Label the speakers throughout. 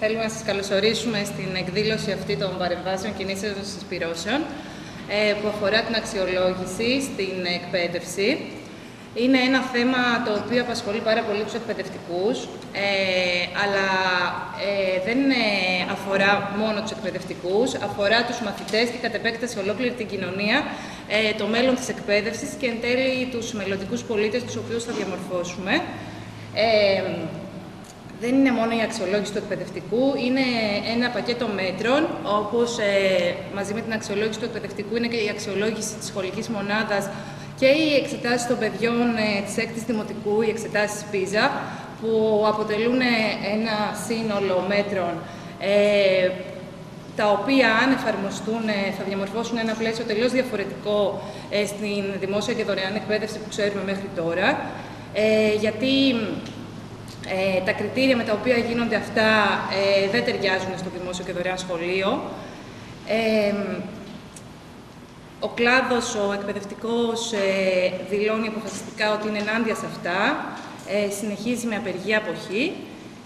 Speaker 1: Θέλουμε να σας καλωσορίσουμε στην εκδήλωση αυτή των παρεμβάσεων κινήσεων συσπυρώσεων ε, που αφορά την αξιολόγηση στην εκπαίδευση. Είναι ένα θέμα το οποίο απασχολεί πάρα πολύ τους εκπαιδευτικούς, ε, αλλά ε, δεν αφορά μόνο τους εκπαιδευτικούς, αφορά τους μαθητές και κατ' επέκταση ολόκληρη την κοινωνία, ε, το μέλλον της εκπαίδευσης και εν τέλει τους μελλοντικούς πολίτες τους οποίους θα διαμορφώσουμε. Ε, δεν είναι μόνο η αξιολόγηση του εκπαιδευτικού, είναι ένα πακέτο μέτρων, όπως ε, μαζί με την αξιολόγηση του εκπαιδευτικού είναι και η αξιολόγηση της σχολικής μονάδας και οι εξετάσεις των παιδιών ε, της έκτης δημοτικού, οι εξετάσεις PISA, που αποτελούν ένα σύνολο μέτρων ε, τα οποία αν εφαρμοστούν ε, θα διαμορφώσουν ένα πλαίσιο τελείως διαφορετικό ε, στην δημόσια και δωρεάν εκπαίδευση που ξέρουμε μέχρι τώρα. Ε, γιατί ε, τα κριτήρια με τα οποία γίνονται αυτά ε, δεν ταιριάζουν στο δημόσιο και δωρεάν σχολείο. Ε, ο κλάδος, ο εκπαιδευτικός, ε, δηλώνει αποφασιστικά ότι είναι ενάντια σε αυτά, ε, συνεχίζει με απεργία αποχή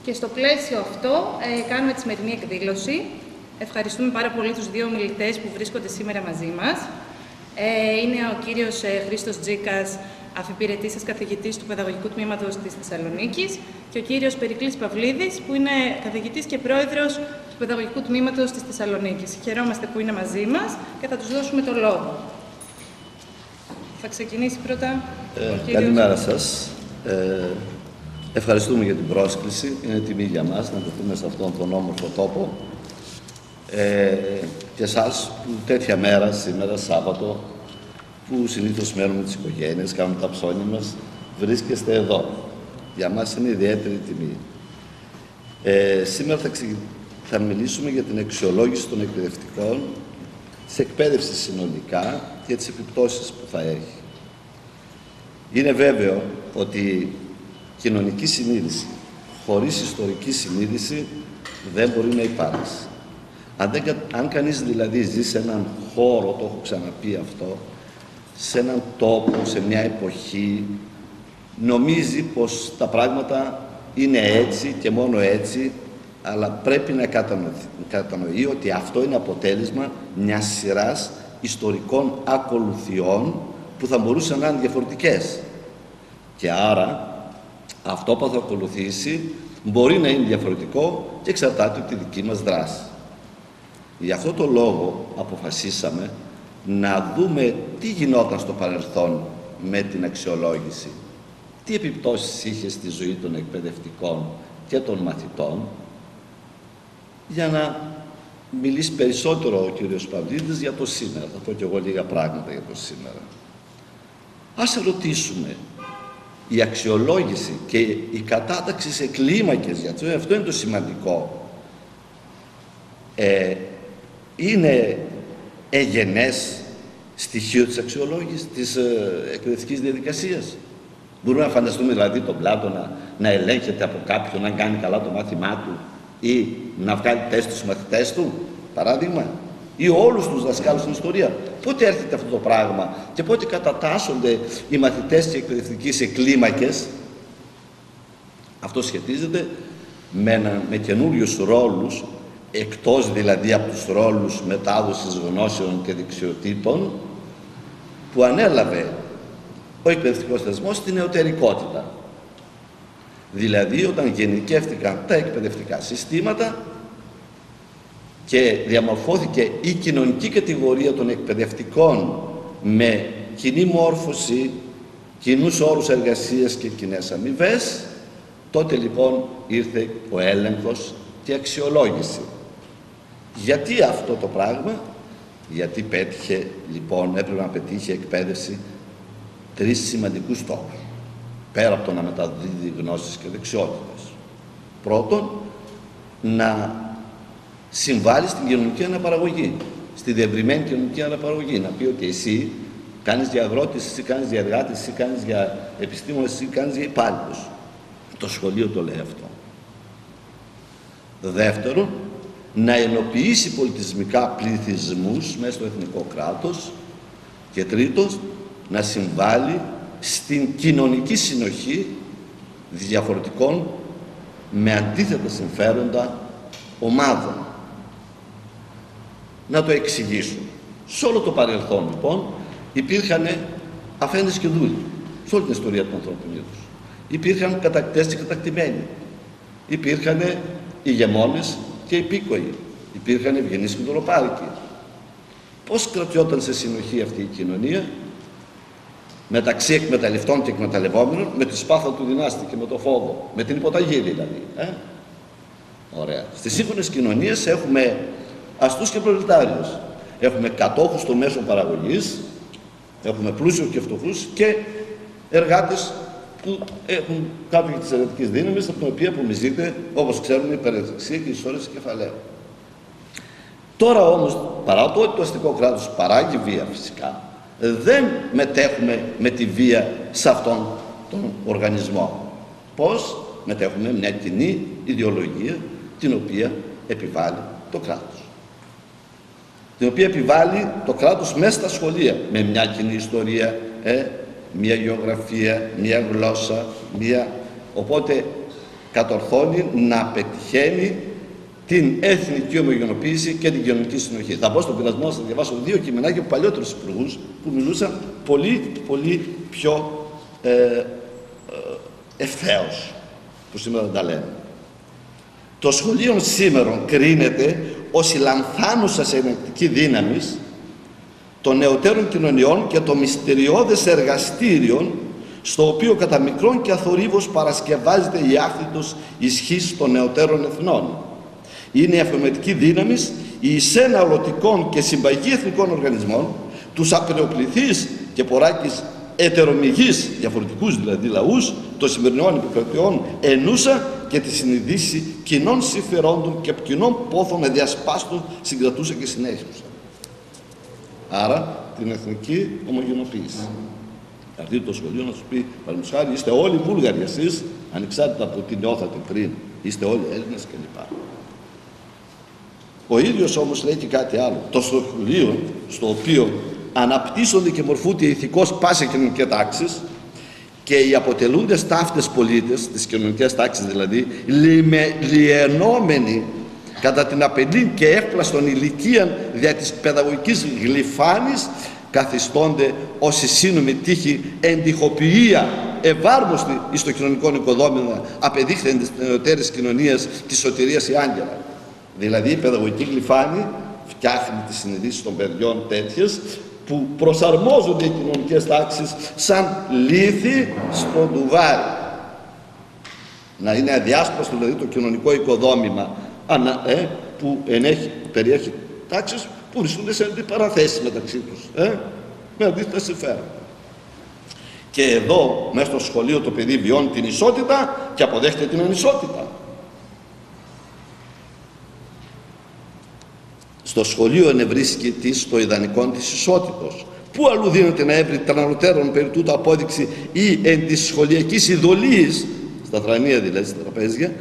Speaker 1: και στο πλαίσιο αυτό ε, κάνουμε τη σημερινή εκδήλωση. Ευχαριστούμε πάρα πολύ τους δύο μιλητές που βρίσκονται σήμερα μαζί μας. Ε, είναι ο κύριος ε, Χρήστος Τζίκας, αφιπηρετή καθηγητής του Παιδαγωγικού Τμήματος της Θεσσαλονίκης, και ο κύριος Περικλής Παυλίδης, που είναι καθηγητής και πρόεδρος του Παιδαγωγικού Τμήματος της Θεσσαλονίκης. Χαιρόμαστε που είναι μαζί μας και θα τους δώσουμε το λόγο. Θα ξεκινήσει πρώτα.
Speaker 2: Ε, ο κύριος... Καλημέρα σας. Ε, ευχαριστούμε για την πρόσκληση. Είναι τιμή για μας να βρεθούμε σε αυτόν τον όμορφο τόπο. Ε, και εσάς που τέτοια μέρα, σήμερα, Σάββατο, που συνήθως μένουμε τις οικογένειες, κάνουμε τα ψώνια μας, βρίσκεστε εδώ. Για μας είναι ιδιαίτερη τιμή. Ε, σήμερα θα, θα μιλήσουμε για την αξιολόγηση των εκπαιδευτικών, τη εκπαίδευση συνολικά και τις επιπτώσεις που θα έχει. Είναι βέβαιο ότι κοινωνική συνείδηση χωρίς ιστορική συνείδηση δεν μπορεί να υπάρξει. Αν, δεν, αν κανείς δηλαδή ζει σε έναν χώρο, το έχω ξαναπεί αυτό, σε έναν τόπο, σε μια εποχή, νομίζει πως τα πράγματα είναι έτσι και μόνο έτσι, αλλά πρέπει να κατανοεί ότι αυτό είναι αποτέλεσμα μιας σειράς ιστορικών ακολουθιών που θα μπορούσαν να είναι διαφορετικές. Και άρα αυτό που θα ακολουθήσει μπορεί να είναι διαφορετικό και εξαρτάται από τη δική μας δράση. Γι' αυτό το λόγο αποφασίσαμε να δούμε τι γινόταν στο παρελθόν με την αξιολόγηση. Τι επιπτώσεις είχε στη ζωή των εκπαιδευτικών και των μαθητών για να μιλήσει περισσότερο ο κύριος Παυλίδης για το σήμερα. Θα πω και εγώ λίγα πράγματα για το σήμερα. Ας ρωτήσουμε η αξιολόγηση και η κατάταξη σε κλίμακες, γιατί αυτό είναι το σημαντικό, ε, είναι εγενές στοιχείο της αξιολόγησης, της ε, εκπαιδευτικής διαδικασίας. Μπορούμε να φανταστούμε δηλαδή τον Πλάτο να, να ελέγχεται από κάποιον, να κάνει καλά το μάθημά του ή να βγάλει τεστ στους μαθητές του, παράδειγμα, ή όλους τους δασκάλους στην ιστορία. Πότε έρχεται αυτό το πράγμα και πότε κατατάσσονται οι μαθητές της εκπαιδευτικής σε κλίμακες; Αυτό σχετίζεται με, με καινούριους ρόλους εκτός δηλαδή από τους ρόλους μετάδοσης γνώσεων και δεξιοτήτων που ανέλαβε ο εκπαιδευτικός θεσμός στην νεωτερικότητα. Δηλαδή όταν γενικεύτηκαν τα εκπαιδευτικά συστήματα και διαμορφώθηκε η κοινωνική κατηγορία των εκπαιδευτικών με κοινή μόρφωση, κοινούς όρους εργασίας και κοινές αμοιβές, τότε λοιπόν ήρθε ο έλεγχος και αξιολόγηση. Γιατί αυτό το πράγμα, γιατί πέτυχε λοιπόν, έπρεπε να πετύχει εκπαίδευση τρεις σημαντικούς στόχους. Πέρα από το να μεταδίδει γνώσεις και δεξιότητες. Πρώτον, να συμβάλλει στην κοινωνική αναπαραγωγή, στη διευρυμένη κοινωνική αναπαραγωγή. Να πει ότι εσύ κάνεις για αγρότης, εσύ κάνεις για εργάτης, εσύ κάνεις για επιστήμονες, εσύ κάνεις για υπάλληλους. Το σχολείο το λέει αυτό. Δεύτερον, να ενοποιήσει πολιτισμικά πληθυσμούς μέσα στο εθνικό κράτος και τρίτος, να συμβάλλει στην κοινωνική συνοχή διαφορετικών με αντίθετα συμφέροντα ομάδων να το εξηγήσουν. Σε όλο το παρελθόν λοιπόν υπήρχαν αφέντες και δούλοι σε όλη την ιστορία του ανθρώπινου είδους. Υπήρχαν κατακτές και κατακτημένοι. Υπήρχαν ηγεμόνες και υπήκοοι. Υπήρχαν ευγενείς και δωροπάρικοι. Πώς κρατιόταν σε συνοχή αυτή η κοινωνία; Μεταξύ εκμεταλλευτών και εκμεταλλευόμενων με τη σπάθα του δυνάστη και με το φόβο, με την υποταγή δηλαδή. Ε; Ωραία. Στις σύγχρονες κοινωνίες έχουμε αστούς και προλετάριους. Έχουμε κατόχους των μέσων παραγωγής, έχουμε πλούσιους και φτωχούς και εργάτες που έχουν κάποιοι της εργατικής δύναμης από την οποία απομυζείται, όπως ξέρουμε, η υπερεξία και η ισόρρηση κεφαλαίου. Τώρα όμως, παρά το ότι το αστικό κράτος παράγει βία φυσικά, δεν μετέχουμε με τη βία σε αυτόν τον οργανισμό. Πώς μετέχουμε μια κοινή ιδεολογία την οποία επιβάλλει το κράτος. Την οποία επιβάλλει το κράτος μέσα στα σχολεία με μια κοινή ιστορία, ε, μια γεωγραφία, μια γλώσσα, μια... οπότε κατορθώνει να πετυχαίνει την εθνική ομογενοποίηση και την κοινωνική συνοχή. Θα πω στον πειρασμό να διαβάσω δύο κειμενάκια από παλιότερου υπουργού που μιλούσαν πολύ, πολύ πιο ε, ε, ευθέως, που σήμερα δεν τα λένε. Το σχολείο σήμερα κρίνεται ως η λανθάνουσα ενεκτική δύναμης των νεωτέρων κοινωνιών και το μυστηριώδες εργαστήριο στο οποίο κατά μικρόν και αθορύβος παρασκευάζεται η άθλητος ισχύς των νεωτέρων εθνών είναι η αφημετική δύναμης εισένα ολωτικών και συμπαγή εθνικών οργανισμών, τους απεριοπληθείς και ποράκης ετερομυγείς, διαφορετικούς δηλαδή λαούς, των σημερινών επικρατιών ενούσα και τη συνειδήση κοινών συμφερόντων και κοινών πόθων εδιασπάστων συγκρατούσα και συνέχιζουσα. Άρα την εθνική ομογενοποίηση. Αυτή το σχολείο να σου πει, παραδείγματος είστε όλοι Βούλγαροι εσείς, ανεξάρτητα από τι νιώθατε πριν, είστε όλοι Έλληνες κλπ. Ο ίδιος όμως λέει και κάτι άλλο. Το σχολείο στο οποίο αναπτύσσονται και μορφούνται ηθικώς πάση κοινωνικές τάξεις και οι αποτελούντες ταύτες πολίτες, τις κοινωνικές τάξεις δηλαδή, λιενόμενοι κατά την απελή και εύπλαστον ηλικία δια της παιδαγωγικής γλυφάνης καθιστώνται ως η σύνομη τύχη εντυχοποιία ευάρμοστη εις το κοινωνικό οικοδόμημα απεδείχθεν της νεωτέρης κοινωνίας της σωτηρίας η άγγελα. Δηλαδή η παιδαγωγική γλυφάνη φτιάχνει τις συνειδήσεις των παιδιών τέτοιες που προσαρμόζονται οι κοινωνικές τάξεις σαν λύθη στο ντουβάρι. Να είναι αδιάσπαστο δηλαδή το κοινωνικό οικοδόμημα ε, που ενέχει, περιέχει τάξεις που βρίσκονται σε αντιπαραθέσεις μεταξύ τους. Ε, με αντίθετα συμφέροντα. Και εδώ μέσα στο σχολείο το παιδί βιώνει την ισότητα και αποδέχεται την ανισότητα. στο σχολείο ενευρίσκεται στο ιδανικό της ισότητος. Πού αλλού δίνεται να έβρει τρανοτέρων περί τούτο απόδειξη ή εν της σχολιακής ειδωλής, στα θρανία δηλαδή στα τραπέζια,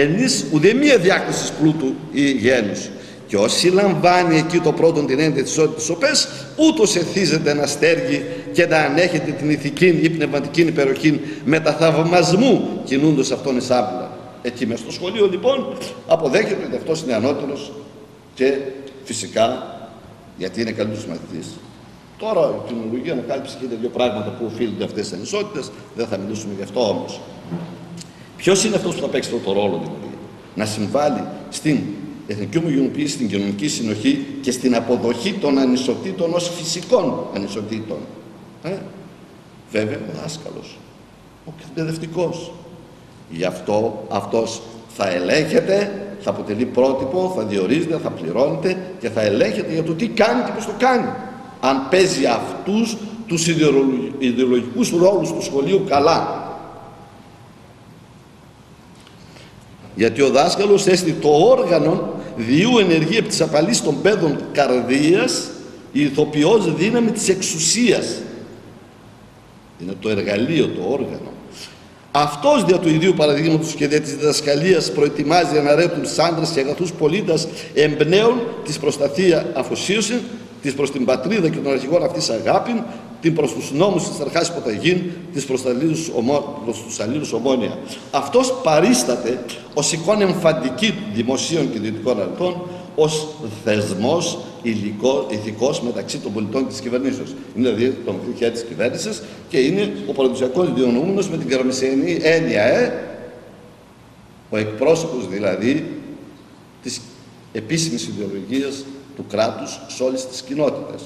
Speaker 2: ενής ουδεμία διάκριση πλούτου ή γένους. Και όσοι λαμβάνει εκεί το πρώτο την έννοια της ισότητας οπές, ούτως εθίζεται να στέργει και να ανέχεται την ηθική ή πνευματική υπεροχή με τα θαυμασμού κινούντος αυτόν εισάπλα. Εκεί μέσα στο σχολείο λοιπόν αποδέχεται ότι αυτός είναι ανώτερος και Φυσικά, γιατί είναι καλύτερο μαθητής. Τώρα η κοινωνική ανακάλυψη και δύο πράγματα που οφείλονται αυτές τις ανισότητες, δεν θα μιλήσουμε γι' αυτό όμως. Ποιος είναι αυτός που θα παίξει αυτό το ρόλο δηλαδή, να συμβάλλει στην εθνική ομογενοποίηση, στην κοινωνική συνοχή και στην αποδοχή των ανισοτήτων ως φυσικών ανισοτήτων. Ε; Βέβαια ο δάσκαλο, ο εκπαιδευτικός. Γι' αυτό αυτός θα ελέγχεται θα αποτελεί πρότυπο, θα διορίζεται, θα πληρώνεται και θα ελέγχεται για το τι κάνει και πώς το κάνει. Αν παίζει αυτούς τους ιδεολογικούς ρόλους του σχολείου καλά. Γιατί ο δάσκαλος έστει το όργανο διού ενεργεί από τις απαλής των παιδών καρδίας η ηθοποιός δύναμη της εξουσίας. Είναι το εργαλείο, το όργανο. Αυτός δια του ιδίου παραδείγματος και δια της διδασκαλίας προετοιμάζει αναρέτουν άντρες και αγαθούς πολίτας εμπνέων της προσταθία αφοσίωσης, της προς την πατρίδα και των αρχηγών αυτής αγάπη, την προς τους νόμους της αρχάς υποταγήν, της προς, προς τους αλλήλους ομόνια. Αυτός παρίσταται ως εικόνα εμφαντική δημοσίων και ιδιωτικών αρτών, ως θεσμός υλικό, ηθικός μεταξύ των πολιτών της κυβερνήσεως. Είναι δηλαδή το μικρό της κυβέρνησης και είναι ο παραδοσιακός διονοούμενος με την καραμισιανή έννοια, ε, ο εκπρόσωπος δηλαδή της επίσημης ιδεολογίας του κράτους σε όλες τις κοινότητες.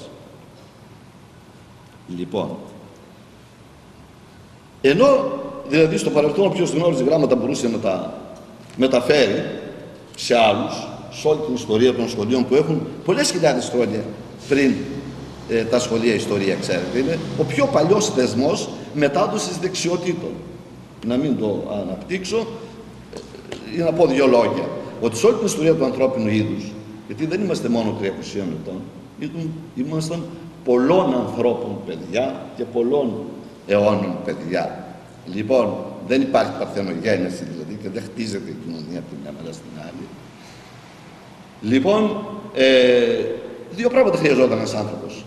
Speaker 2: Λοιπόν, ενώ δηλαδή στο παρελθόν όποιος γνώριζε γράμματα μπορούσε να τα μεταφέρει σε άλλους, σε όλη την ιστορία των σχολείων που έχουν πολλές χιλιάδες χρόνια πριν ε, τα σχολεία ιστορία, ξέρετε, είναι ο πιο παλιός θεσμός μετάδοσης δεξιοτήτων. Να μην το αναπτύξω, ή να πω δύο λόγια. Ότι σε όλη την ιστορία του ανθρώπινου είδους, γιατί δεν είμαστε μόνο 300 ετών, ήμασταν πολλών ανθρώπων παιδιά και πολλών αιώνων παιδιά. Λοιπόν, δεν υπάρχει παρθενογέννηση δηλαδή και δεν χτίζεται η κοινωνία από τη μια μέρα στην άλλη. Λοιπόν, ε, δύο πράγματα χρειαζόταν ένας άνθρωπος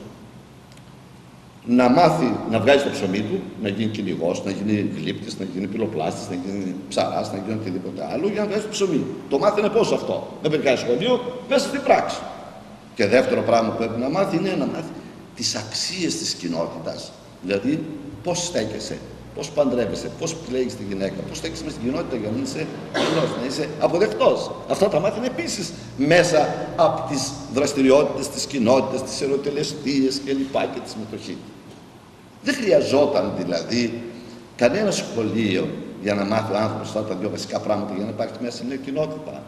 Speaker 2: να μάθει να βγάζει το ψωμί του, να γίνει κυνηγός, να γίνει γλύπτης, να γίνει πυλοπλάστης, να γίνει ψαράς, να γίνει οτιδήποτε άλλο για να βγάζει το ψωμί. Το μάθαινε πώς αυτό. Δεν πρέπει σχολείο, μέσα στην πράξη. Και δεύτερο πράγμα που πρέπει να μάθει είναι να μάθει τις αξίες της κοινότητας. Δηλαδή, πώς στέκεσαι, πώς παντρεύεσαι, πώς πλέγει τη γυναίκα, πώς στέκεσαι με στην κοινότητα για να είσαι καλό, να είσαι αποδεκτός. Αυτά τα μάθαινε επίσης μέσα από τις δραστηριότητες της κοινότητας, τις ερωτελεστίες κλπ. και τη συμμετοχή. Δεν χρειαζόταν δηλαδή κανένα σχολείο για να μάθει ο άνθρωπος αυτά τα δύο βασικά πράγματα για να υπάρχει μέσα σε μια κοινότητα.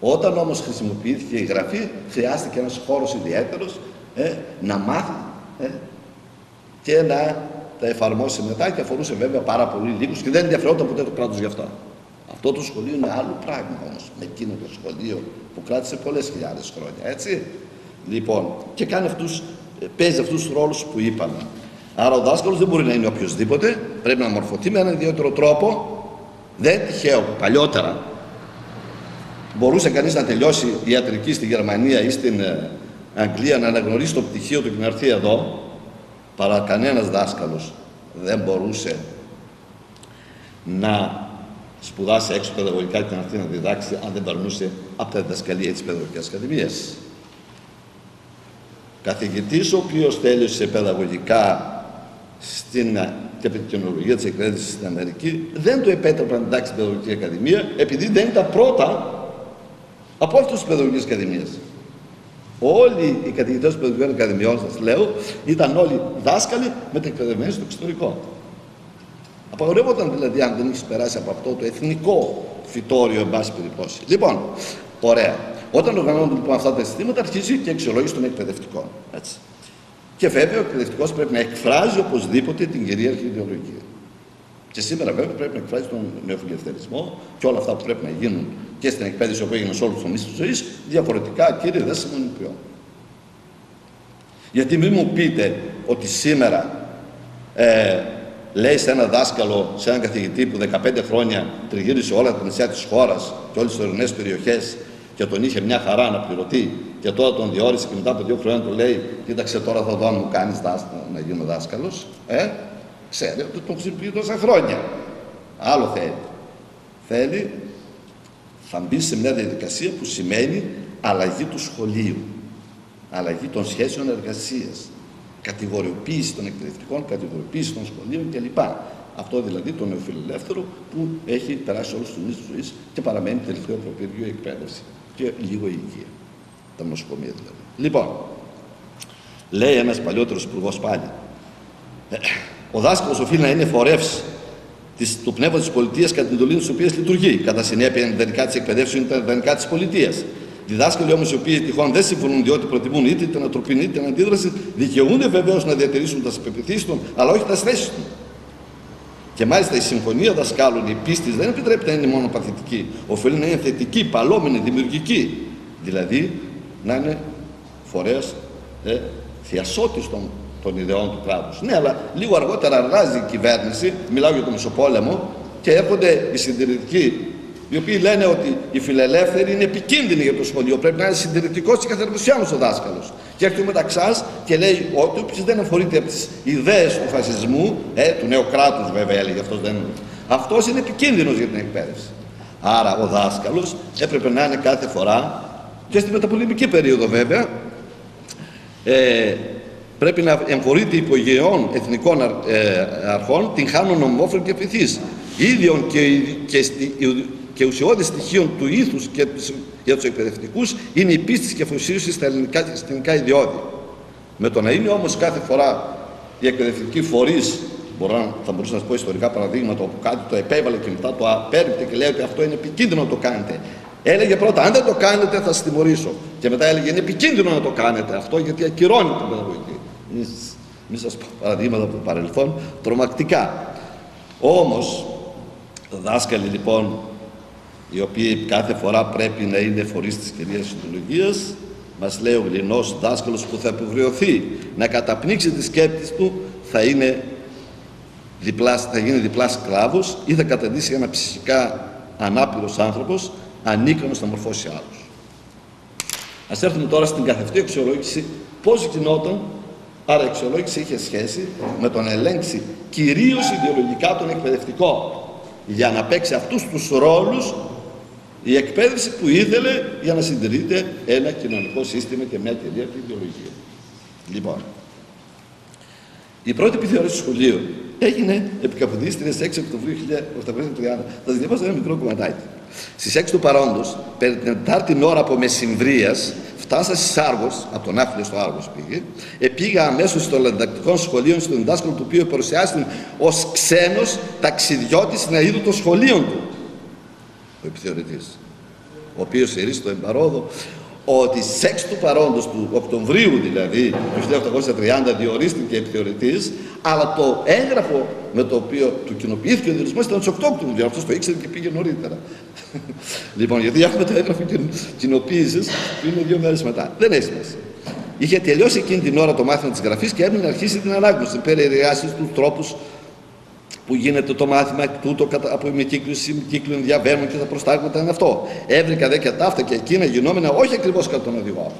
Speaker 2: Όταν όμως χρησιμοποιήθηκε η γραφή, χρειάστηκε ένας χώρος ιδιαίτερος ε, να μάθει ε, και να τα εφαρμόσει μετά και αφορούσε βέβαια πάρα πολύ λίγους και δεν ενδιαφερόταν ποτέ το κράτος γι' αυτά. Αυτό το σχολείο είναι άλλο πράγμα όμως, με εκείνο το σχολείο που κράτησε πολλές χιλιάδες χρόνια, έτσι. Λοιπόν, και κάνει αυτούς παίζει αυτούς τους ρόλους που είπαμε. Άρα ο δάσκαλος δεν μπορεί να είναι οποιοδήποτε, πρέπει να μορφωθεί με έναν ιδιαίτερο τρόπο. Δεν είναι τυχαίο που παλιότερα μπορούσε κανείς να τελειώσει ιατρική στη Γερμανία ή στην ε, Αγγλία να αναγνωρίσει το πτυχίο του και να έρθει εδώ, παρά κανένας δάσκαλος δεν μπορούσε να σπουδάσει έξω παιδαγωγικά και να έρθει να διδάξει αν δεν περνούσε από τα διδασκαλία της Παιδαγωγικής Ακαδημίας καθηγητής ο οποίος τέλειωσε παιδαγωγικά στην επικοινωνία της εκπαίδευσης στην Αμερική δεν του επέτρεπαν να εντάξει στην Παιδαγωγική Ακαδημία επειδή δεν ήταν πρώτα από αυτούς της Παιδαγωγικής Ακαδημίας. Όλοι οι καθηγητές των Παιδαγωγικών Ακαδημιών, σας λέω, ήταν όλοι δάσκαλοι μετεκπαιδευμένοι στο εξωτερικό. Απαγορεύονταν δηλαδή αν δεν έχεις περάσει από αυτό το εθνικό φυτόριο, εν πάση περιπτώσει. Λοιπόν, ωραία. Όταν οργανώνονται λοιπόν αυτά τα συστήματα, αρχίζει και η αξιολόγηση των εκπαιδευτικών. Έτσι. Και βέβαια ο εκπαιδευτικός πρέπει να εκφράζει οπωσδήποτε την κυρίαρχη ιδεολογία. Και σήμερα βέβαια πρέπει να εκφράζει τον νεοφιλελευθερισμό και όλα αυτά που πρέπει να γίνουν και στην εκπαίδευση που έγινες σε όλους τους τομείς της ζωής, διαφορετικά κύριε δεν συμμονιπιώ. Γιατί μην μου πείτε ότι σήμερα ε, λέει σε ένα δάσκαλο, σε έναν καθηγητή που 15 χρόνια τριγύρισε όλα τα νησιά της χώρας και όλες τις ορεινές περιοχές και τον είχε μια χαρά να πληρωθεί και τώρα τον διόρισε και μετά από δύο χρόνια του λέει κοίταξε τώρα θα δω αν μου κάνεις δάσκαλο, να γίνω δάσκαλος ε, ξέρει ότι τον χρησιμοποιεί τόσα χρόνια άλλο θέλει θέλει θα μπει σε μια διαδικασία που σημαίνει αλλαγή του σχολείου αλλαγή των σχέσεων εργασίας κατηγοριοποίηση των εκπαιδευτικών, κατηγοριοποίηση των σχολείων κλπ. Αυτό δηλαδή το νεοφιλελεύθερο που έχει περάσει όλους τους τομείς της ζωής και παραμένει τελευταίο προπήριο η εκπαίδευση και λίγο η υγεία. Τα νοσοκομεία δηλαδή. Λοιπόν, λέει ένας παλιότερος υπουργός πάλι, ε, ο δάσκαλος οφείλει να είναι φορεύς της, του πνεύματος της πολιτείας κατά την εντολή της οποίας λειτουργεί. Κατά συνέπεια, είναι ιδανικά της εκπαιδεύσεως είναι τα ιδανικά της πολιτείας. Διδάσκαλοι όμως οι οποίοι τυχόν δεν συμφωνούν διότι προτιμούν είτε την ανατροπή είτε την αντίδραση, δικαιούνται βεβαίως να διατηρήσουν τα υπεπιθήσει των, αλλά όχι τα θέσει τους. Και μάλιστα η συμφωνία δασκάλων, η πίστη δεν επιτρέπει να είναι μόνο παθητική. Οφείλει να είναι θετική, παλόμενη, δημιουργική. Δηλαδή να είναι φορέας ε, θειασότης των, των ιδεών του κράτους. Ναι, αλλά λίγο αργότερα αλλάζει η κυβέρνηση, μιλάω για το Μεσοπόλεμο, και έρχονται οι συντηρητικοί, οι οποίοι λένε ότι οι φιλελεύθεροι είναι επικίνδυνοι για το σχολείο. Πρέπει να είναι συντηρητικός και καθαρμουσιάνο ο δάσκαλος. Και έρχεται ο Μεταξάς και λέει ότι όποιο δεν αφορείται από τις ιδέες του φασισμού, ε, του νέου κράτους βέβαια έλεγε αυτός δεν αυτός είναι επικίνδυνος για την εκπαίδευση. Άρα ο δάσκαλος έπρεπε να είναι κάθε φορά και στη μεταπολεμική περίοδο βέβαια ε, πρέπει να εμφορείται υπογειών εθνικών ε, αρχών την χάνων ομόφρων και πυθής ίδιων και, και, και ουσιώδη στοιχείων του ήθους και για τους εκπαιδευτικούς είναι η πίστη και αφοσίωση στα ελληνικά, στα ελληνικά ιδιώδη. Με το να είναι όμως κάθε φορά οι εκπαιδευτικοί φορείς Μπορώ, θα μπορούσα να σας πω ιστορικά παραδείγματα όπου κάτι το επέβαλε και μετά το απέριπτε και λέει ότι αυτό είναι επικίνδυνο να το κάνετε. Έλεγε πρώτα, αν δεν το κάνετε θα σας τιμωρήσω. Και μετά έλεγε, είναι επικίνδυνο να το κάνετε αυτό γιατί ακυρώνει την παιδαγωγική. Μην σας πω παραδείγματα από το παρελθόν, τρομακτικά. Όμως, δάσκαλοι λοιπόν, οι οποίοι κάθε φορά πρέπει να είναι φορείς της κυρία συντολογίας, μας λέει ο γλυνό δάσκαλος που θα επιβρεωθεί να καταπνίξει τη σκέπτης του, θα είναι διπλά, θα γίνει διπλάς σκλάβος ή θα καταντήσει ένα ψυχικά ανάπηρος άνθρωπος ανίκανος να μορφώσει άλλους. Ας έρθουμε τώρα στην καθευτή αξιολόγηση πώς γινόταν, άρα η αξιολόγηση είχε σχέση με τον ελέγξει κυρίως ιδεολογικά τον εκπαιδευτικό για να παίξει αυτούς τους ρόλους η εκπαίδευση που ήθελε για να συντηρείται ένα κοινωνικό σύστημα και μια κυρίαρχη ιδεολογία. Λοιπόν, η πρώτη επιθεώρηση του σχολείου έγινε επί Καποδίστρια 6 Οκτωβρίου 1830. Θα σας διαβάσω ένα μικρό κομματάκι. Στις 6 του παρόντος, περί την Τετάρτη ώρα από μεσημβρίας, φτάσα στι Άργος, από τον Άφλιο στο Άργο πήγε, επήγα αμέσως στο διδακτικό σχολείο στον διδάσκαλο του οποίου παρουσιάστηκε ως ξένος ταξιδιώτης στην αίδου των σχολείων του. Ο επιθεωρητής. Ο οποίος ερεί στο εμπαρόδο ότι σε 6 του παρόντος του Οκτωβρίου δηλαδή του 1830 διορίστηκε επιθεωρητής αλλά το έγγραφο με το οποίο του κοινοποιήθηκε ο διορισμός ήταν στις 8 Οκτωβρίου αυτός το ήξερε και πήγε νωρίτερα λοιπόν γιατί έχουμε το έγγραφο κοινοποίησης που είναι δύο μέρες μετά δεν έχει σημασία Είχε τελειώσει εκείνη την ώρα το μάθημα της γραφής και έμεινε να αρχίσει την ανάγνωση, περιεργάσεις του τρόπους που γίνεται το μάθημα τούτο από ημικύκλους, ημικύκλων διαβαίνουν και τα προστάγματα είναι αυτό. Έβρικα δε και ταύτα και εκείνα γινόμενα όχι ακριβώς κατά τον οδηγό.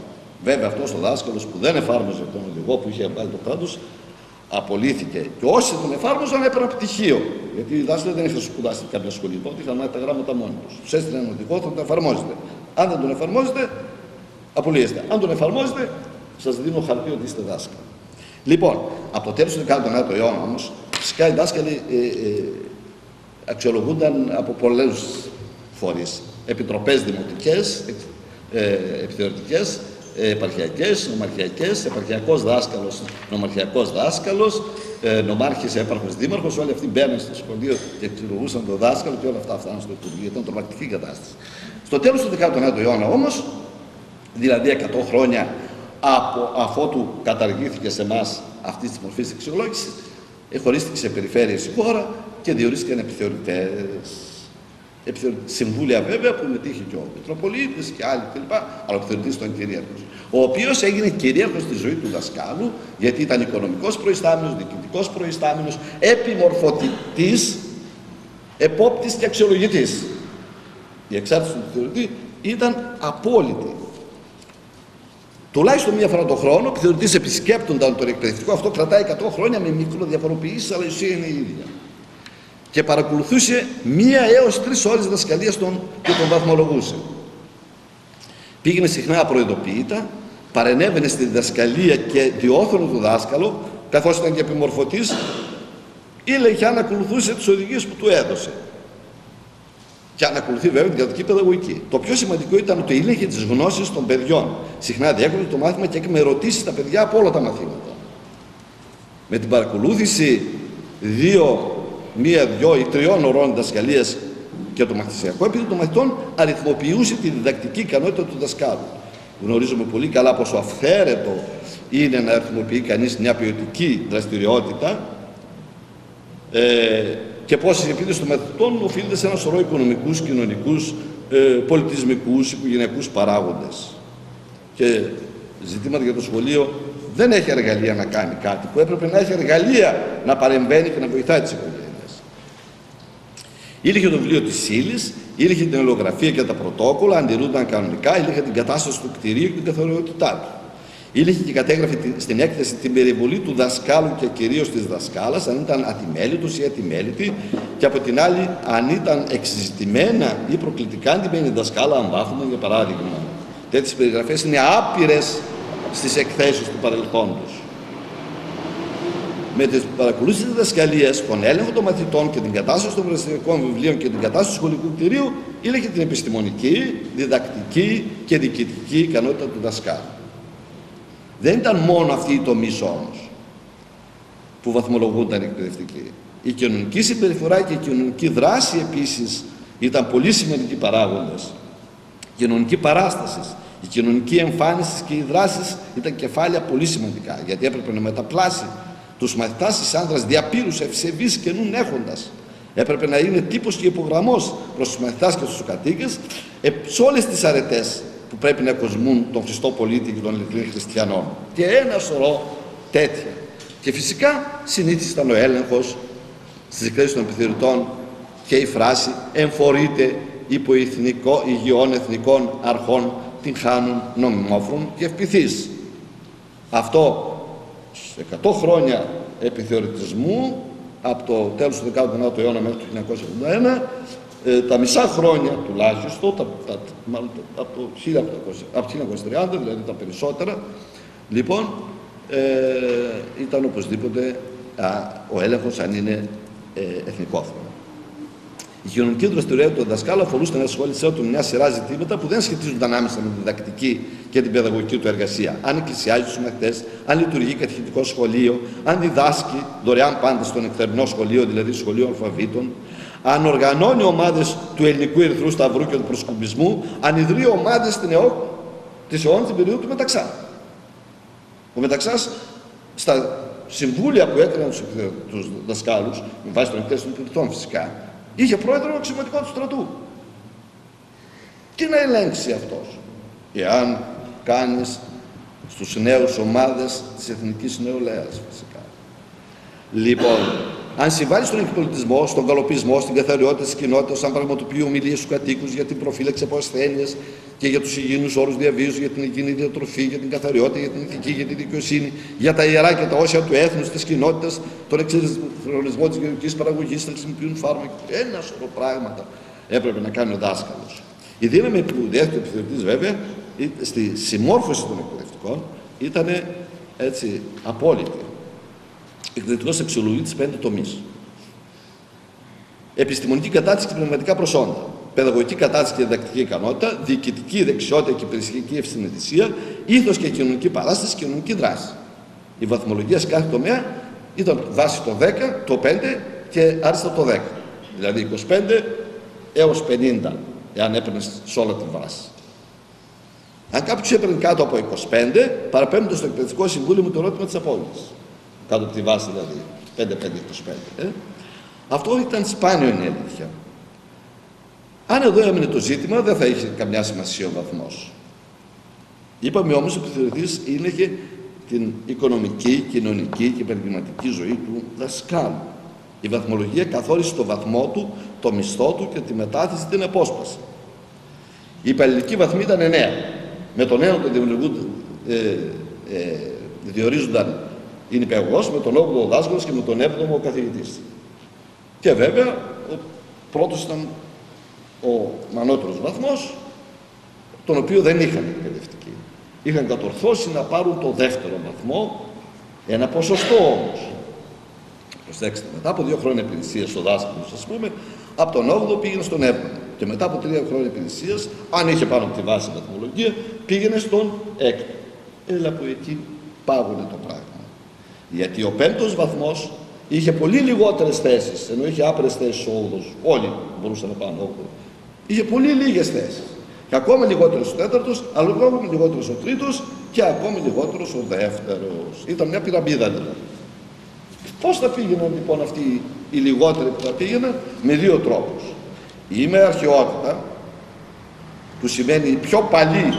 Speaker 2: Βέβαια αυτός ο δάσκαλος που δεν εφάρμοζε τον οδηγό που είχε βάλει το κράτος, απολύθηκε. Και όσοι τον εφάρμοζαν έπαιρναν πτυχίο. Γιατί οι δάσκαλοι δεν είχαν σπουδάσει κάποια σχολή, τότε είχαν μάθει τα γράμματα μόνοι τους. Του έστειλαν οδηγό, θα τον εφαρμόζετε. Αν δεν τον εφαρμόζετε, απολύεστε. Αν τον εφαρμόζετε, σας δίνω χαρτί ότι είστε δάσκαλοι. Λοιπόν, από το τέλο του 19ου αιώνα όμως, Φυσικά οι δάσκαλοι ε, ε, αξιολογούνταν από πολλές φορείς. Επιτροπές δημοτικές, ε, επιθεωρητικές, ε, επαρχιακές, νομαρχιακές, επαρχιακός δάσκαλος, νομαρχιακός δάσκαλος, ε, νομάρχης, έπαρχος, δήμαρχος, όλοι αυτοί μπαίνουν στο σχολείο και αξιολογούσαν τον δάσκαλο και όλα αυτά φτάνουν στο Υπουργείο. Ήταν τρομακτική κατάσταση. Στο τέλος του 19ου αιώνα όμως, δηλαδή 100 χρόνια από αφότου καταργήθηκε σε εμάς αυτή της μορφής αξιολόγηση, χωρίστηκε σε περιφέρειες η χώρα και διορίστηκαν επιθεωρητές. Συμβούλια βέβαια που μετήχε και ο Μητροπολίτης και άλλοι κλπ. Αλλά ο επιθεωρητής ήταν κυρίαρχος. Ο οποίος έγινε κυρίαρχος στη ζωή του δασκάλου γιατί ήταν οικονομικός προϊστάμενος, διοικητικός προϊστάμενος, επιμορφωτητής, επόπτης και αξιολογητής. Η εξάρτηση του επιθεωρητή ήταν απόλυτη. Τουλάχιστον μία φορά το χρόνο, ο επιθεωρητής επισκέπτονταν τον εκπαιδευτικό, αυτό κρατάει 100 χρόνια με μικροδιαφοροποιήσεις, αλλά η ουσία είναι η ίδια. Και παρακολουθούσε μία έως τρεις ώρες διδασκαλίας τον και τον βαθμολογούσε. Πήγαινε συχνά απροειδοποιητά, παρενέβαινε στη διδασκαλία και διόθωνε το δάσκαλο, καθώς ήταν και επιμορφωτής, ή αν ακολουθούσε τις οδηγίες που του έδωσε και αν ακολουθεί βέβαια την κρατική παιδαγωγική. Το πιο σημαντικό ήταν ότι ήλεγε τις γνώσεις των παιδιών. Συχνά διέκοπτε το μάθημα και έκαμε ερωτήσεις τα παιδιά από όλα τα μαθήματα. Με την παρακολούθηση δύο, μία, δυο ή τριών ωρών διδασκαλίας και το μαθησιακό επίπεδο των μαθητών αριθμοποιούσε τη διδακτική ικανότητα του δασκάλου. Γνωρίζουμε πολύ καλά πόσο αυθαίρετο είναι να αριθμοποιεί κανείς μια ποιοτική δραστηριότητα ε, και πώς η επίδεση των μαθητών οφείλεται σε ένα σωρό οικονομικούς, κοινωνικούς, ε, πολιτισμικούς, οικογενειακούς παράγοντες. Και ζητήματα για το σχολείο δεν έχει εργαλεία να κάνει κάτι που έπρεπε να έχει εργαλεία να παρεμβαίνει και να βοηθάει τις οικογένειες. Ήλχε το βιβλίο της ύλης, ήλχε την ελογραφία και τα πρωτόκολλα, αντιρούνταν κανονικά, ήλχε την κατάσταση του κτηρίου και την καθοριότητά του. Ήλθε και κατέγραφε στην έκθεση την περιβολή του δασκάλου και κυρίως της δασκάλας, αν ήταν ατιμέλητος ή ατιμέλητη, και από την άλλη αν ήταν εξυζητημένα ή προκλητικά αντιμένη δασκάλα, αν βάφονταν για παράδειγμα. Τέτοιες περιγραφές είναι άπειρες στις εκθέσεις του παρελθόντος. Με τις παρακολούθηση της δασκαλίας, τον έλεγχο των μαθητών και την κατάσταση των βραστηρικών βιβλίων και την κατάσταση του σχολικού κτηρίου, ήλεγε την επιστημονική, διδακτική και διοικητική ικανότητα του δασκάλου. Δεν ήταν μόνο αυτή η τομή όμως που βαθμολογούνταν εκπαιδευτικοί. Η κοινωνική συμπεριφορά και η κοινωνική δράση επίσης ήταν πολύ σημαντικοί παράγοντες. Η κοινωνική παράστασης, η κοινωνική εμφάνισης και οι δράσεις ήταν κεφάλαια πολύ σημαντικά γιατί έπρεπε να μεταπλάσει τους μαθητάς της άνδρας διαπύρους ευσεβείς και νουν έχοντας. Έπρεπε να είναι τύπος και υπογραμμός προς τους μαθητάς και στους κατοίκες ε, σε όλες τις αρετές που πρέπει να κοσμούν τον Χριστό πολίτη και των Ελληνικών χριστιανών. Και ένα σωρό τέτοια. Και φυσικά συνήθως ήταν ο έλεγχος στις εκθέσεις των επιθεωρητών και η φράση «εμφορείται υπό εθνικό, υγιών εθνικών αρχών την χάνουν νομιμόφρον και ευπηθείς». Αυτό σε 100 χρόνια επιθεωρητισμού από το τέλος του 19ου αιώνα μέχρι το 1981 ε, τα μισά χρόνια τουλάχιστον, τα, τα, μάλλον, από το 1930, δηλαδή τα περισσότερα, λοιπόν, ε, ήταν οπωσδήποτε α, ο έλεγχος αν είναι ε, εθνικόφωνος. Η κοινωνική δραστηριότητα του δασκάλου αφορούσε την ασχόλησή του μια σειρά ζητήματα που δεν σχετίζονταν άμεσα με τη διδακτική και την παιδαγωγική του εργασία. Αν εκκλησιάζει τους μαθητές, αν λειτουργεί κατηχητικό σχολείο, αν διδάσκει δωρεάν πάντα στον εκθερινό σχολείο, δηλαδή σχολείο αλφαβήτων, αν οργανώνει ομάδες του Ελληνικού Ερυθρού Σταυρού και του Προσκουμπισμού, αν ιδρύει ομάδες στην ΕΟΚ της αιώνα την περίοδο του Μεταξά. Ο Μεταξάς στα συμβούλια που έκαναν τους, τους δασκάλους, με βάση των εκθέσεων των πληθών φυσικά, είχε πρόεδρο αξιωματικό του στρατού. Τι να ελέγξει αυτός, εάν κάνεις στους νέους ομάδες της Εθνικής Νεολαίας φυσικά. Λοιπόν, αν συμβάλλει στον εκπολιτισμό, στον καλοπισμό, στην καθαριότητα της κοινότητας, αν πραγματοποιεί ομιλίε στους κατοίκους για την προφύλαξη από ασθένειες και για τους υγιεινούς όρους διαβίωσης, για την υγιεινή διατροφή, για την καθαριότητα, για την ηθική, για την δικαιοσύνη, για τα ιερά και τα όσια του έθνους, της κοινότητας, τον εξαιρετισμό της γεωργικής παραγωγής, θα χρησιμοποιούν φάρμακα. Ένα σωρό πράγματα έπρεπε να κάνει ο δάσκαλος. Η δύναμη που διέθετε ο επιθεωρητής, βέβαια, στη συμμόρφωση των εκπαιδευτικών ήταν έτσι απόλυτη εκδοτικός αξιολογητής πέντε τομείς. Επιστημονική κατάρτιση και πνευματικά προσόντα. Παιδαγωγική κατάρτιση και διδακτική ικανότητα, διοικητική δεξιότητα και υπηρεσιακή ευσυνετησία, ήθος και κοινωνική παράσταση και κοινωνική δράση. Η βαθμολογία σε κάθε τομέα ήταν βάση το 10, το 5 και άριστα το 10. Δηλαδή 25 έως 50, εάν έπαιρνε σε όλα τη βάση. Αν κάποιος έπαιρνε κάτω από 25, παραπέμπτω στο εκπαιδευτικό συμβούλιο με το ερώτημα της απόλυτης κάτω από τη βάση δηλαδή, 5-5-25. Ε. Αυτό ήταν σπάνιο είναι αλήθεια. Αν εδώ έμεινε το ζήτημα, δεν θα είχε καμιά σημασία ο βαθμός. Είπαμε όμως ο επιθεωρητή έλεγε την οικονομική, κοινωνική και επαγγελματική ζωή του δασκάλου. Η βαθμολογία καθόρισε το βαθμό του, το μισθό του και τη μετάθεση την απόσπαση. Η υπαλληλική βαθμή ήταν 9. Με τον νέο τον ε, ε, διορίζονταν είναι υπεργός με τον 8ο δάσκαλος και με τον 7ο καθηγητής. Και βέβαια ο πρώτος ήταν ο μανότερος βαθμός, τον οποίο δεν είχαν εκπαιδευτικοί. Είχαν κατορθώσει να πάρουν το δεύτερο βαθμό, ένα ποσοστό όμως. Προσέξτε, μετά από δύο χρόνια υπηρεσίας στο δάσκαλο, ας πούμε, από τον 8ο πήγαινε στον 7ο. Και μετά από τρία χρόνια υπηρεσίας, αν είχε πάνω από τη βάση βαθμολογία, πήγαινε στον 6ο. Έλα που εκεί πάγωνε το πράγμα. Γιατί ο πέμπτος βαθμός είχε πολύ λιγότερες θέσεις, ενώ είχε άπειρες θέσεις ο όγδος, όλοι μπορούσαν να πάνε όγδο. Είχε πολύ λίγες θέσεις. Και ακόμα λιγότερος ο τέταρτος, αλλά ακόμα λιγότερος ο τρίτος και ακόμα λιγότερος ο δεύτερος. Ήταν μια πυραμίδα δηλαδή. Πώς θα πήγαιναν λοιπόν αυτοί οι λιγότεροι που θα πήγαιναν, με δύο τρόπους. Η με αρχαιότητα, που σημαίνει η πιο παλή,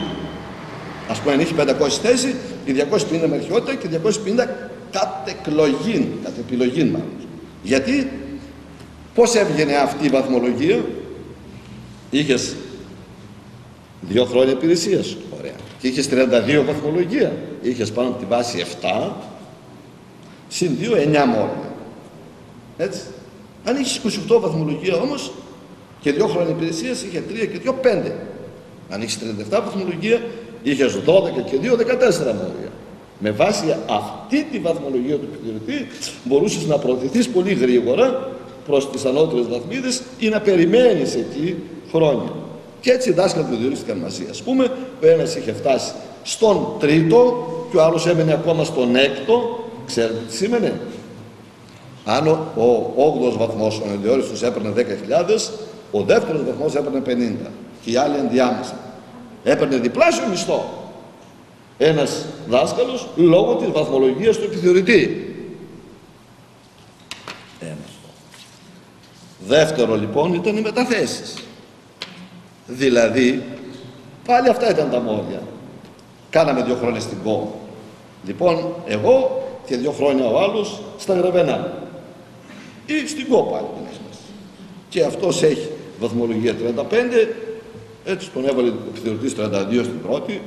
Speaker 2: ας πούμε αν είχε 500 θέσεις, η 250 με αρχαιότητα και 250 κατ' εκλογήν, κατ' επιλογήν μάλλον. Γιατί, πώς έβγαινε αυτή η βαθμολογία, είχες δύο χρόνια υπηρεσίας, ωραία. Και είχες 32 βαθμολογία, είχες πάνω από τη βάση 7, συν 2, 9 μόρια. Έτσι. Αν είχες 28 βαθμολογία όμως και δύο χρόνια υπηρεσίας είχε 3 και 2, 5. Αν είχες 37 βαθμολογία είχες 12 και 2, 14 μόρια. Με βάση αυτή τη βαθμολογία του επιθεωρητή μπορούσες να προωθηθείς πολύ γρήγορα προς τις ανώτερες βαθμίδες ή να περιμένεις εκεί χρόνια. Και έτσι οι δάσκαλοι που διορίστηκαν μαζί. Ας πούμε, ο ένας είχε φτάσει στον τρίτο και ο άλλος έμενε ακόμα στον έκτο. Ξέρετε τι σήμαινε; Αν ο, ο 8ος βαθμός, ο ενδιόριστος έπαιρνε 10.000, ο δεύτερος βαθμός έπαιρνε 50 και οι άλλοι ενδιάμεσα. Έπαιρνε διπλάσιο μισθό. Ένας δάσκαλος λόγω της βαθμολογίας του επιθεωρητή. Ένας. Δεύτερο λοιπόν ήταν οι μεταθέσεις. Δηλαδή, πάλι αυτά ήταν τα μόρια. Κάναμε δύο χρόνια στην ΚΟ. Λοιπόν, εγώ και δύο χρόνια ο άλλος στα Γραβενά. Ή στην ΚΟ πάλι Και αυτός έχει βαθμολογία 35, έτσι τον έβαλε ο επιθεωρητής 32 στην πρώτη,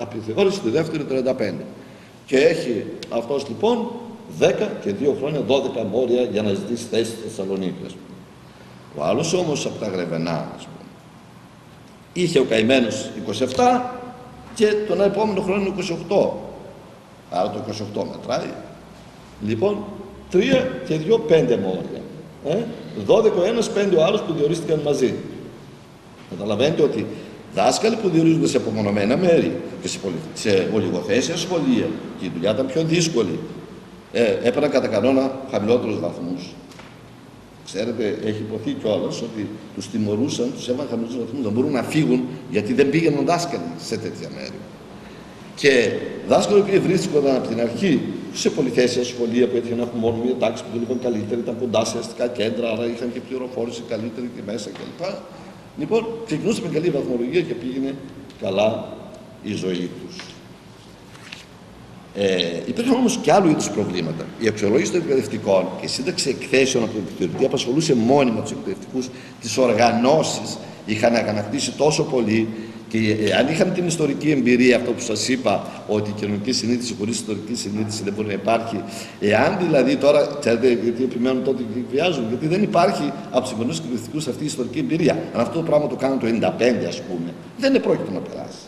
Speaker 2: επιθεώρηση στη δεύτερη 35. Και έχει αυτός λοιπόν 10 και 2 χρόνια 12 μόρια για να ζητήσει θέση στη Θεσσαλονίκη. Ο άλλος όμως από τα Γρεβενά, ας πούμε, είχε ο καημένος 27 και τον επόμενο χρόνο 28. Άρα το 28 μετράει. Λοιπόν, 3 και 2, 5 μόρια. Ε; 12 ο ένας, 5 ο άλλος που διορίστηκαν μαζί. Καταλαβαίνετε ότι δάσκαλοι που διορίζονται σε απομονωμένα μέρη και σε, πολυ... σε ολιγοθέσια σχολεία και η δουλειά ήταν πιο δύσκολη, ε, έπαιρναν κατά κανόνα χαμηλότερους βαθμούς. Ξέρετε, έχει υποθεί κιόλας ότι τους τιμωρούσαν, τους έβαλαν χαμηλού βαθμούς να μπορούν να φύγουν γιατί δεν πήγαιναν δάσκαλοι σε τέτοια μέρη. Και δάσκαλοι που βρίσκονταν από την αρχή σε πολυθέσια σχολεία που έτυχαν να έχουν μόνο μια τάξη που δούλευαν καλύτερα, ήταν κοντά σε αστικά κέντρα, άρα είχαν και πληροφόρηση καλύτερη και μέσα κλπ. Λοιπόν, ξεκινούσαν με καλή βαθμολογία και πήγαινε καλά η ζωή τους. Ε, υπήρχαν όμως και άλλου είδους προβλήματα. Η αξιολόγηση των εκπαιδευτικών και η σύνταξη εκθέσεων από τον επιθεωρητή απασχολούσε μόνιμα τους εκπαιδευτικούς, τις οργανώσεις είχαν ανακτήσει τόσο πολύ και ε, αν είχαν την ιστορική εμπειρία, αυτό που σας είπα, ότι η κοινωνική συνείδηση χωρίς ιστορική συνείδηση δεν μπορεί να υπάρχει, εάν δηλαδή τώρα, ξέρετε, γιατί επιμένουν τότε και εκβιάζουν, γιατί δεν υπάρχει από τους σημερινού εκπαιδευτικού αυτή η ιστορική εμπειρία. Αν αυτό το πράγμα το κάνουν το 95, ας πούμε, δεν είναι πρόκειτο να περάσει.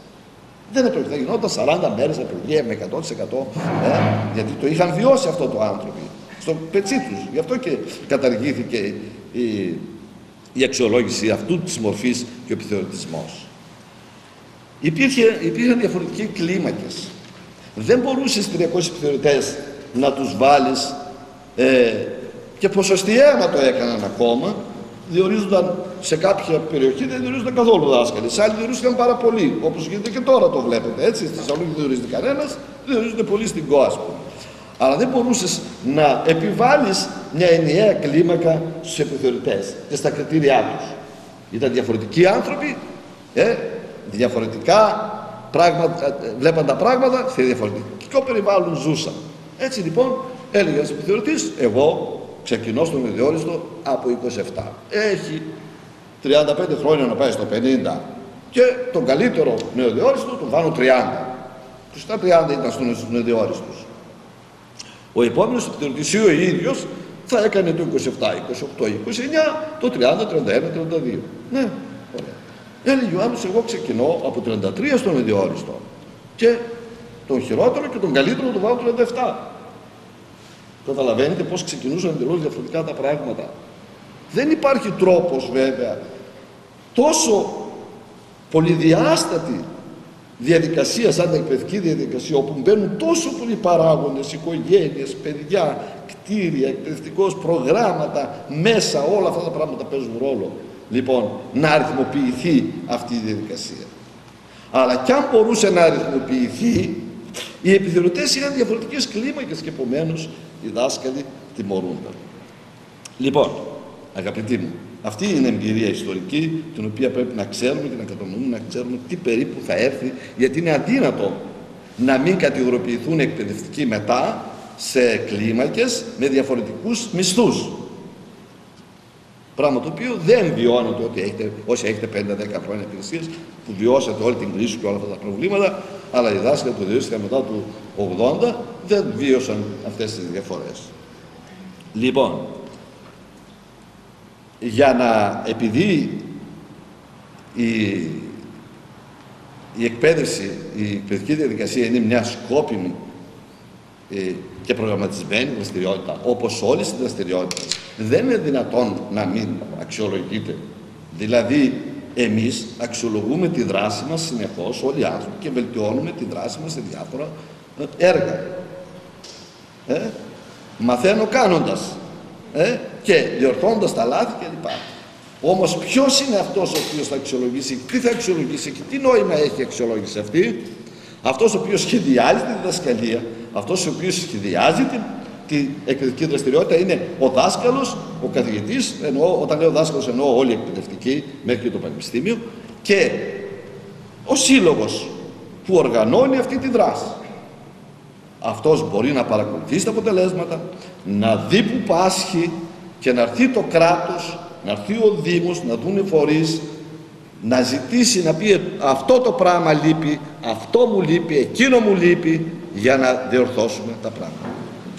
Speaker 2: Δεν έπρεπε, θα γινόταν 40 μέρες απεργία με 100% ε, γιατί το είχαν βιώσει αυτό το άνθρωποι στο πετσί τους. Γι' αυτό και καταργήθηκε η, η αξιολόγηση αυτού της μορφής και ο επιθεωρητισμός. Υπήρχε, υπήρχαν διαφορετικοί κλίμακες. Δεν μπορούσες 300 επιθεωρητές να τους βάλεις ε, και ποσοστιαία να το έκαναν ακόμα διορίζονταν σε κάποια περιοχή, δεν διορίζονταν καθόλου δάσκαλοι. Σε άλλοι διορίζονταν πάρα πολύ, όπως γίνεται και τώρα το βλέπετε. Έτσι, στη Θεσσαλονίκη δεν διορίζεται κανένας, διορίζονται πολύ στην ΚΟΑΣΠΟ. Αλλά δεν μπορούσες να επιβάλλεις μια ενιαία κλίμακα στους επιθεωρητές και στα κριτήριά τους. Ήταν διαφορετικοί άνθρωποι, ε, διαφορετικά πράγματα, ε, βλέπαν τα πράγματα σε διαφορετικό περιβάλλον ζούσαν. Έτσι λοιπόν έλεγε ένας επιθεωρητής, εγώ ξεκινώ στον ιδιόριστο από 27. Έχει 35 χρόνια να πάει στο 50 και τον καλύτερο νεοδιόριστο τον βάνω 30. Του στα 30 ήταν στους νεοδιόριστους. Ο επόμενος επιθεωρητής ο ίδιος θα έκανε το 27, 28, 29, το 30, 31, 32. Ναι, ωραία. Έλεγε ο άλλος, εγώ ξεκινώ από 33 στον ιδιόριστο και τον χειρότερο και τον καλύτερο τον βάλω 37. Καταλαβαίνετε πώς ξεκινούσαν εντελώς διαφορετικά τα πράγματα. Δεν υπάρχει τρόπος βέβαια τόσο πολυδιάστατη διαδικασία σαν την εκπαιδευτική διαδικασία όπου μπαίνουν τόσο πολλοί παράγοντες, οικογένειες, παιδιά, κτίρια, εκπαιδευτικός, προγράμματα, μέσα όλα αυτά τα πράγματα παίζουν ρόλο. Λοιπόν, να αριθμοποιηθεί αυτή η διαδικασία. Αλλά κι αν μπορούσε να αριθμοποιηθεί, οι επιθεωρητές είχαν διαφορετικές κλίμακες και επομένως οι δάσκαλοι τιμωρούνταν. Λοιπόν, αγαπητοί μου, αυτή είναι η εμπειρία ιστορική την οποία πρέπει να ξέρουμε και να κατανοούμε, να ξέρουμε τι περίπου θα έρθει, γιατί είναι αδύνατο να μην κατηγοροποιηθούν εκπαιδευτικοί μετά σε κλίμακες με διαφορετικούς μισθούς. Πράγμα το οποίο δεν βιώνεται ότι έχετε, όσοι έχετε 5-10 χρόνια υπηρεσίες, που βιώσατε όλη την κρίση και όλα αυτά τα προβλήματα, αλλά οι δάσκαλοι του Διόσκια μετά του 80 δεν βίωσαν αυτές τις διαφορές. Λοιπόν, για να, επειδή η, η εκπαίδευση, η εκπαιδευτική διαδικασία είναι μια σκόπιμη ε, και προγραμματισμένη δραστηριότητα, όπως όλες οι δραστηριότητες, δεν είναι δυνατόν να μην αξιολογείται. Δηλαδή, εμείς αξιολογούμε τη δράση μας συνεχώς, όλοι οι άνθρωποι, και βελτιώνουμε τη δράση μας σε διάφορα ε, έργα. Ε, μαθαίνω κάνοντας ε, και διορθώντας τα λάθη κλπ. Όμως ποιος είναι αυτός ο οποίος θα αξιολογήσει, τι θα αξιολογήσει και τι νόημα έχει η αξιολόγηση αυτή, αυτός ο οποίος σχεδιάζει τη διδασκαλία, αυτός ο οποίος σχεδιάζει την, την εκπαιδευτική δραστηριότητα είναι ο δάσκαλος, ο καθηγητής, εννοώ, όταν λέω δάσκαλος εννοώ όλοι οι εκπαιδευτικοί μέχρι και το πανεπιστήμιο και ο σύλλογος που οργανώνει αυτή τη δράση. Αυτός μπορεί να παρακολουθήσει τα αποτελέσματα, να δει που πάσχει και να έρθει το κράτος, να έρθει ο Δήμος, να δουν οι φορείς, να ζητήσει να πει αυτό το πράγμα λείπει, αυτό μου λείπει, εκείνο μου λείπει για να διορθώσουμε τα πράγματα.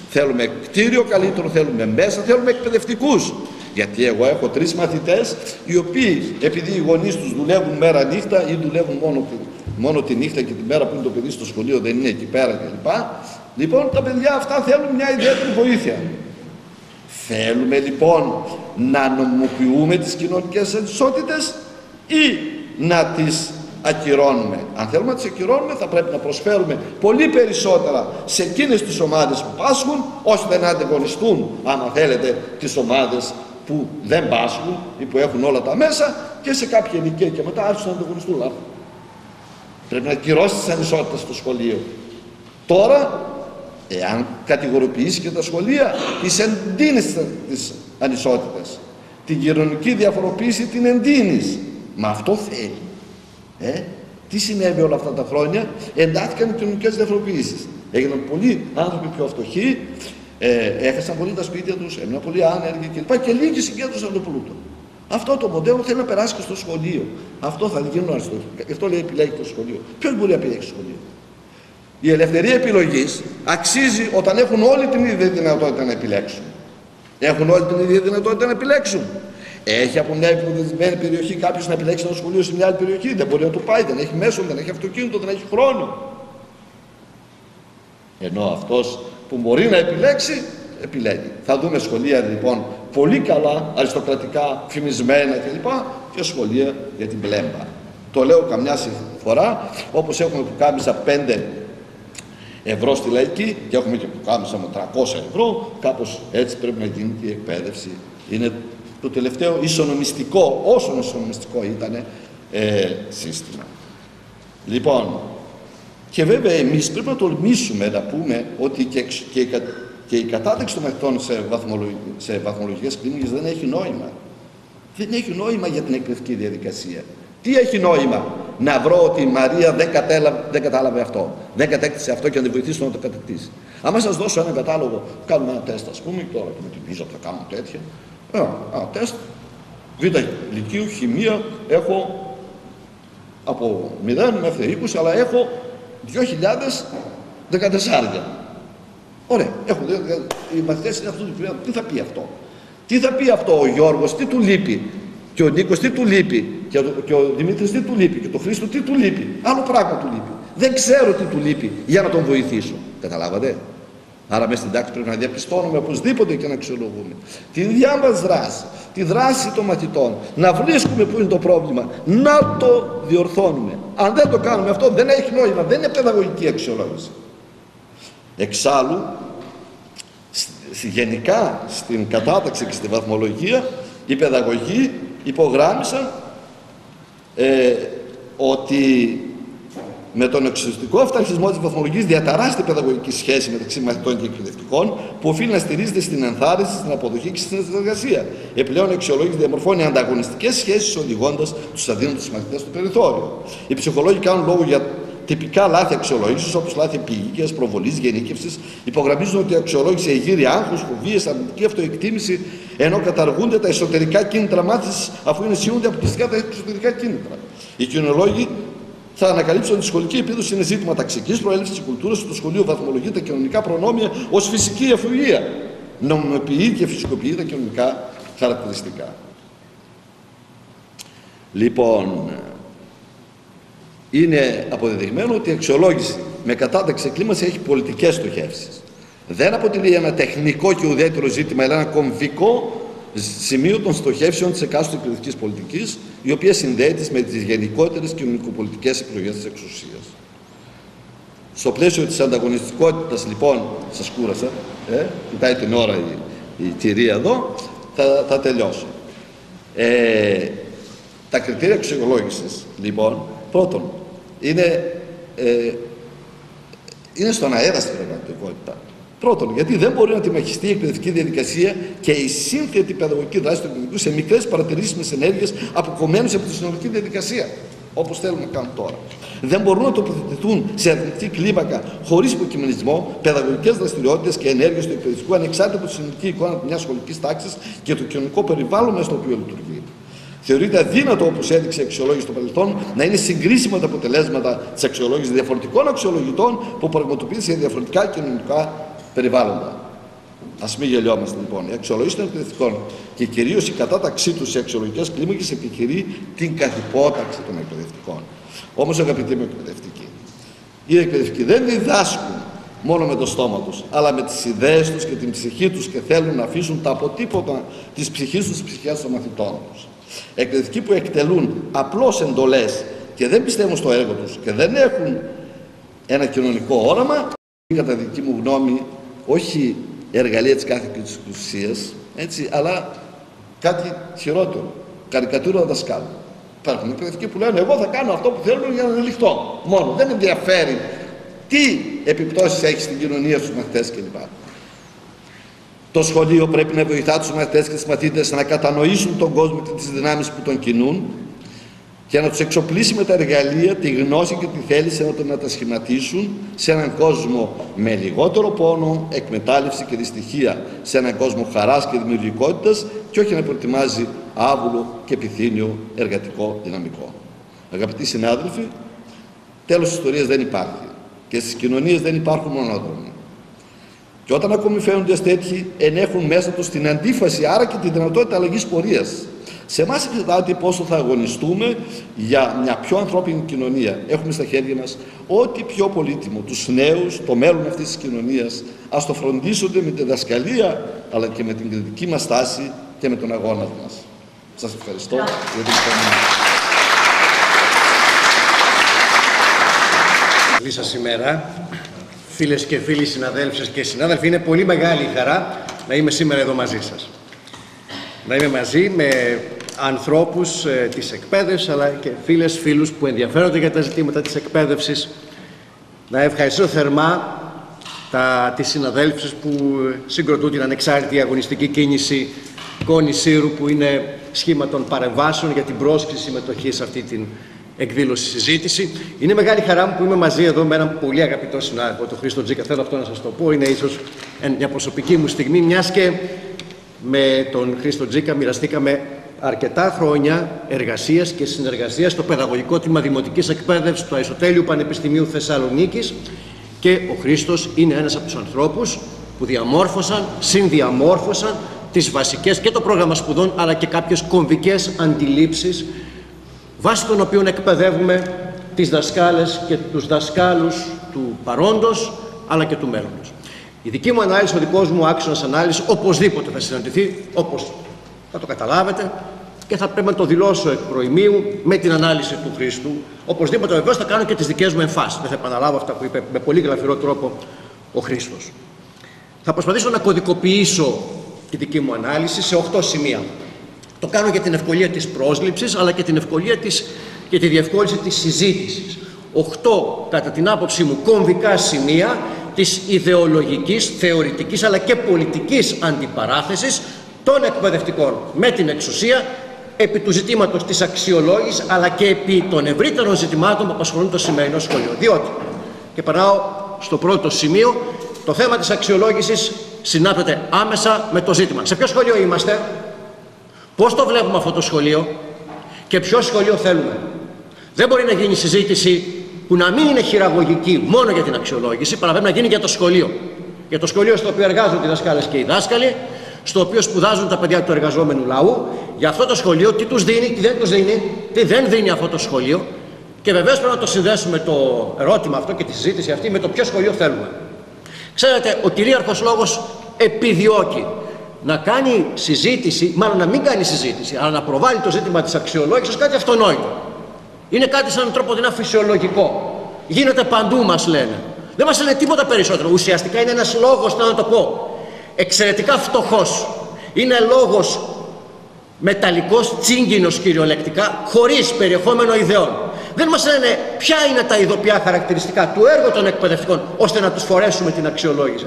Speaker 2: Θέλουμε κτίριο καλύτερο, θέλουμε μέσα, θέλουμε εκπαιδευτικούς. Γιατί εγώ έχω τρεις μαθητές οι οποίοι επειδή οι γονείς τους δουλεύουν μέρα νύχτα ή δουλεύουν μόνο, μόνο τη νύχτα και τη μέρα που είναι το παιδί στο σχολείο δεν είναι εκεί πέρα κλπ. Λοιπόν τα παιδιά αυτά θέλουν μια ιδιαίτερη βοήθεια. Θέλουμε λοιπόν να νομοποιούμε τις κοινωνικές ανισότητες ή να τις ακυρώνουμε. Αν θέλουμε να τις ακυρώνουμε θα πρέπει να προσφέρουμε πολύ περισσότερα σε εκείνες τις ομάδες που πάσχουν ώστε να ανταγωνιστούν άμα θέλετε τις ομάδες που δεν πάσχουν ή που έχουν όλα τα μέσα και σε κάποια ηλικία και μετά άρχισαν να ανταγωνιστούν. Πρέπει να ακυρώσεις τις ανισότητες στο σχολείο. Τώρα εάν κατηγοροποιήσεις και τα σχολεία τις εντείνεις της ανισότητας την κοινωνική διαφοροποίηση την εντείνεις μα αυτό θέλει ε; τι συνέβη όλα αυτά τα χρόνια; Εντάθηκαν οι κοινωνικές διαφοροποιήσεις. έγιναν πολλοί άνθρωποι πιο φτωχοί ε, έχασαν πολύ τα σπίτια τους έμειναν πολύ άνεργοι κλπ και λίγοι συγκέντρωσαν το πλούτο αυτό το μοντέλο θέλει να περάσει και στο σχολείο. Αυτό θα γίνει ο Γι' αυτό λέει επιλέγει το σχολείο. Ποιος μπορεί να επιλέξει το σχολείο; Η ελευθερία επιλογής αξίζει όταν έχουν όλη την ίδια δυνατότητα να επιλέξουν. Έχουν όλη την ίδια δυνατότητα να επιλέξουν. Έχει από μια υποδεδειγμένη περιοχή κάποιος να επιλέξει ένα σχολείο σε μια άλλη περιοχή; Δεν μπορεί να του πάει, δεν έχει μέσο, δεν έχει αυτοκίνητο, δεν έχει χρόνο. Ενώ αυτός που μπορεί να επιλέξει, επιλέγει. Θα δούμε σχολεία λοιπόν πολύ καλά, αριστοκρατικά, φημισμένα κλπ. και σχολεία για την πλέμπα. Το λέω καμιά φορά, όπως έχουμε που κάμισα πέντε ευρώ στη λαϊκή και έχουμε και που κάμισα με 300 ευρώ, κάπως έτσι πρέπει να γίνει η εκπαίδευση. Είναι το τελευταίο ισονομιστικό, όσο ισονομιστικό ήταν ε, σύστημα. Λοιπόν, και βέβαια εμείς πρέπει να τολμήσουμε να πούμε ότι και, και, και η κατάδειξη των μαθητών σε, βαθμολογ, σε βαθμολογικές κλίνικες δεν έχει νόημα. Δεν έχει νόημα για την εκπαιδευτική διαδικασία. Τι έχει νόημα; Να βρω ότι η Μαρία δεν, κατέλαβε, δεν κατάλαβε αυτό, δεν κατέκτησε αυτό και να τη βοηθήσω να το κατακτήσει. Αν σας δώσω ένα κατάλογο, κάνουμε ένα τεστ, ας πούμε, τώρα και με την πίζα θα κάνουμε τέτοια. Ένα τεστ, β' λυκείου, χημεία, έχω από 0 μέχρι 20, αλλά έχω 2.014. Ωραία, έχω, οι μαθητές είναι αυτούς του τι θα πει αυτό; Τι θα πει αυτό ο Γιώργος, τι του λείπει; Και ο Νίκος τι του λείπει; Και ο, και ο Δημήτρης τι του λείπει; Και το Χρήστο τι του λείπει; Άλλο πράγμα του λείπει. Δεν ξέρω τι του λείπει για να τον βοηθήσω. Καταλάβατε; Άρα μέσα στην τάξη πρέπει να διαπιστώνουμε οπωσδήποτε και να αξιολογούμε. Τη διά μας δράση, τη δράση των μαθητών, να βρίσκουμε που είναι το πρόβλημα, να το διορθώνουμε. Αν δεν το κάνουμε αυτό δεν έχει νόημα, δεν είναι παιδαγωγική αξιολόγηση. Εξάλλου, γενικά στην κατάταξη και στη βαθμολογία, οι παιδαγωγοί υπογράμμισαν ε, ότι με τον εξωτερικό αυταρχισμό της βαθμολογικής διαταράσσεται η παιδαγωγική σχέση μεταξύ μαθητών και εκπαιδευτικών, που οφείλει να στηρίζεται στην ενθάρρυνση, στην αποδοχή και στην συνεργασία. Επιπλέον, η αξιολόγηση διαμορφώνει ανταγωνιστικές σχέσεις, οδηγώντας τους αδύνατους μαθητές στο περιθώριο. Οι ψυχολόγοι κάνουν λόγο για τυπικά λάθη αξιολόγηση, όπως λάθη επίγεια, προβολής, γενίκευσης, υπογραμμίζουν ότι η αξιολόγηση εγείρει άγχος, φοβίες, αρνητική αυτοεκτίμηση, ενώ καταργούνται τα εσωτερικά κίνητρα μάθησης, αφού είναι σιούνται αποκλειστικά τα εξωτερικά κίνητρα. Οι κοινολόγοι θα ανακαλύψουν ότι η σχολική επίδοση είναι ζήτημα ταξικής προέλευσης τη κουλτούρα, το σχολείο βαθμολογεί τα κοινωνικά προνόμια ως φυσική αφιλία. Νομιμοποιεί και φυσικοποιεί τα κοινωνικά χαρακτηριστικά. Λοιπόν, είναι αποδεδειγμένο ότι η αξιολόγηση με κατάταξη κλίμαξη έχει πολιτικές στοχεύσεις. Δεν αποτελεί ένα τεχνικό και ουδέτερο ζήτημα, αλλά ένα κομβικό σημείο των στοχεύσεων της εκάστοτε εκπαιδευτική πολιτικής, η οποία συνδέεται με τις γενικότερες κοινωνικοπολιτικές επιλογές της εξουσίας. Στο πλαίσιο της ανταγωνιστικότητας, λοιπόν, σας κούρασα, ε, κοιτάει την ώρα η, η κυρία εδώ, θα, θα τελειώσω. Ε, τα κριτήρια αξιολόγησης, λοιπόν, πρώτον, είναι, ε, είναι στον αέρα στην πραγματικότητα. Πρώτον, γιατί δεν μπορεί να τιμαχιστεί η εκπαιδευτική διαδικασία και η σύνθετη παιδαγωγική δράση του εκπαιδευτικού σε μικρές παρατηρήσιμες ενέργειες αποκομμένες από τη συνολική διαδικασία. Όπως θέλουμε να κάνουμε τώρα. Δεν μπορούν να τοποθετηθούν σε αρνητική κλίμακα χωρίς υποκειμενισμό παιδαγωγικές δραστηριότητες και ενέργειες του εκπαιδευτικού ανεξάρτητα από τη συνολική εικόνα μιας σχολικής τάξης και το κοινωνικό περιβάλλον μέσα στο οποίο λειτουργεί. Θεωρείται αδύνατο, όπως έδειξε η αξιολόγηση των παρελθόν, να είναι συγκρίσιμα τα αποτελέσματα της αξιολόγησης διαφορετικών αξιολογητών που πραγματοποιείται σε διαφορετικά κοινωνικά περιβάλλοντα. Α μην γελιόμαστε λοιπόν. Η αξιολόγηση των εκπαιδευτικών και κυρίως η κατάταξή τους σε αξιολογικές κλίμακες επιχειρεί την καθυπόταξη των εκπαιδευτικών. Όμως, αγαπητοί μου εκπαιδευτικοί, οι εκπαιδευτικοί δεν διδάσκουν μόνο με το στόμα τους, αλλά με τις ιδέες τους και την ψυχή τους και θέλουν να αφήσουν τα αποτύπωτα της ψυχής τους στι ψυχέ των μαθητών τους. Εκπαιδευτικοί που εκτελούν απλώς εντολές και δεν πιστεύουν στο έργο τους και δεν έχουν ένα κοινωνικό όραμα, κατά δική μου γνώμη, όχι εργαλεία της κάθε ουσίας, έτσι, αλλά κάτι χειρότερο. Καρικατούρα δασκάλου. Υπάρχουν εκπαιδευτικοί που λένε εγώ θα κάνω αυτό που θέλω για να ανελιχθώ. Μόνο. Δεν ενδιαφέρει τι επιπτώσεις έχει στην κοινωνία στους μαθητές κλπ. Το σχολείο πρέπει να βοηθά τους μαθητές και τις μαθήτες να κατανοήσουν τον κόσμο και τις δυνάμεις που τον κινούν και να τους εξοπλίσει με τα εργαλεία, τη γνώση και τη θέληση να τον μετασχηματίσουν σε έναν κόσμο με λιγότερο πόνο, εκμετάλλευση και δυστυχία, σε έναν κόσμο χαράς και δημιουργικότητας και όχι να προετοιμάζει άβουλο και επιθύνιο εργατικό δυναμικό. Αγαπητοί συνάδελφοι, τέλος της ιστορίας δεν υπάρχει και στις κοινωνίες δεν υπάρχουν μονόδρομοι. Και όταν ακόμη φαίνονται τέτοιοι, ενέχουν μέσα τους την αντίφαση, άρα και τη δυνατότητα αλλαγής πορείας. Σε εμάς εξετάται πόσο θα αγωνιστούμε για μια πιο ανθρώπινη κοινωνία. Έχουμε στα χέρια μας ό,τι πιο πολύτιμο, τους νέους, το μέλλον αυτής της κοινωνίας. Α το φροντίσονται με τη δασκαλία, αλλά και με την κριτική μας στάση και με τον αγώνα μας. Σας ευχαριστώ για την
Speaker 3: Καλή σας ημέρα. Φίλες και φίλοι, συναδέλφε και συνάδελφοι, είναι πολύ μεγάλη χαρά να είμαι σήμερα εδώ μαζί σας. Να είμαι μαζί με ανθρώπους ε, της εκπαίδευσης αλλά και φίλες φίλους που ενδιαφέρονται για τα ζητήματα της εκπαίδευσης. Να ευχαριστώ θερμά τα, τις συναδέλφους που συγκροτούν την ανεξάρτητη αγωνιστική κίνηση Κόνη Σύρου που είναι σχήμα των παρεμβάσεων για την πρόσκληση συμμετοχή σε αυτή την εκδήλωση συζήτηση. Είναι μεγάλη χαρά μου που είμαι μαζί εδώ με έναν πολύ αγαπητό συνάδελφο, τον Χρήστο Τζίκα. Θέλω αυτό να σας το πω. Είναι ίσως μια προσωπική μου στιγμή, μιας και με τον Χρήστο Τζίκα μοιραστήκαμε αρκετά χρόνια εργασίας και συνεργασίας στο Παιδαγωγικό Τμήμα Δημοτικής Εκπαίδευσης του Αριστοτέλειου Πανεπιστημίου Θεσσαλονίκης και ο Χρήστος είναι ένας από τους ανθρώπους που διαμόρφωσαν, συνδιαμόρφωσαν τις βασικές και το πρόγραμμα σπουδών αλλά και κάποιες κομβικές αντιλήψεις βάσει των οποίων εκπαιδεύουμε τις δασκάλες και τους δασκάλους του παρόντος αλλά και του μέλλοντος. Η δική μου ανάλυση, ο δικός μου άξονας ανάλυση οπωσδήποτε θα συναντηθεί όπως θα το καταλάβετε και θα πρέπει να το δηλώσω εκ προημίου με την ανάλυση του Χρήστου. Οπωσδήποτε βεβαίως θα κάνω και τις δικές μου εμφάσεις. Δεν θα επαναλάβω αυτά που είπε με πολύ γλαφυρό τρόπο ο Χρήστος. Θα προσπαθήσω να κωδικοποιήσω τη δική μου ανάλυση σε 8 σημεία. Το κάνω για την ευκολία της πρόσληψης, αλλά και την ευκολία της, και τη διευκόλυνση της συζήτησης. 8, κατά την άποψή μου, κομβικά σημεία της ιδεολογικής, θεωρητικής, αλλά και πολιτικής αντιπαράθεσης των εκπαιδευτικών με την εξουσία επί του ζητήματος της αξιολόγησης αλλά και επί των ευρύτερων ζητημάτων που απασχολούν το σημερινό σχολείο. Διότι, και περνάω στο πρώτο σημείο, το θέμα της αξιολόγησης συνάπτεται άμεσα με το ζήτημα. Σε ποιο σχολείο είμαστε, πώς το βλέπουμε αυτό το σχολείο και ποιο σχολείο θέλουμε. Δεν μπορεί να γίνει συζήτηση που να μην είναι χειραγωγική μόνο για την αξιολόγηση, παρά πρέπει να γίνει για το σχολείο. Για το σχολείο στο οποίο εργάζονται οι δασκάλες και οι δάσκαλοι, στο οποίο σπουδάζουν τα παιδιά του εργαζόμενου λαού, για αυτό το σχολείο, τι τους δίνει, τι δεν τους δίνει, τι δεν δίνει αυτό το σχολείο. Και βεβαίως πρέπει να το συνδέσουμε το ερώτημα αυτό και τη συζήτηση αυτή με το ποιο σχολείο θέλουμε. Ξέρετε, ο κυρίαρχος λόγος επιδιώκει να κάνει συζήτηση, μάλλον να μην κάνει συζήτηση, αλλά να προβάλλει το ζήτημα της αξιολόγησης κάτι αυτονόητο. Είναι κάτι σαν τρόπο δεινά φυσιολογικό. Γίνεται παντού μας λένε. Δεν μας λένε τίποτα περισσότερο. Ουσιαστικά είναι ένας λόγος, να το πω, εξαιρετικά φτωχός. Είναι λόγος μεταλλικός, τσίγκινος κυριολεκτικά, χωρίς περιεχόμενο ιδεών. Δεν μας λένε ποια είναι τα ειδοπιά χαρακτηριστικά του έργου των εκπαιδευτικών, ώστε να τους φορέσουμε την αξιολόγηση.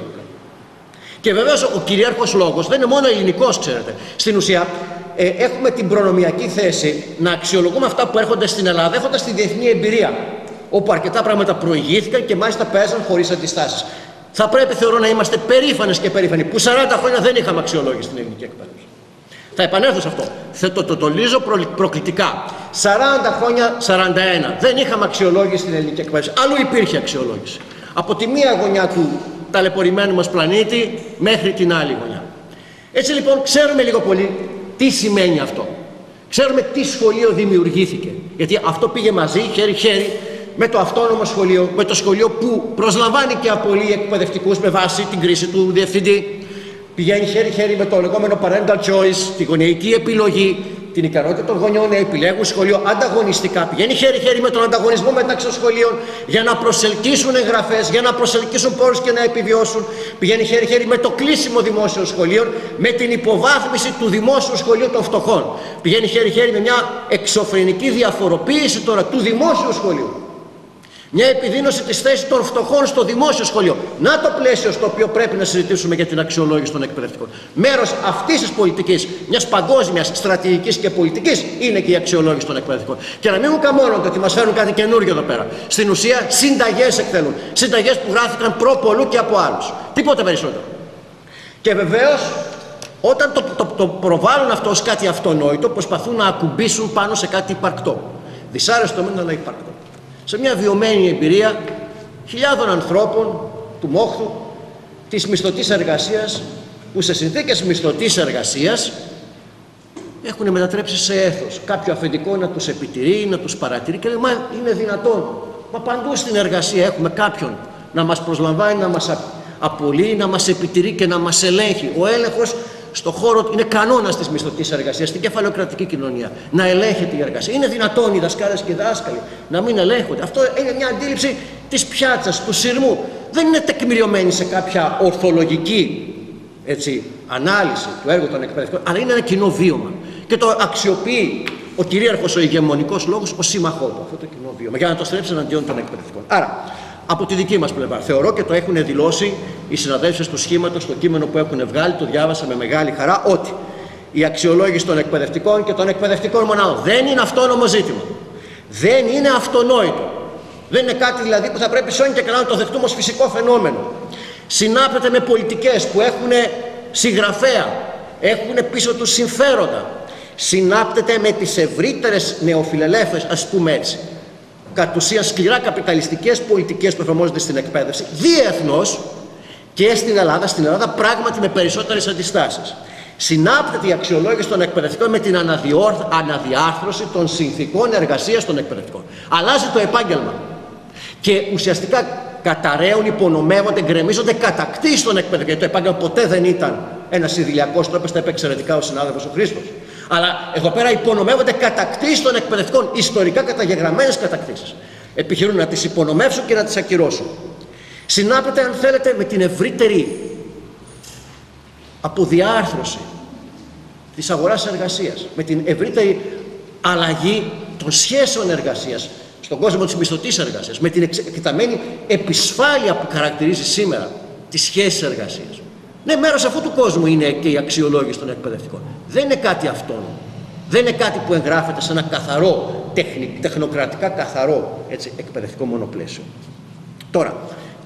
Speaker 3: Και βεβαίως ο κυρίαρχος λόγος δεν είναι μόνο ελληνικός, ξέρετε. Στην ουσία ε, έχουμε την προνομιακή θέση να αξιολογούμε αυτά που έρχονται στην Ελλάδα έχοντας τη διεθνή εμπειρία όπου αρκετά πράγματα προηγήθηκαν και μάλιστα πέρασαν χωρίς αντιστάσεις. Θα πρέπει θεωρώ να είμαστε περήφανες και περήφανοι που 40 χρόνια δεν είχαμε αξιολόγηση στην ελληνική εκπαίδευση. Θα επανέλθω σε αυτό. Θα το, το τολίζω προ, προκλητικά. 40 χρόνια, 41, δεν είχαμε αξιολόγηση στην ελληνική εκπαίδευση. Αλλού υπήρχε αξιολόγηση. Από τη μία γωνιά του ταλαιπωρημένου μας πλανήτη μέχρι την άλλη γωνιά. Έτσι λοιπόν ξέρουμε λίγο πολύ τι σημαίνει αυτό. Ξέρουμε τι σχολείο δημιουργήθηκε. Γιατί αυτό πήγε μαζί, χέρι-χέρι, με το αυτόνομο σχολείο, με το σχολείο που προσλαμβάνει και απολύει εκπαιδευτικούς με βάση την κρίση του διευθυντή. Πηγαίνει χέρι-χέρι με το λεγόμενο parental choice, τη γονεϊκή επιλογή, την ικανότητα των γονιών να επιλέγουν σχολείο ανταγωνιστικά. Πηγαίνει χέρι-χέρι με τον ανταγωνισμό μεταξύ των σχολείων για να προσελκύσουν εγγραφές, για να προσελκύσουν πόρους και να επιβιώσουν. Πηγαίνει χέρι-χέρι με το κλείσιμο δημόσιων σχολείων, με την υποβάθμιση του δημόσιου σχολείου των φτωχών. Πηγαίνει χέρι-χέρι με μια εξωφρενική διαφοροποίηση τώρα του δημόσιου σχολείου. Μια επιδείνωση της θέσης των φτωχών στο δημόσιο σχολείο. Να το πλαίσιο στο οποίο πρέπει να συζητήσουμε για την αξιολόγηση των εκπαιδευτικών. Μέρος αυτής της πολιτικής, μιας παγκόσμιας στρατηγικής και πολιτικής, είναι και η αξιολόγηση των εκπαιδευτικών. Και να μην μου καμώνονται ότι μας φέρουν κάτι καινούργιο εδώ πέρα. Στην ουσία, συνταγές εκτελούν. Συνταγές που γράφηκαν προπολού και από άλλους. Τίποτα περισσότερο. Και βεβαίως, όταν το, το, το προβάλλουν αυτό ως κάτι αυτονόητο, προσπαθούν να ακουμπήσουν πάνω σε κάτι υπαρκτό. Δυσάρεστο μεν, αλλά υπαρκτό σε μια βιωμένη εμπειρία χιλιάδων ανθρώπων του μόχθου της μισθωτής εργασίας που σε συνθήκες μισθωτής εργασίας έχουν μετατρέψει σε έθος. Κάποιο αφεντικό να τους επιτηρεί, να τους παρατηρεί και λέει μα είναι δυνατόν. Μα παντού στην εργασία έχουμε κάποιον να μας προσλαμβάνει, να μας απολύει, να μας επιτηρεί και να μας ελέγχει. Ο έλεγχος στο χώρο, είναι κανόνας της μισθωτή εργασίας, στην κεφαλαιοκρατική κοινωνία, να ελέγχεται η εργασία. Είναι δυνατόν οι δασκάλες και οι δάσκαλοι να μην ελέγχονται. Αυτό είναι μια αντίληψη της πιάτσας, του σειρμού. Δεν είναι τεκμηριωμένη σε κάποια ορθολογική έτσι, ανάλυση του έργου των εκπαιδευτικών, αλλά είναι ένα κοινό βίωμα. Και το αξιοποιεί ο κυρίαρχος, ο ηγεμονικός λόγος, ο σύμμαχός του, αυτό το κοινό βίωμα, για να το στρέψει εναντίον των εκπαιδευτικών. Άρα, από τη δική μας πλευρά. Θεωρώ και το έχουν δηλώσει οι συναδέλφες του σχήματος στο κείμενο που έχουν βγάλει, το διάβασα με μεγάλη χαρά, ότι η αξιολόγηση των εκπαιδευτικών και των εκπαιδευτικών μονάδων δεν είναι αυτόνομο ζήτημα. Δεν είναι αυτονόητο. Δεν είναι κάτι δηλαδή που θα πρέπει σώνει και καλά να το δεχτούμε ως φυσικό φαινόμενο. Συνάπτεται με πολιτικές που έχουν συγγραφέα, έχουν πίσω τους συμφέροντα. Συνάπτεται με τις ευρύτερες νεοφιλελεύθερες, ας πούμε έτσι, κατ' ουσία σκληρά καπιταλιστικές πολιτικές που εφαρμόζονται στην εκπαίδευση διεθνώς και στην Ελλάδα, στην Ελλάδα πράγματι με περισσότερες αντιστάσεις. Συνάπτεται η αξιολόγηση των εκπαιδευτικών με την αναδιάρθρωση των συνθήκων εργασίας των εκπαιδευτικών. Αλλάζει το επάγγελμα και ουσιαστικά καταραίουν, υπονομεύονται, γκρεμίζονται κατακτήσεις των εκπαιδευτικών. Γιατί το επάγγελμα ποτέ δεν ήταν ένας ιδηλιακός τρόπο, τα είπε εξαιρετικά ο συνάδελφος ο Χρήστος. Αλλά εδώ πέρα υπονομεύονται κατακτήσεις των εκπαιδευτικών, ιστορικά καταγεγραμμένες κατακτήσεις. Επιχειρούν να τις υπονομεύσουν και να τις ακυρώσουν. Συνάπτεται, αν θέλετε, με την ευρύτερη αποδιάρθρωση της αγοράς εργασίας, με την ευρύτερη αλλαγή των σχέσεων εργασίας στον κόσμο της μισθωτής εργασίας, με την εκτεταμένη επισφάλεια που χαρακτηρίζει σήμερα τις σχέσεις εργασίας. Ναι, μέρος αυτού του κόσμου είναι και η αξιολόγηση των εκπαιδευτικών. Δεν είναι κάτι αυτόνομο. Δεν είναι κάτι που εγγράφεται σε ένα καθαρό, τεχνοκρατικά καθαρό έτσι, εκπαιδευτικό μονοπλαίσιο. Τώρα,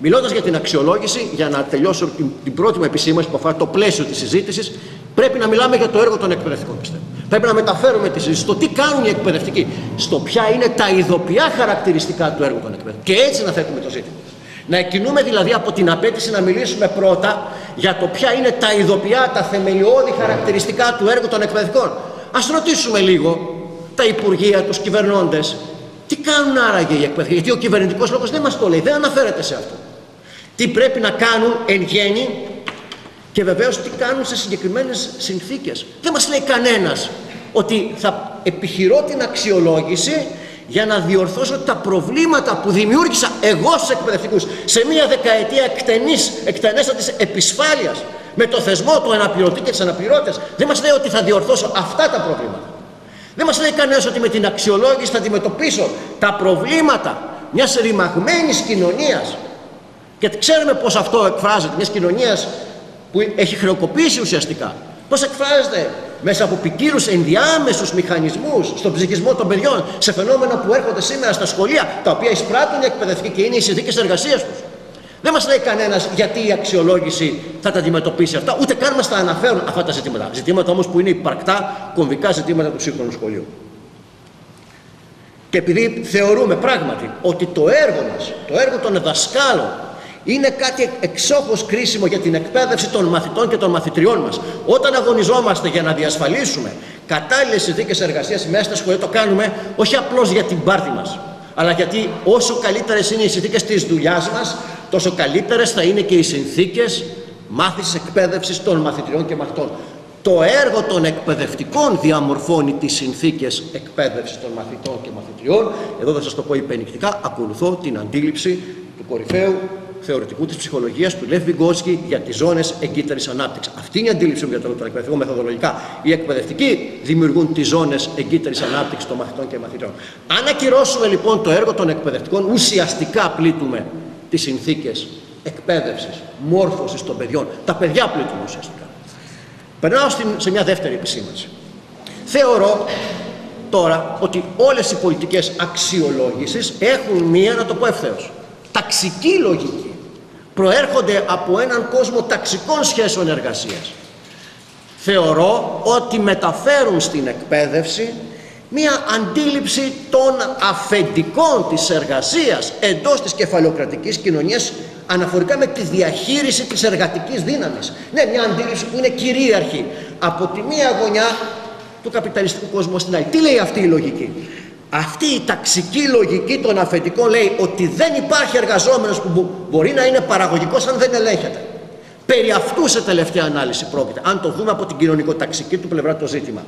Speaker 3: μιλώντας για την αξιολόγηση, για να τελειώσω την, την πρώτη μου επισήμωση που αφορά το πλαίσιο της συζήτησης, πρέπει να μιλάμε για το έργο των εκπαιδευτικών, πιστεύω. Πρέπει να μεταφέρουμε τη συζήτηση στο τι κάνουν οι εκπαιδευτικοί, στο ποια είναι τα ειδοπιά χαρακτηριστικά του έργου των εκπαιδευτικών. Και έτσι να θέτουμε το ζήτημα. Να εκκινούμε δηλαδή από την απέτηση να μιλήσουμε πρώτα για το ποια είναι τα ειδοπιά, τα θεμελιώδη χαρακτηριστικά του έργου των εκπαιδευτικών. Ας ρωτήσουμε λίγο τα υπουργεία, τους κυβερνώντες, τι κάνουν άραγε οι εκπαιδευτικοί, γιατί ο κυβερνητικός λόγος δεν μας το λέει, δεν αναφέρεται σε αυτό. Τι πρέπει να κάνουν εν γέννη και βεβαίως τι κάνουν σε συγκεκριμένες συνθήκες. Δεν μας λέει κανένας ότι θα επιχειρώ την αξιολόγηση για να διορθώσω τα προβλήματα που δημιούργησα εγώ στους εκπαιδευτικούς σε μια δεκαετία εκτενής, εκτενέστατης επισφάλειας με το θεσμό του αναπληρωτή και τις αναπληρώτες. Δεν μας λέει ότι θα διορθώσω αυτά τα προβλήματα. Δεν μας λέει κανένας ότι με την αξιολόγηση θα αντιμετωπίσω τα προβλήματα μιας ρημαγμένης κοινωνίας και ξέρουμε πως αυτό εκφράζεται μιας κοινωνίας που έχει χρεοκοπήσει ουσιαστικά. Πώς εκφράζεται μέσα από ποικίλους ενδιάμεσους μηχανισμούς στον ψυχισμό των παιδιών σε φαινόμενα που έρχονται σήμερα στα σχολεία, τα οποία εισπράττουν οι εκπαιδευτικοί και είναι οι συνθήκες εργασίας τους. Δεν μας λέει κανένας γιατί η αξιολόγηση θα τα αντιμετωπίσει αυτά, ούτε καν μας τα αναφέρουν αυτά τα ζητήματα. Ζητήματα όμως που είναι υπαρκτά κομβικά ζητήματα του σύγχρονου σχολείου. Και επειδή θεωρούμε πράγματι ότι το έργο μας, το έργο των δασκάλων είναι κάτι εξόχως κρίσιμο για την εκπαίδευση των μαθητών και των μαθητριών μας. Όταν αγωνιζόμαστε για να διασφαλίσουμε κατάλληλες συνθήκες εργασίας μέσα στα σχολεία το κάνουμε όχι απλώς για την πάρτη μας αλλά γιατί όσο καλύτερες είναι οι συνθήκες της δουλειάς μας τόσο καλύτερες θα είναι και οι συνθήκες μάθησης εκπαίδευσης των μαθητριών και μαθητών. Το έργο των εκπαιδευτικών διαμορφώνει τις συνθήκες εκπαίδευσης των μαθητών και μαθητριών. Εδώ θα σας το πω υπενικτικά, ακολουθώ την αντίληψη του κορυφαίου θεωρητικού της ψυχολογίας του Λεύ Βιγκόσκι για τις ζώνες εγκύτερη ανάπτυξης. Αυτή είναι η αντίληψη μου για τον εκπαιδευτικό μεθοδολογικά. Οι εκπαιδευτικοί δημιουργούν τις ζώνες εγκύτερη ανάπτυξης των μαθητών και μαθητών. Αν ακυρώσουμε λοιπόν το έργο των εκπαιδευτικών, ουσιαστικά πλήττουμε τις συνθήκες εκπαίδευσης, μόρφωσης των παιδιών. Τα παιδιά πλήττουν ουσιαστικά. Περνάω σε μια δεύτερη επισήμανση. Θεωρώ τώρα ότι όλες οι πολιτικές αξιολόγησης έχουν μία, να το πω ευθέως, ταξική λογική προέρχονται από έναν κόσμο ταξικών σχέσεων εργασίας. Θεωρώ ότι μεταφέρουν στην εκπαίδευση μία αντίληψη των αφεντικών της εργασίας εντός της κεφαλαιοκρατικής κοινωνίας αναφορικά με τη διαχείριση της εργατικής δύναμης. Ναι, μια αντίληψη που είναι κυρίαρχη από τη μία γωνιά του καπιταλιστικού κόσμου στην άλλη. Τι λέει αυτή η λογική; Αυτή η ταξική λογική των αφεντικών λέει ότι δεν υπάρχει εργαζόμενος που μπορεί να είναι παραγωγικός αν δεν ελέγχεται. Περί αυτού σε τελευταία ανάλυση πρόκειται, αν το δούμε από την κοινωνικοταξική του πλευρά το ζήτημα.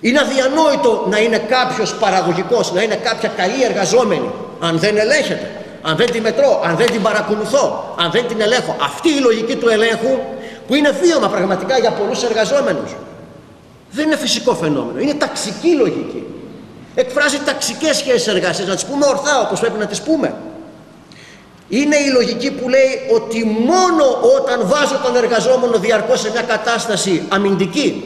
Speaker 3: Είναι αδιανόητο να είναι κάποιος παραγωγικός, να είναι κάποια καλή εργαζόμενη, αν δεν ελέγχεται, αν δεν τη μετρώ, αν δεν την παρακολουθώ, αν δεν την ελέγχω. Αυτή η λογική του ελέγχου, που είναι βίωμα πραγματικά για πολλούς εργαζόμενους, δεν είναι φυσικό φαινόμενο, είναι ταξική λογική εκφράζει ταξικές σχέσεις εργασίας, να τις πούμε ορθά όπως πρέπει να τις πούμε. Είναι η λογική που λέει ότι μόνο όταν βάζω τον εργαζόμενο διαρκώς σε μια κατάσταση αμυντική,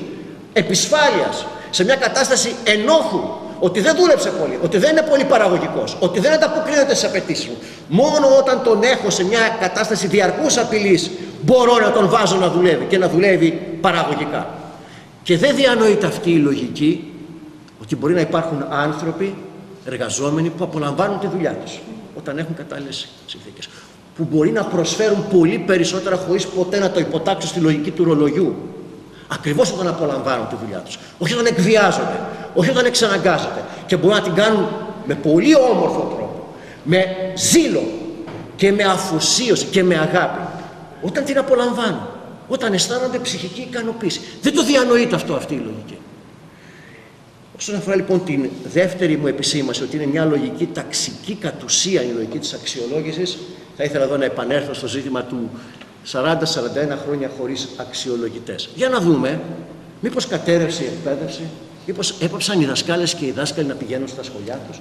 Speaker 3: επισφάλειας, σε μια κατάσταση ενόχου, ότι δεν δούλεψε πολύ, ότι δεν είναι πολύ παραγωγικός, ότι δεν ανταποκρίνεται στις απαιτήσεις μου. Μόνο όταν τον έχω σε μια κατάσταση διαρκούς απειλής μπορώ να τον βάζω να δουλεύει και να δουλεύει παραγωγικά. Και δεν διανοείται αυτή η λογική ότι μπορεί να υπάρχουν άνθρωποι, εργαζόμενοι που απολαμβάνουν τη δουλειά τους όταν έχουν κατάλληλες συνθήκες. Που μπορεί να προσφέρουν πολύ περισσότερα χωρίς ποτέ να το υποτάξουν στη λογική του ρολογιού. Ακριβώς όταν απολαμβάνουν τη δουλειά τους. Όχι όταν εκβιάζονται, όχι όταν εξαναγκάζονται. Και μπορούν να την κάνουν με πολύ όμορφο τρόπο. Με ζήλο και με αφοσίωση και με αγάπη. Όταν την απολαμβάνουν. Όταν αισθάνονται ψυχική ικανοποίηση. Δεν το διανοείται αυτό αυτή η λογική Όσον αφορά λοιπόν την δεύτερη μου επισήμαση ότι είναι μια λογική ταξική κατ' ουσία η λογική της αξιολόγησης θα ήθελα εδώ να επανέλθω στο ζήτημα του 40-41 χρόνια χωρίς αξιολογητές. Για να δούμε μήπως κατέρευσε η εκπαίδευση, μήπως έπαψαν οι δασκάλες και οι δάσκαλοι να πηγαίνουν στα σχολιά τους,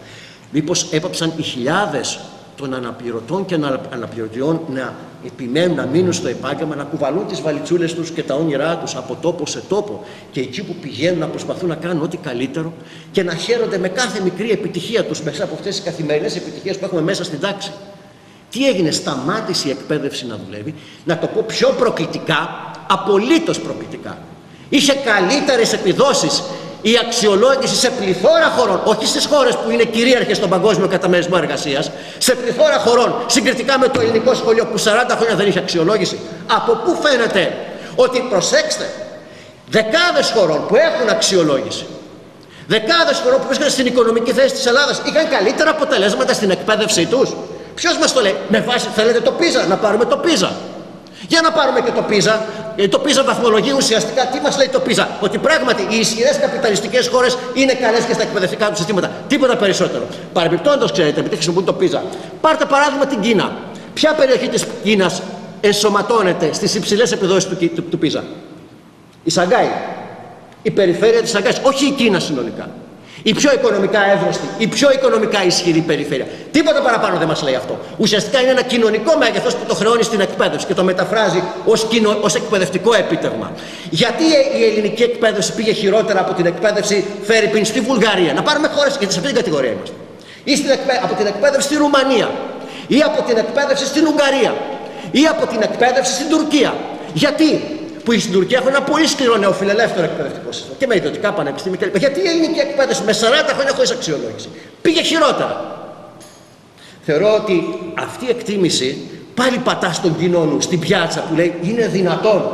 Speaker 3: μήπως έπαψαν οι χιλιάδες των αναπληρωτών και αναπληρωτιών να επιμένουν να μείνουν στο επάγγελμα, να κουβαλούν τις βαλιτσούλες τους και τα όνειρά τους από τόπο σε τόπο και εκεί που πηγαίνουν να προσπαθούν να κάνουν ό,τι καλύτερο και να χαίρονται με κάθε μικρή επιτυχία τους μέσα από αυτές τις καθημερινές επιτυχίες που έχουμε μέσα στην τάξη. Τι έγινε, σταμάτησε η εκπαίδευση να δουλεύει, να το πω πιο προκλητικά, απολύτως προκλητικά. Είχε καλύτερες επιδόσεις η αξιολόγηση σε πληθώρα χωρών, όχι στις χώρες που είναι κυρίαρχες στον παγκόσμιο καταμερισμό εργασίας, σε πληθώρα χωρών, συγκριτικά με το ελληνικό σχολείο που 40 χρόνια δεν είχε αξιολόγηση. Από πού φαίνεται ότι, προσέξτε, δεκάδες χωρών που έχουν αξιολόγηση, δεκάδες χωρών που βρίσκονται στην οικονομική θέση της Ελλάδας, είχαν καλύτερα αποτελέσματα στην εκπαίδευσή τους. Ποιος μας το λέει, με βάση, θέλετε το πίζα, να πάρουμε το πίζα. Για να πάρουμε και το πίζα, γιατί το πίζα βαθμολογεί ουσιαστικά τι μας λέει το πίζα. Ότι πράγματι οι ισχυρές καπιταλιστικές χώρες είναι καλές και στα εκπαιδευτικά τους συστήματα. Τίποτα περισσότερο. Παρεμπιπτόντως, ξέρετε, επειδή χρησιμοποιούν το πίζα. Πάρτε παράδειγμα την Κίνα. Ποια περιοχή της Κίνας ενσωματώνεται στις υψηλές επιδόσεις του, του, του πίζα; Η Σαγκάη. Η περιφέρεια της Σαγκάης. Όχι η Κίνα συνολικά η πιο οικονομικά εύρωστη, η πιο οικονομικά ισχυρή περιφέρεια. Τίποτα παραπάνω δεν μας λέει αυτό. Ουσιαστικά είναι ένα κοινωνικό μέγεθος που το χρεώνει στην εκπαίδευση και το μεταφράζει ως κοινο... ως εκπαιδευτικό επίτευγμα. Γιατί η ελληνική εκπαίδευση πήγε χειρότερα από την εκπαίδευση Φέρυπιν στη Βουλγαρία; Να πάρουμε χώρες, γιατί σε αυτή την κατηγορία είμαστε. Ή στην από την εκπαίδευση στη Ρουμανία. Ή από την εκπαίδευση στην Ουγγαρία. Ή από την εκπαίδευση στην Τουρκία. Γιατί; Που στην Τουρκία έχουν ένα πολύ σκληρό νεοφιλελεύθερο εκπαιδευτικό σύστημα και με ιδιωτικά πανεπιστήμια κλπ. Γιατί η ελληνική εκπαίδευση με 40 χρόνια χωρίς αξιολόγηση πήγε χειρότερα. Θεωρώ ότι αυτή η εκτίμηση πάλι πατά στον κοινό νου, στην πιάτσα που λέει είναι δυνατόν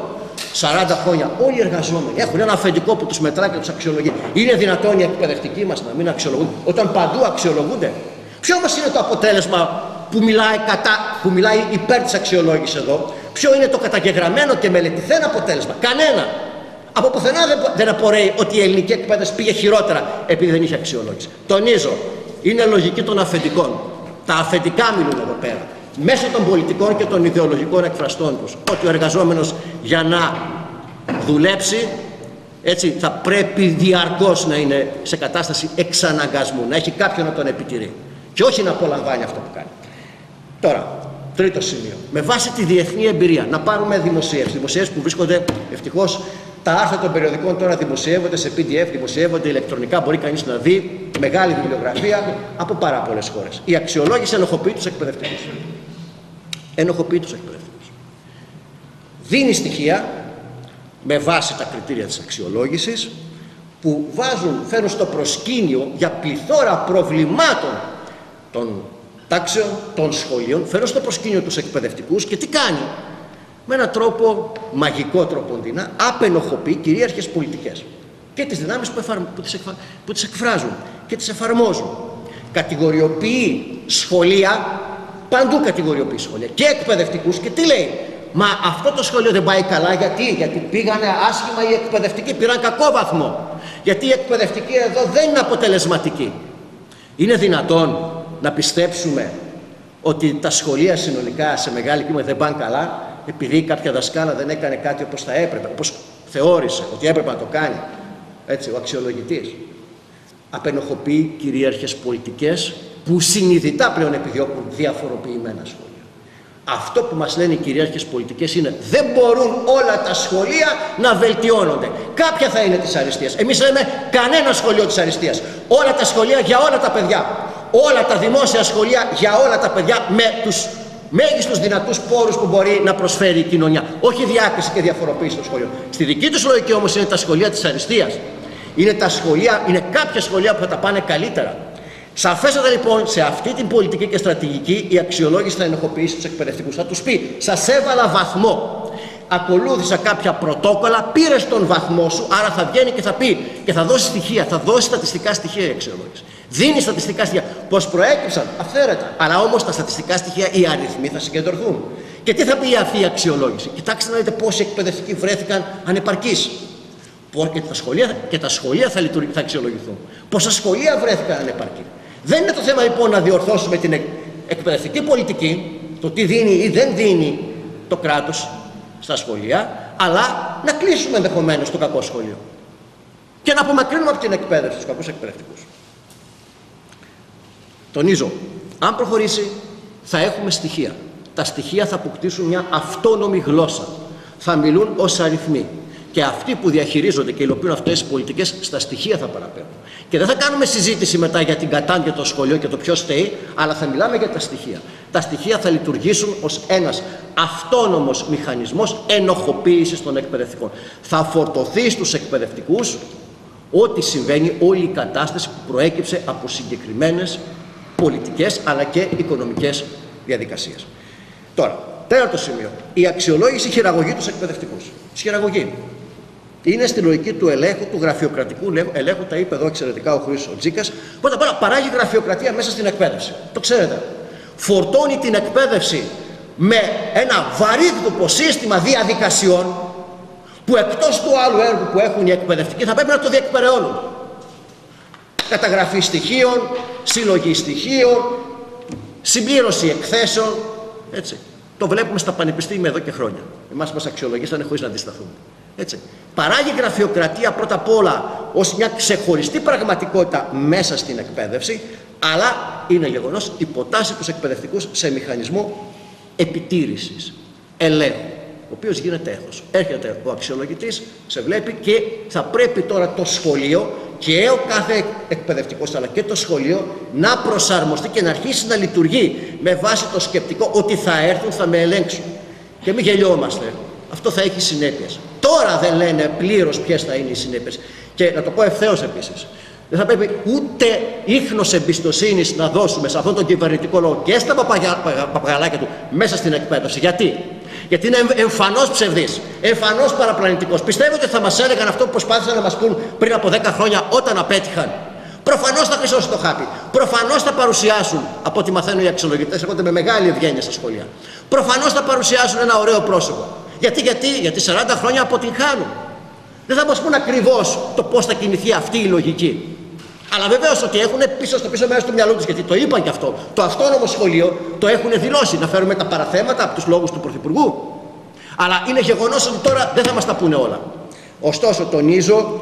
Speaker 3: 40 χρόνια όλοι οι εργαζόμενοι έχουν ένα αφεντικό που τους μετράει και τους αξιολογεί. Είναι δυνατόν οι εκπαιδευτικοί μας να μην αξιολογούν όταν παντού αξιολογούνται. Ποιο όμως είναι το αποτέλεσμα που μιλάει, κατά, που μιλάει υπέρ της αξιολόγησης εδώ, Ποιο είναι το καταγεγραμμένο και μελετηθέν αποτέλεσμα; Κανένα. Από πουθενά δεν, δεν απορρέει ότι η ελληνική εκπαίδευση πήγε χειρότερα επειδή δεν είχε αξιολόγηση. Τονίζω, είναι λογική των αφεντικών. Τα αφεντικά μιλούν εδώ πέρα. Μέσω των πολιτικών και των ιδεολογικών εκφραστών τους. Ότι ο εργαζόμενος για να δουλέψει έτσι, θα πρέπει διαρκώς να είναι σε κατάσταση εξαναγκασμού, να έχει κάποιον να τον επιτηρεί και όχι να απολαμβάνει αυτό που κάνει. Τώρα, Τρίτο σημείο. Με βάση τη διεθνή εμπειρία, να πάρουμε δημοσίευσει. Δημοσίευσει που βρίσκονται ευτυχώς τα άρθρα των περιοδικών τώρα δημοσιεύονται σε PDF, δημοσιεύονται ηλεκτρονικά. Μπορεί κανείς να δει μεγάλη βιβλιογραφία από πάρα πολλές χώρες. Η αξιολόγηση ενοχοποιεί τους εκπαιδευτικούς. Ενοχοποιεί τους εκπαιδευτικούς. Δίνει στοιχεία με βάση τα κριτήρια της αξιολόγησης που βάζουν, φέρνουν στο προσκήνιο για πληθώρα προβλημάτων των τάξεων των σχολείων, φέρω στο προσκήνιο τους εκπαιδευτικούς και τι κάνει; Με έναν τρόπο μαγικό τροποντινά απενοχοποιεί κυρίαρχες πολιτικές και τις δυνάμεις που, εφαρ... που, τις εκφα... που τις εκφράζουν και τις εφαρμόζουν. Κατηγοριοποιεί σχολεία, παντού κατηγοριοποιεί σχολεία και εκπαιδευτικούς και τι λέει; Μα αυτό το σχολείο δεν πάει καλά γιατί, γιατί πήγανε άσχημα οι εκπαιδευτικοί, πήραν κακό βαθμό. Γιατί οι εκπαιδευτικοί εδώ δεν είναι αποτελεσματικοί. Είναι δυνατόν να πιστέψουμε ότι τα σχολεία συνολικά σε μεγάλη κύμα δεν πάνε καλά επειδή κάποια δασκάλα δεν έκανε κάτι όπως θα έπρεπε, όπως θεώρησε ότι έπρεπε να το κάνει έτσι, ο αξιολογητής. Απενοχοποιεί κυρίαρχες πολιτικές που συνειδητά πλέον επιδιώκουν διαφοροποιημένα σχολεία. Αυτό που μας λένε οι κυρίαρχες πολιτικές είναι δεν μπορούν όλα τα σχολεία να βελτιώνονται. Κάποια θα είναι της αριστείας. Εμείς λέμε κανένα σχολείο της αριστείας. Όλα τα σχολεία για όλα τα παιδιά όλα τα δημόσια σχολεία για όλα τα παιδιά με τους μέγιστους δυνατούς πόρους που μπορεί να προσφέρει η κοινωνία. Όχι διάκριση και διαφοροποίηση στο σχολείο. Στη δική τους λογική όμως είναι τα σχολεία της αριστείας. Είναι, τα σχολεία, είναι κάποια σχολεία που θα τα πάνε καλύτερα. Σαφέστατα λοιπόν σε αυτή την πολιτική και στρατηγική η αξιολόγηση θα ενοχοποιήσει τους εκπαιδευτικούς. Θα τους πει: Σας έβαλα βαθμό ακολούθησα κάποια πρωτόκολλα, πήρες τον βαθμό σου, άρα θα βγαίνει και θα πει και θα δώσει στοιχεία, θα δώσει στατιστικά στοιχεία η αξιολόγηση. Δίνει στατιστικά στοιχεία. Πώς προέκυψαν, αυθαίρετα. Αλλά όμως τα στατιστικά στοιχεία, οι αριθμοί θα συγκεντρωθούν. Και τι θα πει αυτή η αξιολόγηση; Κοιτάξτε να δείτε πόσοι εκπαιδευτικοί βρέθηκαν ανεπαρκείς. Και τα σχολεία, και τα σχολεία θα, θα αξιολογηθούν. Πόσα σχολεία βρέθηκαν ανεπαρκή. Δεν είναι το θέμα λοιπόν να διορθώσουμε την εκπαιδευτική πολιτική, το τι δίνει ή δεν δίνει το κράτος στα σχολεία, αλλά να κλείσουμε ενδεχομένως το κακό σχολείο και να απομακρύνουμε από την εκπαίδευση τους κακούς εκπαιδευτικούς. Τονίζω, αν προχωρήσει θα έχουμε στοιχεία. Τα στοιχεία θα αποκτήσουν μια αυτόνομη γλώσσα. Θα μιλούν ως αριθμοί. Και αυτοί που διαχειρίζονται και υλοποιούν αυτές τις πολιτικές στα στοιχεία θα παραπέμπουν. Και δεν θα κάνουμε συζήτηση μετά για την κατάν και το σχολείο και το ποιος στέει, αλλά θα μιλάμε για τα στοιχεία. Τα στοιχεία θα λειτουργήσουν ως ένας αυτόνομος μηχανισμός ενοχοποίησης των εκπαιδευτικών. Θα φορτωθεί στους εκπαιδευτικούς ό,τι συμβαίνει, όλη η κατάσταση που προέκυψε από συγκεκριμένες πολιτικές αλλά και οικονομικές διαδικασίες. Τώρα, τέταρτο σημείο. Η αξιολόγηση χειραγωγή τους εκπαιδευτικούς. Σχηραγωγή. Είναι στη λογική του ελέγχου, του γραφειοκρατικού ελέγχου, τα είπε εδώ εξαιρετικά ο Χρήστος Τζίκας. Πρώτα απ' όλα παράγει γραφειοκρατία μέσα στην εκπαίδευση. Το ξέρετε. Φορτώνει την εκπαίδευση με ένα βαρύγδουπο σύστημα διαδικασιών που εκτός του άλλου έργου που έχουν οι εκπαιδευτικοί θα πρέπει να το διεκπαιρεώνουν. Καταγραφή στοιχείων, συλλογή στοιχείων, συμπλήρωση εκθέσεων. Έτσι. Το βλέπουμε στα πανεπιστήμια εδώ και χρόνια. Εμάς μας αξιολογήσανε χωρίς να αντισταθούμε. Έτσι. Παράγει γραφειοκρατία πρώτα απ' όλα ως μια ξεχωριστή πραγματικότητα μέσα στην εκπαίδευση, αλλά είναι γεγονός υποτάσσει τους εκπαιδευτικούς σε μηχανισμό επιτήρησης, ελέγχου, ο οποίος γίνεται έχος. Έρχεται ο αξιολογητής, σε βλέπει και θα πρέπει τώρα το σχολείο και ο κάθε εκπαιδευτικός αλλά και το σχολείο να προσαρμοστεί και να αρχίσει να λειτουργεί με βάση το σκεπτικό ότι θα έρθουν, θα με ελέγξουν. Και μην γελιόμαστε. Αυτό θα έχει συνέπειες. Τώρα δεν λένε πλήρως ποιες θα είναι οι συνέπειες. Και να το πω ευθέως επίσης. Δεν θα πρέπει ούτε ίχνος εμπιστοσύνης να δώσουμε σε αυτόν τον κυβερνητικό λόγο και στα παπαγαλάκια του μέσα στην εκπαίδευση. Γιατί; Γιατί είναι εμφανώ ψευδής, εμφανώ παραπλανητικός. Πιστεύω ότι θα μας έλεγαν αυτό που προσπάθησαν να μας πούν πριν από 10 χρόνια όταν απέτυχαν. Προφανώς θα χρυσώσει το χάπι. Προφανώς θα παρουσιάσουν, από ό,τι μαθαίνουν οι αξιολογητές, έρχονται με μεγάλη ευγένεια στα σχολεία. Προφανώς θα παρουσιάσουν ένα ωραίο πρόσωπο. Γιατί, γιατί, γιατί 40 χρόνια αποτυγχάνουν. Δεν θα μας πούν ακριβώς το πώς θα κινηθεί αυτή η λογική. Αλλά βεβαίως ότι έχουν πίσω στο πίσω μέρος του μυαλού τους, γιατί το είπαν και αυτό. Το αυτόνομο σχολείο το έχουν δηλώσει. Να φέρουμε τα παραθέματα από τους λόγους του Πρωθυπουργού. Αλλά είναι γεγονός ότι τώρα δεν θα μας τα πούνε όλα. Ωστόσο, τονίζω,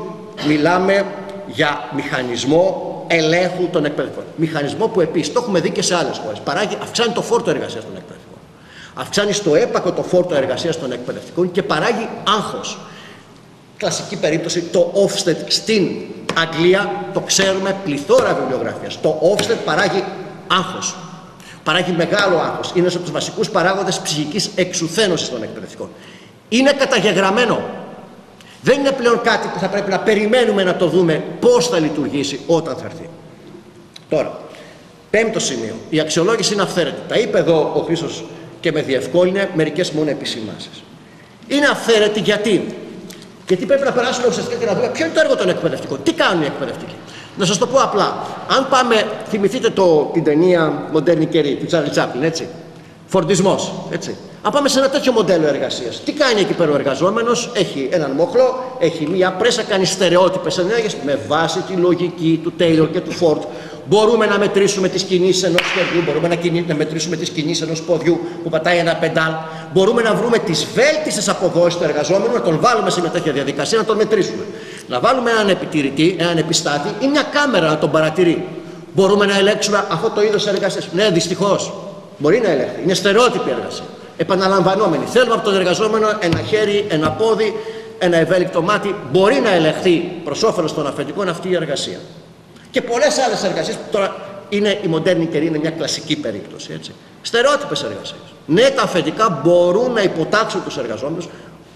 Speaker 3: μιλάμε για μηχανισμό ελέγχου των εκπαιδευτικών. Μηχανισμό που επίσης το έχουμε δει και σε άλλες χώρες. Παράγει, αυξάνει το φόρτο εργασίας των εκπαιδευτικών. Αυξάνει στο έπακο το φόρτο εργασίας των εκπαιδευτικών και παράγει άγχος. Κλασική περίπτωση το Ofsted στην Αγγλία, το ξέρουμε, πληθώρα βιβλιογραφίας. Το Ofsted παράγει άγχος. Παράγει μεγάλο άγχος. Είναι ένας από τους βασικούς παράγοντες ψυχικής εξουθένωσης των εκπαιδευτικών. Είναι καταγεγραμμένο. Δεν είναι πλέον κάτι που θα πρέπει να περιμένουμε να το δούμε πώς θα λειτουργήσει όταν θα έρθει. Τώρα, πέμπτο σημείο. Η αξιολόγηση είναι αυθαίρετη. Τα είπε εδώ ο Χρήσο και με διευκόλυνε μερικές μόνο επισημάνσεις. Είναι αυθαίρετη γιατί; Γιατί πρέπει να περάσουμε ουσιαστικά και να δούμε ποιο είναι το έργο των εκπαιδευτικών; Τι κάνουν οι εκπαιδευτικοί; Να σας το πω απλά. Αν πάμε, θυμηθείτε το, την ταινία Μοντέρνη Κερί του Τσάρλι Τσάπλιν, έτσι; Φορτισμός, έτσι; Αν πάμε σε ένα τέτοιο μοντέλο εργασίας, τι κάνει εκεί πέρα ο εργαζόμενος, έχει έναν μοχλό, έχει μία πρέσα, κάνει στερεότυπες ενέργειες με βάση τη λογική του Τέιλορ και του Φόρτ Μπορούμε να μετρήσουμε τις κινήσεις ενός χεριού, μπορούμε να, κινή, να μετρήσουμε τις κινήσεις ενός ποδιού που πατάει ένα πεντάλ. Μπορούμε να βρούμε τις βέλτιστες αποδόσεις του εργαζόμενου, να τον βάλουμε σε μια τέτοια διαδικασία, να τον μετρήσουμε. Να βάλουμε έναν επιτηρητή, έναν επιστάτη ή μια κάμερα να τον παρατηρεί. Μπορούμε να ελέγξουμε αυτό το είδος εργασίας. Ναι, δυστυχώς. Μπορεί να ελέγχει. Είναι στερεότυπη εργασία. Επαναλαμβανόμενη. Θέλουμε από τον εργαζόμενο ένα χέρι, ένα πόδι, ένα ευέλικτο μάτι. Μπορεί να ελεγχθεί προς όφελος των αφεντικών αυτή η εργασία. Και πολλές άλλες εργασίες που τώρα είναι η μοντέρνη καιρή, είναι μια κλασική περίπτωση. Έτσι. Στερεότυπες εργασίες. Ναι, τα αφεντικά μπορούν να υποτάξουν τους εργαζόμενους.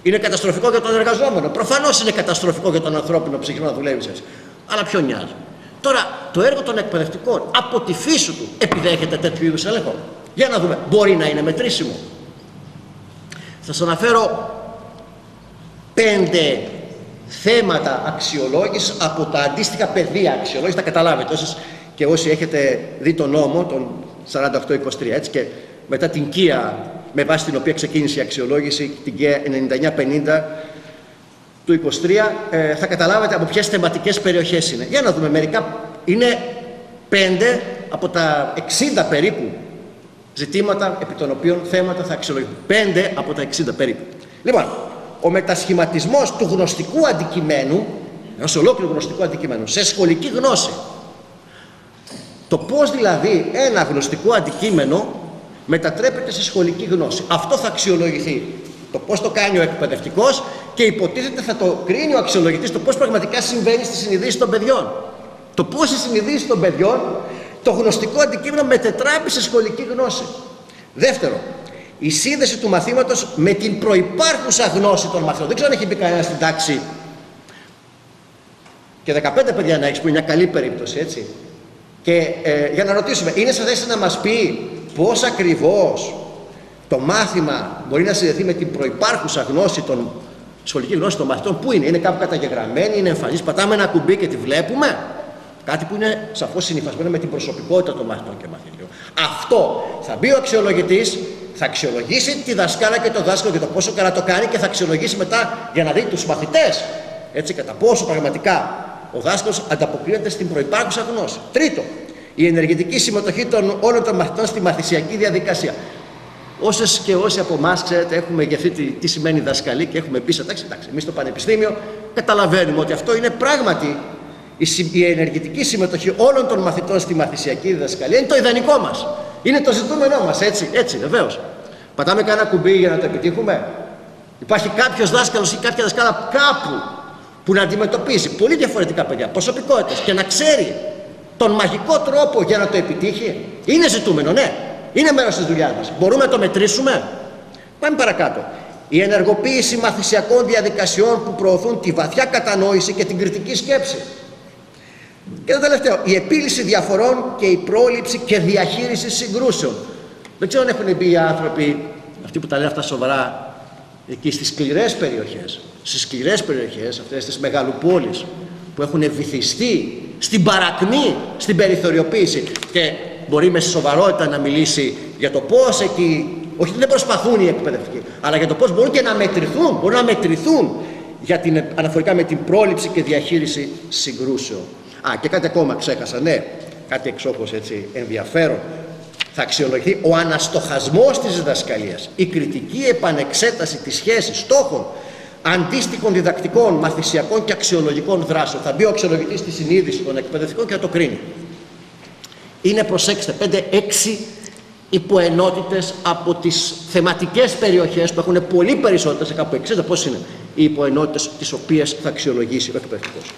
Speaker 3: Είναι καταστροφικό για τον εργαζόμενο. Προφανώς είναι καταστροφικό για τον ανθρώπινο ψυχικό να δουλεύει έτσι. Αλλά ποιο νοιάζει. Τώρα, το έργο των εκπαιδευτικών από τη φύση του επιδέχεται τέτοιου είδους έλεγχο. Για να δούμε, μπορεί να είναι μετρήσιμο. Θα σας αναφέρω πέντε θέματα αξιολόγησης από τα αντίστοιχα πεδία αξιολόγησης. Θα καταλάβετε όσες και όσοι έχετε δει τον νόμο, τον 48-23, έτσι και μετά την ΚΙΑ με βάση την οποία ξεκίνησε η αξιολόγηση, την ΚΙΑ 99-50 του 23, ε, θα καταλάβετε από ποιες θεματικές περιοχές είναι. Για να δούμε μερικά, είναι πέντε από τα 60 περίπου ζητήματα επί των οποίων θέματα θα αξιολογηθούν. Πέντε από τα 60 περίπου. Λοιπόν, ο μετασχηματισμός του γνωστικού αντικειμένου, ενός ολόκληρου γνωστικού αντικειμένου, σε σχολική γνώση. Το πώς δηλαδή ένα γνωστικό αντικείμενο μετατρέπεται σε σχολική γνώση. Αυτό θα αξιολογηθεί. Το πώς το κάνει ο εκπαιδευτικός και υποτίθεται θα το κρίνει ο αξιολογητής το πώς πραγματικά συμβαίνει στη συνειδήση των παιδιών. Το πώς η συνειδήση των παιδιών το γνωστικό αντικείμενο μετετράπει σε σχολική γνώση. Δεύτερο, η σύνδεση του μαθήματος με την προϋπάρχουσα γνώση των μαθητών. Δεν ξέρω αν έχει μπει κανένας στην τάξη και 15 παιδιά να έχεις που είναι μια καλή περίπτωση έτσι. Και ε, για να ρωτήσουμε, είναι σε θέση να μας πει πώς ακριβώς το μάθημα μπορεί να συνδεθεί με την προϋπάρχουσα γνώση των σχολική γνώση των μαθητών; Πού είναι, είναι κάπου καταγεγραμμένη, είναι εμφανής, πατάμε ένα κουμπί και τη βλέπουμε; Κάτι που είναι σαφώς συνειφασμένο με την προσωπικότητα των μαθητών και μαθητών. Αυτό θα μπει ο αξιολογητής, θα αξιολογήσει τη δασκάλα και το δάσκαλο για το πόσο καλά το κάνει και θα αξιολογήσει μετά για να δει τους μαθητές. Έτσι, κατά πόσο πραγματικά ο δάσκαλος ανταποκρίνεται στην προπάρχουσα γνώση. Τρίτο, η ενεργητική συμμετοχή των όλων των μαθητών στη μαθησιακή διαδικασία. Όσες και όσοι από εμάς, ξέρετε, έχουμε γευθεί τι, τι σημαίνει δασκαλή και έχουμε πει, εντάξει, εντάξει, εμείς στο Πανεπιστήμιο καταλαβαίνουμε ότι αυτό είναι πράγματι η, ενεργητική συμμετοχή όλων των μαθητών στη μαθησιακή διδασκαλία είναι το ιδανικό μας. Είναι το ζητούμενό μας, έτσι, έτσι βεβαίως. Πατάμε κανένα κουμπί για να το επιτύχουμε. Υπάρχει κάποιος δάσκαλος ή κάποια δασκάλα κάπου που να αντιμετωπίσει πολύ διαφορετικά παιδιά, προσωπικότητες και να ξέρει τον μαγικό τρόπο για να το επιτύχει. Είναι ζητούμενο, ναι. Είναι μέρος της δουλειάς μας. Μπορούμε να το μετρήσουμε; Πάμε παρακάτω. Η ενεργοποίηση μαθησιακών διαδικασιών που προωθούν τη βαθιά κατανόηση και την κριτική σκέψη. Και το τελευταίο, η επίλυση διαφορών και η πρόληψη και διαχείριση συγκρούσεων. Δεν ξέρω αν έχουν μπει οι άνθρωποι, αυτοί που τα λένε αυτά σοβαρά, εκεί στις σκληρές περιοχές, στις σκληρές περιοχές, αυτές τις μεγαλοπόλεις, που έχουν βυθιστεί στην παρακμή, στην περιθωριοποίηση και μπορεί με σοβαρότητα να μιλήσει για το πώς εκεί, όχι δεν προσπαθούν οι εκπαιδευτικοί, αλλά για το πώς μπορούν και να μετρηθούν, μπορούν να μετρηθούν για την, αναφορικά με την πρόληψη και διαχείριση συγκρούσεων. Α, και κάτι ακόμα ξέχασα, ναι, κάτι εξώπως έτσι ενδιαφέρον. Θα αξιολογηθεί ο αναστοχασμός της διδασκαλίας, η κριτική επανεξέταση της σχέσης στόχων αντίστοιχων διδακτικών, μαθησιακών και αξιολογικών δράσεων. Θα μπει ο αξιολογητής στη συνείδηση των εκπαιδευτικών και θα το κρίνει. Είναι, προσέξτε, 5-6 υποενότητες από τις θεματικές περιοχές που έχουν πολύ περισσότερες, κάπου 60, πώς είναι οι υποενότητες τις οποίες θα αξιολογήσει ο εκπαιδευτικός.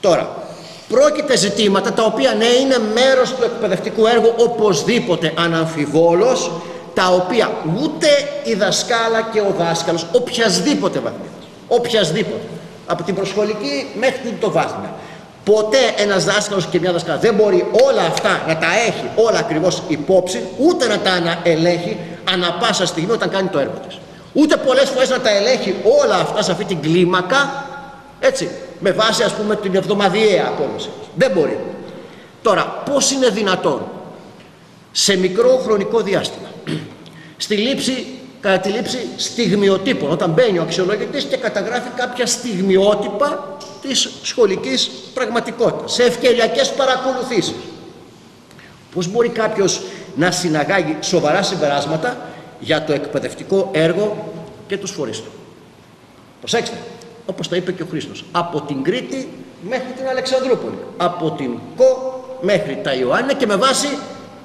Speaker 3: Τώρα, πρόκειται ζητήματα τα οποία ναι είναι μέρος του εκπαιδευτικού έργου οπωσδήποτε αναμφιβόλως τα οποία ούτε η δασκάλα και ο δάσκαλος οποιασδήποτε βαθμίδας, οποιασδήποτε από την προσχολική μέχρι το βάθμια ποτέ ένας δάσκαλος και μια δασκάλα δεν μπορεί όλα αυτά να τα έχει όλα ακριβώς υπόψη ούτε να τα ελέγχει ανα πάσα στιγμή όταν κάνει το έργο της. Ούτε πολλές φορές να τα ελέγχει όλα αυτά σε αυτή την κλίμακα έτσι με βάση ας πούμε την εβδομαδιαία απόδοση. Δεν μπορεί. Τώρα, πώς είναι δυνατόν σε μικρό χρονικό διάστημα, στη λήψη, κατά τη λήψη στιγμιοτύπων, όταν μπαίνει ο αξιολογητής και καταγράφει κάποια στιγμιότυπα της σχολικής πραγματικότητας, σε ευκαιριακές παρακολουθήσεις. Πώς μπορεί κάποιος να συναγάγει σοβαρά συμπεράσματα για το εκπαιδευτικό έργο και τους φορείς του; Προσέξτε, όπως το είπε και ο Χρήστος, από την Κρήτη μέχρι την Αλεξανδρούπολη, από την Κο μέχρι τα Ιωάννη και με βάση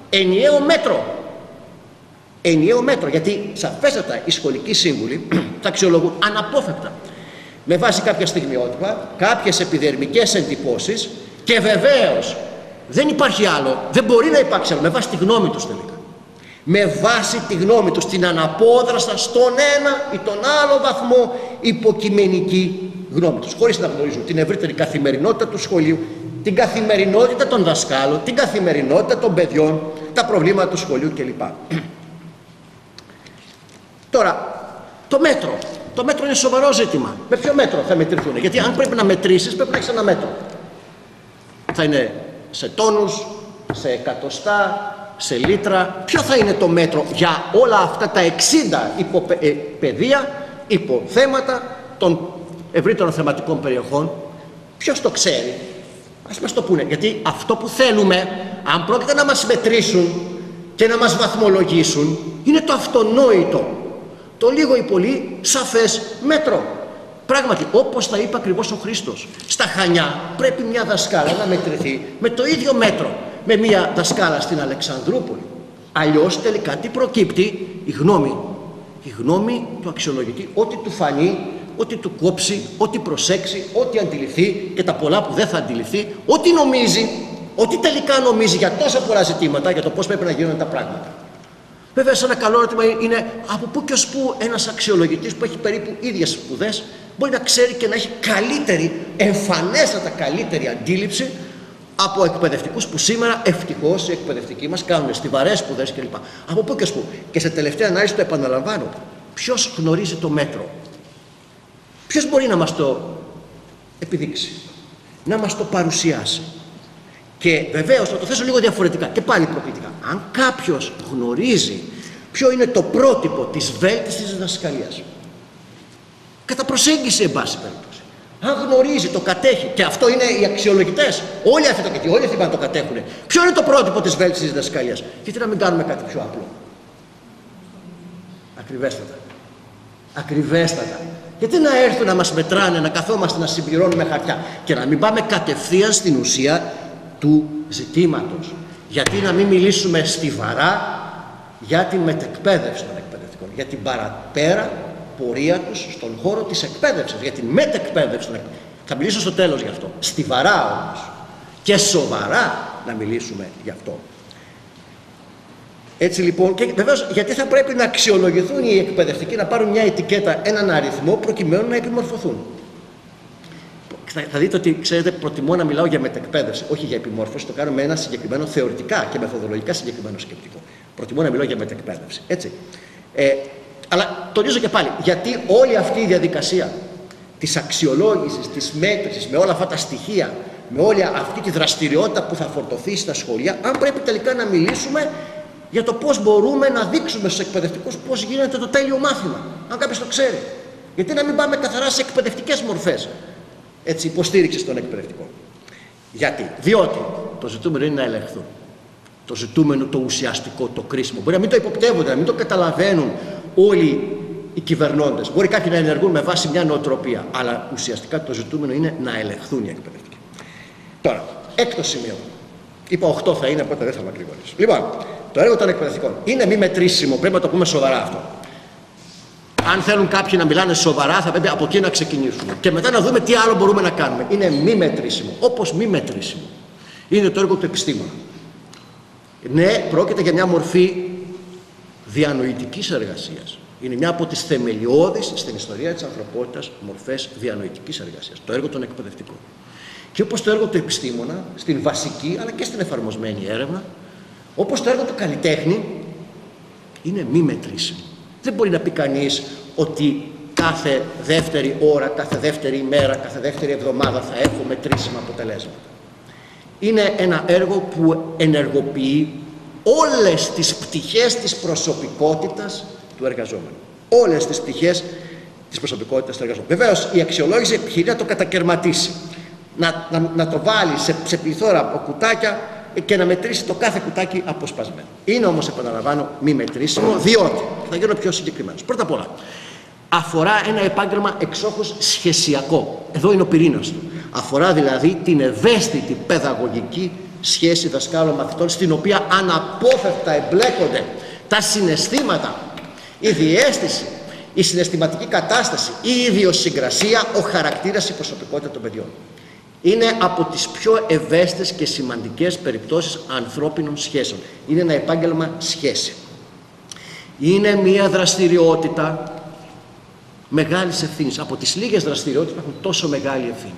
Speaker 3: ενιαίο μέτρο. Ενιαίο μέτρο, γιατί σαφέστατα οι σχολικοί σύμβουλοι θα αξιολογούν αναπόφευκτα με βάση κάποια στιγμιότυπα, κάποιες επιδερμικές εντυπώσεις και βεβαίως δεν υπάρχει άλλο, δεν μπορεί να υπάρξει άλλο, με βάση τη γνώμη τους τελικά. Με βάση τη γνώμη τους, την αναπόδραστα στον ένα ή τον άλλο βαθμό υποκειμενική γνώμη τους, χωρίς να γνωρίζουν την ευρύτερη καθημερινότητα του σχολείου, την καθημερινότητα των δασκάλων, την καθημερινότητα των παιδιών, τα προβλήματα του σχολείου κλπ. Τώρα, το μέτρο. Το μέτρο είναι σοβαρό ζήτημα. Με ποιο μέτρο θα μετρηθούν; Γιατί αν πρέπει να μετρήσεις, πρέπει να έχεις ένα μέτρο. Θα είναι σε τόνους, σε εκατοστά, σε λίτρα. Ποιο θα είναι το μέτρο για όλα αυτά τα 60 υποπεδία, υποθέματα των ευρύτερων θεματικών περιοχών; Ποιος το ξέρει; Ας μας το πούνε. Γιατί αυτό που θέλουμε, αν πρόκειται να μας μετρήσουν και να μας βαθμολογήσουν, είναι το αυτονόητο. Το λίγο ή πολύ σαφές μέτρο. Πράγματι, όπως τα είπε ακριβώς ο Χρήστος, στα Χανιά πρέπει μια δασκάλα να μετρηθεί με το ίδιο μέτρο με μια δασκάλα στην Αλεξανδρούπολη. Αλλιώς τελικά τι προκύπτει; Η γνώμη. Η γνώμη του αξιολογητή, ό,τι του φανεί, ό,τι του κόψει, ό,τι προσέξει, ό,τι αντιληφθεί και τα πολλά που δεν θα αντιληφθεί, ό,τι νομίζει, ό,τι τελικά νομίζει για τόσα πολλά ζητήματα, για το πώς πρέπει να γίνουν τα πράγματα. Βέβαια, σε ένα καλό ερώτημα είναι από πού και ως πού ένας αξιολογητής που έχει περίπου ίδιες σπουδές μπορεί να ξέρει και να έχει καλύτερη, εμφανέστατα καλύτερη αντίληψη από εκπαιδευτικούς που σήμερα ευτυχώς οι εκπαιδευτικοί μας κάνουν στιβαρές σπουδές κλπ. Από πού και ως πού. Και σε τελευταία ανάλυση το επαναλαμβάνω. Ποιος γνωρίζει το μέτρο, Ποιος μπορεί να μας το επιδείξει, να μας το παρουσιάσει; Και βεβαίως θα το θέσω λίγο διαφορετικά και πάλι προκλητικά. Αν κάποιος γνωρίζει ποιο είναι το πρότυπο της βέλτιστης διδασκαλίας, κατά προσέγγιση εν πάση περιπτώσει, αν γνωρίζει, το κατέχει, και αυτό είναι οι αξιολογητές, όλοι αυτοί το κατέχουν, όλοι αυτοί να το κατέχουν, ποιο είναι το πρότυπο της βέλτιστη διδασκαλία, γιατί να μην κάνουμε κάτι πιο απλό; Ακριβέστατα. Ακριβέστατα. Γιατί να έρθουν να μας μετράνε, να καθόμαστε να συμπληρώνουμε χαρτιά; Και να μην πάμε κατευθείαν στην ουσία του ζητήματος. Γιατί να μην μιλήσουμε στιβαρά για την μετεκπαίδευση των εκπαιδευτικών, για την παραπέρα πορεία τους στον χώρο της εκπαίδευσης, για την μετεκπαίδευση των εκπαιδευτικών. Θα μιλήσω στο τέλος γι' αυτό. Στιβαρά όμως και σοβαρά να μιλήσουμε γι' αυτό. Έτσι λοιπόν, και βεβαίως γιατί θα πρέπει να αξιολογηθούν οι εκπαιδευτικοί να πάρουν μια ετικέτα, έναν αριθμό προκειμένου να επιμορφωθούν. Θα, θα δείτε ότι, ξέρετε, προτιμώ να μιλάω για μετεκπαίδευση, όχι για επιμόρφωση. Το κάνω με ένα συγκεκριμένο θεωρητικά και μεθοδολογικά συγκεκριμένο σκεπτικό. Προτιμώ να μιλάω για μετεκπαίδευση. Έτσι. Ε, αλλά τονίζω και πάλι, γιατί όλη αυτή η διαδικασία της αξιολόγησης, της μέτρησης, με όλα αυτά τα στοιχεία, με όλη αυτή τη δραστηριότητα που θα φορτωθεί στα σχολεία, αν πρέπει τελικά να μιλήσουμε για το πώς μπορούμε να δείξουμε στους εκπαιδευτικούς πώς γίνεται το τέλειο μάθημα, αν κάποιος το ξέρει. Γιατί να μην πάμε καθαρά σε εκπαιδευτικές μορφές έτσι, υποστήριξης των εκπαιδευτικών. Γιατί, διότι το ζητούμενο είναι να ελεγχθούν. Το ζητούμενο, το ουσιαστικό, το κρίσιμο. Μπορεί να μην το υποπτεύονται, να μην το καταλαβαίνουν όλοι οι κυβερνώντες. Μπορεί κάποιοι να ενεργούν με βάση μια νοοτροπία. Αλλά ουσιαστικά το ζητούμενο είναι να ελεγχθούν οι εκπαιδευτικοί. Τώρα, έκτο σημείο. Είπα 8 θα είναι, οπότε δεν θα μακρηγορήσω. Λοιπόν, το έργο των εκπαιδευτικών είναι μη μετρήσιμο, πρέπει να το πούμε σοβαρά αυτό. Αν θέλουν κάποιοι να μιλάνε σοβαρά, θα πρέπει από εκεί να ξεκινήσουμε. Και μετά να δούμε τι άλλο μπορούμε να κάνουμε. Είναι μη μετρήσιμο. Όπως μη μετρήσιμο. Είναι το έργο του επιστήμονα. Ναι, πρόκειται για μια μορφή διανοητικής εργασίας. Είναι μια από τις θεμελιώδεις στην ιστορία της ανθρωπότητας μορφές διανοητικής εργασίας. Το έργο των εκπαιδευτικών. Και όπως το έργο του επιστήμονα, στην βασική αλλά και στην εφαρμοσμένη έρευνα, όπως το έργο του καλλιτέχνη είναι μη μετρήσιμο. Δεν μπορεί να πει κανείς ότι κάθε δεύτερη ώρα, κάθε δεύτερη ημέρα, κάθε δεύτερη εβδομάδα θα έχω μετρήσιμα αποτελέσματα. Είναι ένα έργο που ενεργοποιεί όλες τις πτυχές της προσωπικότητας του εργαζόμενου. Όλες τις πτυχές της προσωπικότητας του εργαζόμενου. Βεβαίως η αξιολόγηση επιχειρεί να το κατακαιρματίσει. Να, να, να το βάλει σε, σε πληθώρα από κουτάκια και να μετρήσει το κάθε κουτάκι αποσπασμένο. Είναι όμως, επαναλαμβάνω, μη μετρήσιμο, διότι, θα γίνω πιο συγκεκριμένος. Πρώτα απ' όλα, αφορά ένα επάγγελμα εξόχως σχεσιακό. Εδώ είναι ο πυρήνας του. Αφορά δηλαδή την ευαίσθητη παιδαγωγική σχέση δασκάλων μαθητών, στην οποία αναπόφευκτα εμπλέκονται τα συναισθήματα, η διέστηση, η συναισθηματική κατάσταση, η ιδιοσυγκρασία, ο χαρακτήρας, η προσωπικότητα των παιδιών είναι από τις πιο ευαίσθητες και σημαντικές περιπτώσεις ανθρώπινων σχέσεων. Είναι ένα επάγγελμα σχέση. Είναι μια δραστηριότητα μεγάλης ευθύνης. Από τις λίγες δραστηριότητες που έχουν τόσο μεγάλη ευθύνη.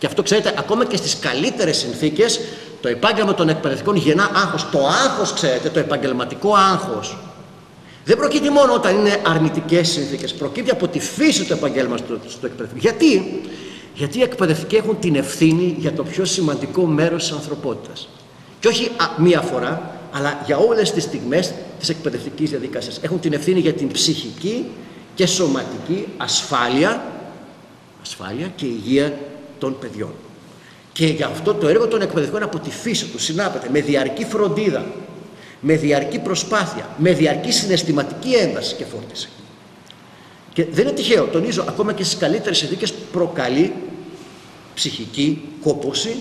Speaker 3: Και αυτό ξέρετε, ακόμα και στις καλύτερες συνθήκες, το επάγγελμα των εκπαιδευτικών γεννά άγχος. Το άγχος, ξέρετε, το επαγγελματικό άγχος, δεν προκύπτει μόνο όταν είναι αρνητικές συνθήκες. Προκύπτει από τη φύση του επαγγέλματος του εκπαιδευτικού. Γιατί, γιατί οι εκπαιδευτικοί έχουν την ευθύνη για το πιο σημαντικό μέρος της ανθρωπότητας. Και όχι μία φορά, αλλά για όλες τις στιγμές της εκπαιδευτικής διαδικασίας. Έχουν την ευθύνη για την ψυχική και σωματική ασφάλεια, ασφάλεια και υγεία των παιδιών. Και γι' αυτό το έργο των εκπαιδευτικών από τη φύση τους συνάπτεται με διαρκή φροντίδα, με διαρκή προσπάθεια, με διαρκή συναισθηματική ένταση και φόρτιση. Και δεν είναι τυχαίο, τονίζω, ακόμα και στις καλύτερες συνθήκες προκαλεί ψυχική κόπωση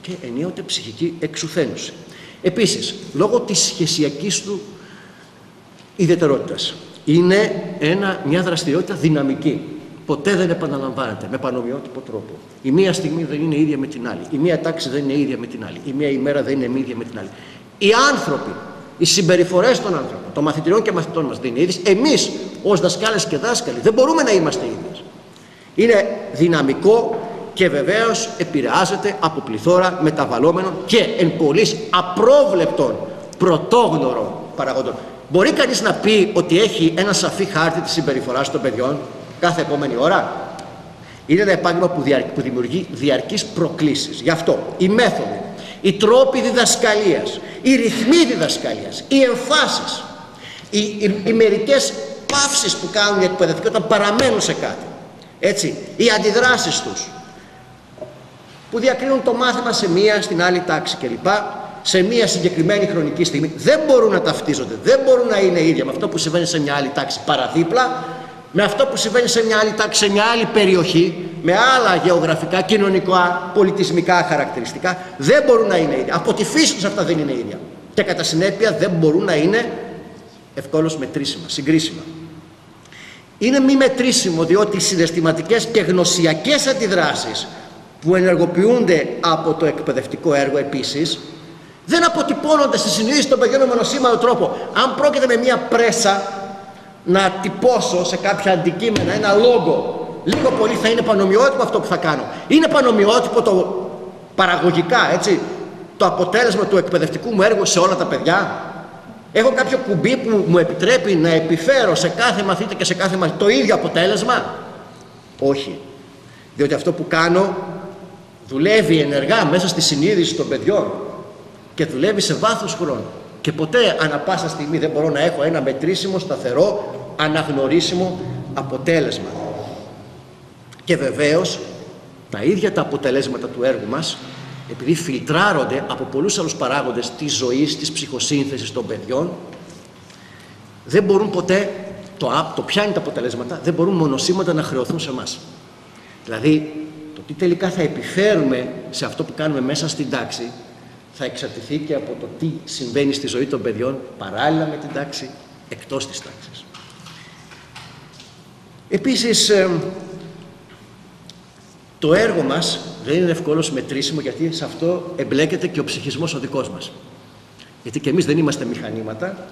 Speaker 3: και ενίοτε ψυχική εξουθένωση. Επίσης, λόγω της σχεσιακής του ιδιαιτερότητας, είναι ένα, μια δραστηριότητα δυναμική. Ποτέ δεν επαναλαμβάνεται με πανομοιότυπο τρόπο. Η μία στιγμή δεν είναι ίδια με την άλλη. Η μία τάξη δεν είναι ίδια με την άλλη. Η μία ημέρα δεν είναι ίδια με την άλλη. Οι άνθρωποι, οι συμπεριφορές των άνθρωπων, των μαθητριών και μαθητών μας δεν είναι ίδιες. Εμείς, ως δασκάλες και δάσκαλοι, δεν μπορούμε να είμαστε ίδιες. Είναι δυναμικό και βεβαίως επηρεάζεται από πληθώρα μεταβαλλόμενων και εν πολλής απρόβλεπτων πρωτόγνωρων παραγόντων. Μπορεί κανείς να πει ότι έχει ένα σαφή χάρτη της συμπεριφοράς των παιδιών; Κάθε επόμενη ώρα. Είναι ένα επάγγελμα που, που δημιουργεί διαρκείς προκλήσεις. Γι' αυτό οι μέθοδοι, οι τρόποι διδασκαλίας, οι ρυθμοί διδασκαλίας, οι εμφάσεις, οι, οι, οι μερικές παύσεις που κάνουν οι εκπαιδευτικοί όταν παραμένουν σε κάτι. Έτσι, οι αντιδράσεις τους που διακρίνουν το μάθημα σε μία, στην άλλη τάξη κλπ σε μία συγκεκριμένη χρονική στιγμή δεν μπορούν να ταυτίζονται, δεν μπορούν να είναι ίδια με αυτό που συμβαίνει σε μια άλλη τάξη παραδίπλα, με αυτό που συμβαίνει σε μια άλλη τάξη, σε μια άλλη περιοχή, με άλλα γεωγραφικά, κοινωνικά, πολιτισμικά χαρακτηριστικά, δεν μπορούν να είναι ίδια. Από τη φύση τους αυτά δεν είναι ίδια. Και κατά συνέπεια δεν μπορούν να είναι ευκόλως μετρήσιμα, συγκρίσιμα. Είναι μη μετρήσιμο διότι οι συναισθηματικές και γνωσιακές αντιδράσεις που ενεργοποιούνται από το εκπαιδευτικό έργο επίσης δεν αποτυπώνονται στη συνείδηση των παιδιών με μονοσήμανο τρόπο. Αν πρόκειται με μια πρέσα να τυπώσω σε κάποια αντικείμενα ένα λόγο, λίγο πολύ θα είναι πανομοιότυπο αυτό που θα κάνω. Είναι πανομοιότυπο το παραγωγικά, έτσι, το αποτέλεσμα του εκπαιδευτικού μου έργου σε όλα τα παιδιά. Έχω κάποιο κουμπί που μου επιτρέπει να επιφέρω σε κάθε μαθήτη και σε κάθε μαθήτη το ίδιο αποτέλεσμα; Όχι. Διότι αυτό που κάνω δουλεύει ενεργά μέσα στη συνείδηση των παιδιών και δουλεύει σε βάθος χρόνου. Και ποτέ ανα πάσα στιγμή δεν μπορώ να έχω ένα μετρήσιμο, σταθερό, αναγνωρίσιμο αποτέλεσμα. Και βεβαίως τα ίδια τα αποτελέσματα του έργου μας επειδή φιλτράρονται από πολλούς άλλους παράγοντες της ζωής, της ψυχοσύνθεσης των παιδιών δεν μπορούν ποτέ, το, το ποια είναι τα αποτελέσματα, δεν μπορούν μονοσήματα να χρεωθούν σε εμάς. Δηλαδή, το τι τελικά θα επιφέρουμε σε αυτό που κάνουμε μέσα στην τάξη θα εξαρτηθεί και από το τι συμβαίνει στη ζωή των παιδιών παράλληλα με την τάξη, εκτός της τάξης. Επίσης, ε, το έργο μας δεν είναι ευκόλως μετρήσιμο γιατί σε αυτό εμπλέκεται και ο ψυχισμός ο δικός μας. Γιατί και εμείς δεν είμαστε μηχανήματα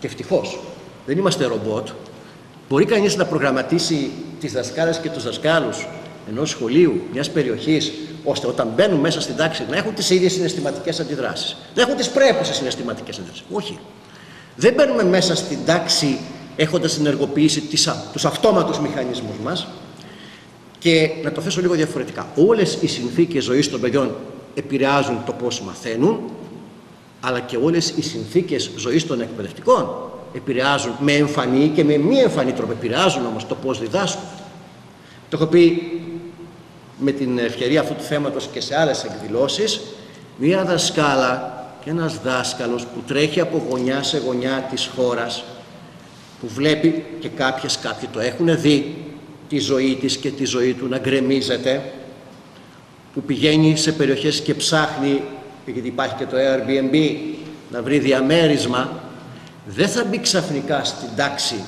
Speaker 3: και ευτυχώς δεν είμαστε ρομπότ. Μπορεί κανείς να προγραμματίσει τις δασκάλες και τους δασκάλους ενός σχολείου, μιας περιοχής, ώστε όταν μπαίνουν μέσα στην τάξη να έχουν τις ίδιες συναισθηματικές αντιδράσεις. Να έχουν τις πρέπουσες συναισθηματικές αντιδράσεις. Όχι. Δεν μπαίνουμε μέσα στην τάξη έχοντας ενεργοποιήσει τους αυτόματους μηχανισμούς μας. Και να το θέσω λίγο διαφορετικά. Όλες οι συνθήκες ζωής των παιδιών επηρεάζουν το πώς μαθαίνουν, αλλά και όλες οι συνθήκες ζωής των εκπαιδευτικών επηρεάζουν με εμφανή και με μη εμφανή τρόπο. Επηρεάζουν όμως το πώς διδάσκουν. Το έχω πει με την ευκαιρία αυτού του θέματος και σε άλλες εκδηλώσεις μία δασκάλα και ένας δάσκαλος που τρέχει από γωνιά σε γωνιά της χώρας που βλέπει και κάποιες κάποιοι το έχουν δει τη ζωή της και τη ζωή του να γκρεμίζεται που πηγαίνει σε περιοχές και ψάχνει γιατί υπάρχει και το Airbnb να βρει διαμέρισμα δεν θα μπει ξαφνικά στην τάξη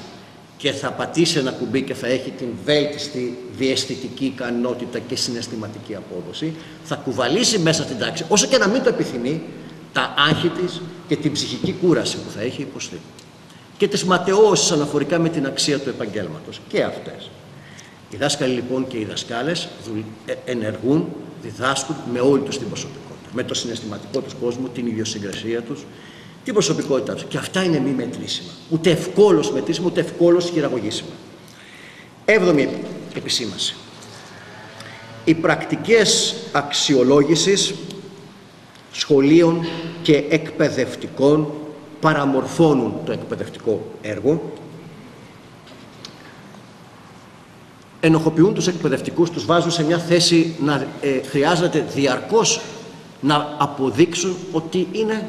Speaker 3: και θα πατήσει ένα κουμπί και θα έχει την βέλτιστη διαισθητική ικανότητα και συναισθηματική απόδοση, θα κουβαλήσει μέσα στην τάξη, όσο και να μην το επιθυμεί, τα άγχη της και την ψυχική κούραση που θα έχει υποστεί. Και τις ματαιώσεις αναφορικά με την αξία του επαγγέλματος. Και αυτές. Οι δάσκαλοι λοιπόν και οι δασκάλες ε, ενεργούν, διδάσκουν με όλη τους την προσωπικότητα. Με το συναισθηματικό τους κόσμο, την ιδιοσυγκρασία τους, την προσωπικότητά τους. Και αυτά είναι μη μετρήσιμα. Ούτε ευκόλως μετρήσιμα, ούτε ευκόλως χειραγωγήσιμα. Έβδομη επισήμαση. Οι πρακτικές αξιολόγησης σχολείων και εκπαιδευτικών παραμορφώνουν το εκπαιδευτικό έργο, ενοχοποιούν τους εκπαιδευτικούς, τους βάζουν σε μια θέση να ε, χρειάζεται διαρκώς να αποδείξουν ότι είναι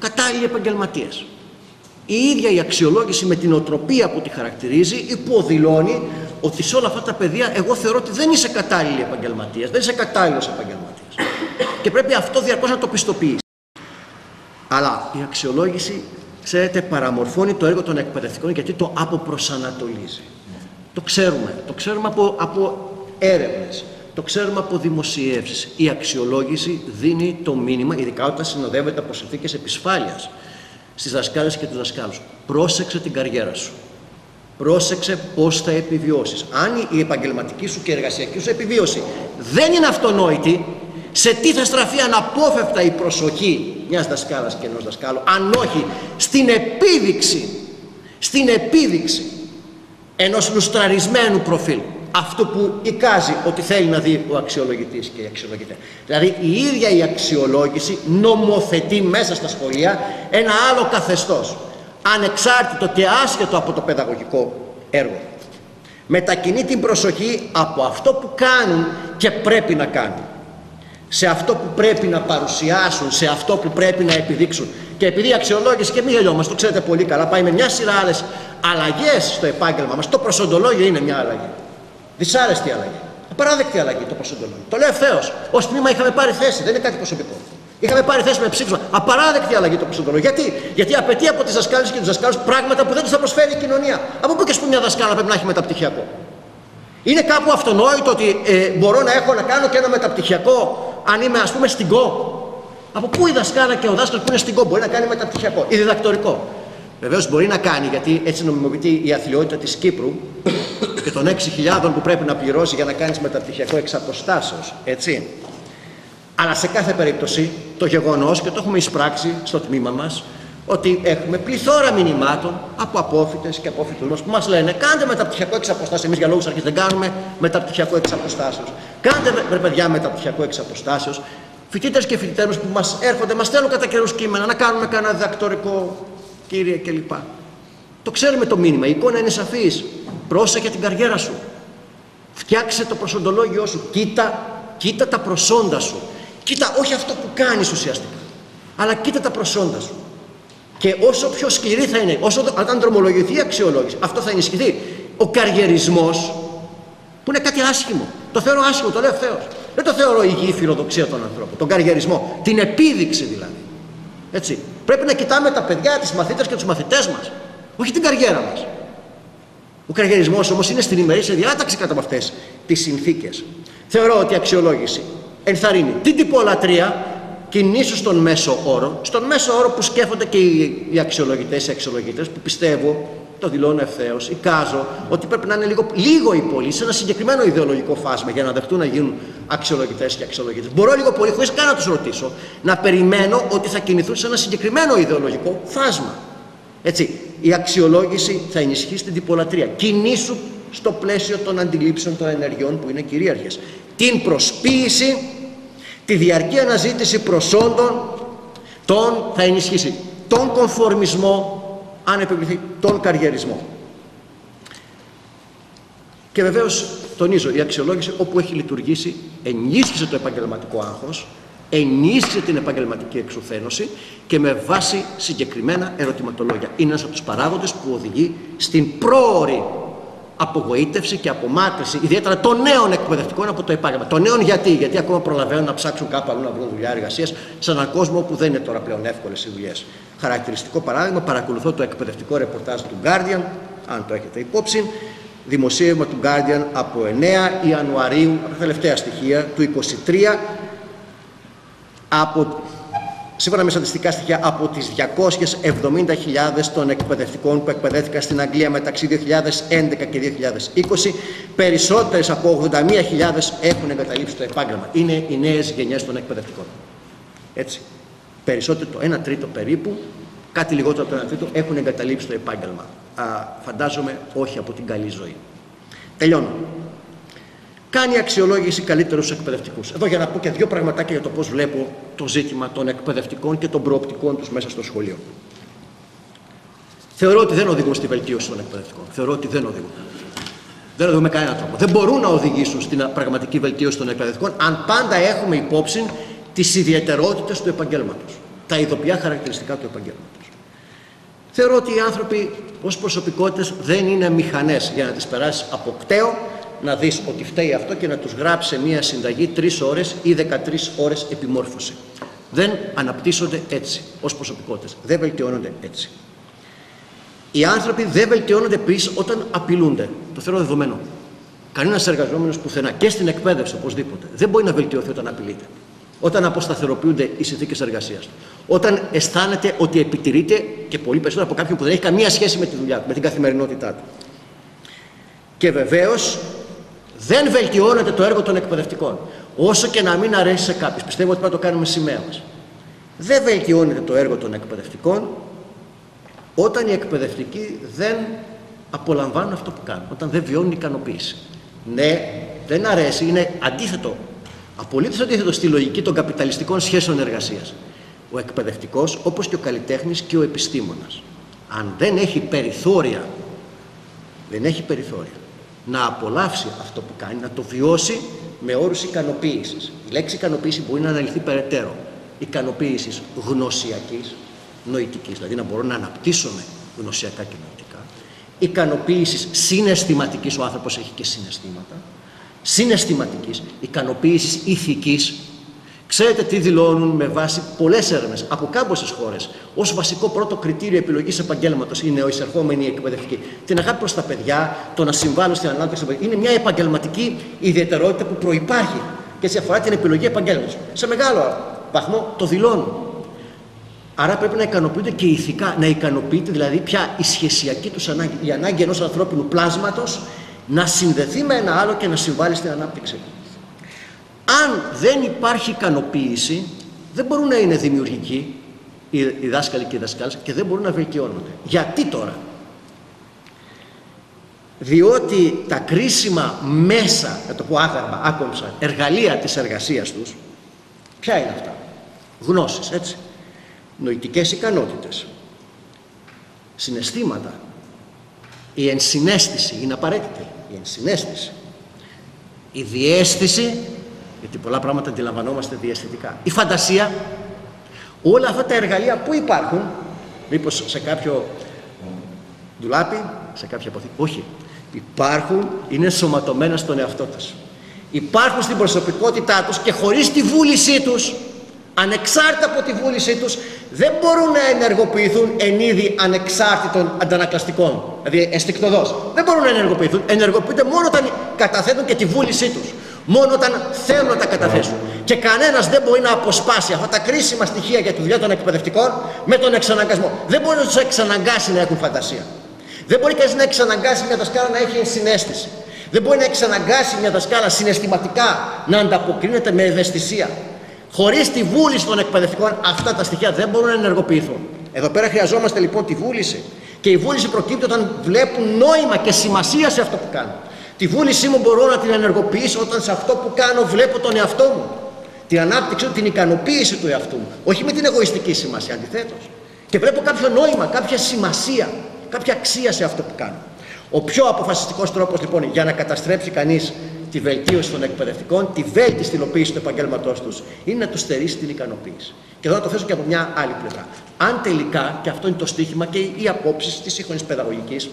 Speaker 3: κατάλληλοι επαγγελματίε. Η ίδια η αξιολόγηση με την οτροπία που τη χαρακτηρίζει υποδηλώνει ότι σε όλα αυτά τα παιδεία εγώ θεωρώ ότι δεν είσαι κατάλληλη επαγγελματίας, δεν είσαι κατάλληλος επαγγελματίας. Και πρέπει αυτό διαρκώς να το πιστοποιήσει. Αλλά η αξιολόγηση, ξέρετε, παραμορφώνει το έργο των εκπαιδευτικών γιατί το αποπροσανατολίζει. Το ξέρουμε. Το ξέρουμε από, από έρευνες. Το ξέρουμε από δημοσιεύσεις. Η αξιολόγηση δίνει το μήνυμα, ειδικά όταν συνοδεύεται από συνθήκες επισφάλειας στις δασκάλες και τους δασκάλους. Πρόσεξε την καριέρα σου. Πρόσεξε πώς θα επιβιώσεις. Αν η επαγγελματική σου και η εργασιακή σου επιβίωση δεν είναι αυτονόητη, σε τι θα στραφεί αναπόφευκτα η προσοχή μιας δασκάλας και ενός δασκάλου, αν όχι στην επίδειξη, στην επίδειξη ενός λουστραρισμένου προφίλ. Αυτό που εικάζει ότι θέλει να δει ο αξιολογητής και η αξιολογητέ. Δηλαδή η ίδια η αξιολόγηση νομοθετεί μέσα στα σχολεία ένα άλλο καθεστώς. Ανεξάρτητο και άσχετο από το παιδαγωγικό έργο. Μετακινεί την προσοχή από αυτό που κάνουν και πρέπει να κάνουν σε αυτό που πρέπει να παρουσιάσουν, σε αυτό που πρέπει να επιδείξουν. Και επειδή η αξιολόγηση και μη γελιόμαστε, το ξέρετε πολύ καλά, πάει με μια σειρά άλλες αλλαγές στο επάγγελμα μας. Το προσοντολόγιο είναι μια αλλαγή. Δυσάρεστη αλλαγή. Απαράδεκτη αλλαγή το προσοντολόγιο. Το λέω ευθέως. Ω τμήμα είχαμε πάρει θέση, δεν είναι κάτι προσωπικό. Είχαμε πάρει θέση με ψήφισμα. Απαράδεκτη αλλαγή το προσοντολόγιο. Γιατί; Γιατί απαιτεί από τις δασκάλες και τους δασκάλους πράγματα που δεν τους θα προσφέρει η κοινωνία. Από πού και α πούμε μια δασκάλα πρέπει να έχει μεταπτυχιακό; Είναι κάπου αυτονόητο ότι ε, μπορώ να έχω να κάνω και ένα μεταπτυχιακό αν είμαι ας πούμε στην ΚΟ. Από πού η δασκάλα και ο δάσκαλος που είναι στην ΚΟ μπορεί να κάνει μεταπτυχιακό; Ή διδακτορικό. Βεβαίως μπορεί να κάνει γιατί έτσι νομιμοποιεί η αθλειότητα της Κύπρου και των 6.000 που πρέπει να πληρώσει για να κάνεις μεταπτυχιακό εξ αποστάσεως, έτσι. Αλλά σε κάθε περίπτωση το γεγονός και το έχουμε εισπράξει στο τμήμα μας ότι έχουμε πληθώρα μηνυμάτων από απόφοιτες και απόφοιτους μας που μας λένε κάντε μεταπτυχιακό εξ αποστάσεως. Εμείς για λόγους αρχής δεν κάνουμε μεταπτυχιακό εξ αποστάσεως. Κάντε ρε παιδιά μεταπτυχιακό εξ αποστάσεως. Φοιτητές και φοιτητές που μας έρχονται, μας στέλνουν κατά καιρούς κείμενα να κάνουμε κανένα διδακτορικό κύριε κλπ. Το ξέρουμε το μήνυμα, η εικόνα είναι σαφής. Πρόσεχε την καριέρα σου. Φτιάξε το προσοντολόγιο σου. Κοίτα, κοίτα τα προσόντα σου. Κοίτα όχι αυτό που κάνεις ουσιαστικά. Αλλά κοίτα τα προσόντα σου. Και όσο πιο σκληρή θα είναι, όσο όταν δρομολογηθεί η αξιολόγηση, αυτό θα ενισχυθεί. Ο καριερισμός, που είναι κάτι άσχημο. Το θεωρώ άσχημο, το λέω ευθέως. Δεν το θεωρώ υγιή φιλοδοξία των ανθρώπων. Τον καριερισμό. Την επίδειξη δηλαδή. Έτσι. Πρέπει να κοιτάμε τα παιδιά, τις μαθήτρε και τους μαθητές μας. Όχι την καριέρα μας. Ο καριερισμός όμως είναι στην ημερήσια διάταξη κατά από αυτές τις συνθήκες. Θεωρώ ότι η αξιολόγηση ενθαρρύνει την τυπολατρεία κινήσου στον μέσο όρο, στον μέσο όρο που σκέφτονται και οι αξιολογητές, οι αξιολογητέ, που πιστεύω, το δηλώνω ευθέως, εικάζω, ότι πρέπει να είναι λίγο, λίγο ή πολύ σε ένα συγκεκριμένο ιδεολογικό φάσμα για να δεχτούν να γίνουν αξιολογητές και αξιολογητέ. Μπορώ λίγο πολύ, χωρίς καν να τους ρωτήσω, να περιμένω ότι θα κινηθούν σε ένα συγκεκριμένο ιδεολογικό φάσμα. Έτσι, η αξιολόγηση θα ενισχύσει την τυπολατρεία. Κινήσου στο πλαίσιο των αντιλήψεων των ενεργειών που είναι κυρίαρχες. Την προσποίηση τη διαρκή αναζήτηση προσόντων τον θα ενισχύσει τον κομφορμισμό αν επιβληθεί τον καριερισμό και βεβαίως τονίζω η αξιολόγηση όπου έχει λειτουργήσει ενίσχυσε το επαγγελματικό άγχος ενίσχυσε την επαγγελματική εξουθένωση και με βάση συγκεκριμένα ερωτηματολόγια. Είναι ένας από τους παράγοντες που οδηγεί στην πρόορη απογοήτευση και απομάκρυση, ιδιαίτερα των νέων εκπαιδευτικών από το επάγγελμα. Των νέων γιατί, γιατί ακόμα προλαβαίνουν να ψάξουν κάπου αλλού να βρουν δουλειά εργασίας σε έναν κόσμο που δεν είναι τώρα πλέον εύκολες οι δουλειές. Χαρακτηριστικό παράδειγμα, παρακολουθώ το εκπαιδευτικό ρεπορτάζ του Guardian, αν το έχετε υπόψη, δημοσίευμα του Guardian από 9 Ιανουαρίου, από τα τελευταία στοιχεία του 23, από σύμφωνα με στατιστικά στοιχεία από τις 270.000 των εκπαιδευτικών που εκπαιδεύτηκαν στην Αγγλία μεταξύ 2011 και 2020, περισσότερες από 81.000 έχουν εγκαταλείψει το επάγγελμα. Είναι οι νέες γενιές των εκπαιδευτικών. Έτσι. Περισσότερο, το 1 τρίτο περίπου, κάτι λιγότερο από το 1 τρίτο, έχουν εγκαταλείψει το επάγγελμα. Α, φαντάζομαι όχι από την καλή ζωή. Τελειώνω κάνει αξιολόγηση καλύτερου εκπαιδευτικού. Εδώ για να πω και δύο πραγματάκια για το πώς βλέπω το ζήτημα των εκπαιδευτικών και των προοπτικών τους μέσα στο σχολείο. Θεωρώ ότι δεν οδηγούν στη βελτίωση των εκπαιδευτικών. Θεωρώ ότι δεν οδηγούν. Δεν οδηγούν με κανέναν τρόπο. Δεν μπορούν να οδηγήσουν στην πραγματική βελτίωση των εκπαιδευτικών αν πάντα έχουμε υπόψη τις ιδιαιτερότητες του επαγγέλματος. Τα ειδοπιά χαρακτηριστικά του επαγγέλματος. Θεωρώ ότι οι άνθρωποι ως προσωπικότητες δεν είναι μηχανές για να τις περάσεις από κταίο να δεις ότι φταίει αυτό και να τους γράψει σε μία συνταγή τρεις ώρες ή 13 ώρες επιμόρφωση. Δεν αναπτύσσονται έτσι ως προσωπικότητες. Δεν βελτιώνονται έτσι. Οι άνθρωποι δεν βελτιώνονται επίσης όταν απειλούνται. Το θεωρώ δεδομένο. Κανένας εργαζόμενος πουθενά και στην εκπαίδευση οπωσδήποτε δεν μπορεί να βελτιωθεί όταν απειλείται. Όταν αποσταθεροποιούνται οι συνθήκες εργασίας του. Όταν αισθάνεται ότι επιτηρείται και πολύ περισσότερο από κάποιον που δεν έχει καμία σχέση με τη δουλειά του, με την καθημερινότητά του. Και βεβαίως δεν βελτιώνεται το έργο των εκπαιδευτικών. Όσο και να μην αρέσει σε κάποιους, πιστεύω ότι πρέπει να το κάνουμε σημαία μας. Δεν βελτιώνεται το έργο των εκπαιδευτικών όταν οι εκπαιδευτικοί δεν απολαμβάνουν αυτό που κάνουν, όταν δεν βιώνουν ικανοποίηση. Ναι, δεν αρέσει, είναι αντίθετο. Απολύτως αντίθετο στη λογική των καπιταλιστικών σχέσεων εργασίας. Ο εκπαιδευτικός, όπως και ο καλλιτέχνης και ο επιστήμονας, αν δεν έχει περιθώρια, δεν έχει περιθώρια να απολαύσει αυτό που κάνει, να το βιώσει με όρους ικανοποίησης. Η λέξη ικανοποίηση μπορεί να αναλυθεί περαιτέρω. Ικανοποίησης γνωσιακής, νοητικής, δηλαδή να μπορώ να αναπτύσσομαι γνωσιακά και νοητικά. Ικανοποίησης συναισθηματικής, ο άνθρωπος έχει και συναισθήματα. Συναισθηματικής, ικανοποίησης ηθικής. Ξέρετε τι δηλώνουν με βάση πολλές έρευνες από κάμποσε χώρες ως βασικό πρώτο κριτήριο επιλογής επαγγέλματος είναι ο εισερχόμενοι εκπαιδευτικοί. Την αγάπη προς τα παιδιά, το να συμβάλλουν στην ανάπτυξη Είναι μια επαγγελματική ιδιαιτερότητα που προπάρχει και σε αφορά την επιλογή επαγγέλματος. Σε μεγάλο βαθμό το δηλώνουν. Άρα πρέπει να ικανοποιούνται και ηθικά, να ικανοποιείται δηλαδή πια η σχεσιακή τους ανάγκη, η ανάγκη ενός ανθρώπινου πλάσματος να συνδεθεί με ένα άλλο και να συμβάλλει στην ανάπτυξη. Αν δεν υπάρχει ικανοποίηση, δεν μπορούν να είναι δημιουργικοί οι δάσκαλοι και οι δασκάλες και δεν μπορούν να βελτιώνονται. Γιατί τώρα; Διότι τα κρίσιμα μέσα, να το πω άθαρμα, άκομψα, εργαλεία της εργασίας τους, ποια είναι αυτά; Γνώσεις, έτσι νοητικές ικανότητες, συναισθήματα, η ενσυναίσθηση είναι απαραίτητη, η ενσυναίσθηση, η διέστηση, γιατί πολλά πράγματα αντιλαμβανόμαστε διαστητικά, η φαντασία, όλα αυτά τα εργαλεία που υπάρχουν, μήπως σε κάποιο δουλάπι, σε κάποια αποθήκη, όχι, υπάρχουν, είναι σωματωμένα στον εαυτό τους. Υπάρχουν στην προσωπικότητά τους και χωρίς τη βούλησή τους ανεξάρτητα από τη βούλησή τους δεν μπορούν να ενεργοποιηθούν εν είδη ανεξάρτητων αντανακλαστικών δηλαδή ενστικτοδός. Δεν μπορούν να ενεργοποιηθούν ενεργοποιούνται μόνο όταν καταθέτουν και τη βούλησή τους μόνο όταν θέλουν να τα καταθέσουν και κανένας δεν μπορεί να αποσπάσει αυτά τα κρίσιμα στοιχεία για τη δουλειά των εκπαιδευτικών με τον εξαναγκασμό δεν μπορεί να τους εξαναγκάσει να έχουν φαντασία δεν μπορεί κανείς να εξαναγκάσει μια δασκάλα να έχει συνέστηση δεν μπορεί να εξαναγκάσει μια δασκάλα συναισθηματικά να ανταποκρίνεται με ευαισθησία Χωρίς τη βούληση των εκπαιδευτικών αυτά τα στοιχεία δεν μπορούν να ενεργοποιηθούν. Εδώ πέρα χρειαζόμαστε λοιπόν τη βούληση. Και η βούληση προκύπτει όταν βλέπουν νόημα και σημασία σε αυτό που κάνουν. Τη βούλησή μου μπορώ να την ενεργοποιήσω όταν σε αυτό που κάνω βλέπω τον εαυτό μου. Την ανάπτυξη, την ικανοποίηση του εαυτού μου. Όχι με την εγωιστική σημασία, αντιθέτως. Και βλέπω κάποιο νόημα, κάποια σημασία, κάποια αξία σε αυτό που κάνω. Ο πιο αποφασιστικός τρόπος λοιπόν για να καταστρέψει κανείς τη βελτίωση των εκπαιδευτικών, τη βέλτιστη υλοποίηση του επαγγέλματός τους, είναι να τους στερήσει την ικανοποίηση. Και εδώ να το θέσω και από μια άλλη πλευρά. Αν τελικά, και αυτό είναι το στίχημα και οι απόψεις της σύγχρονης παιδαγωγικής,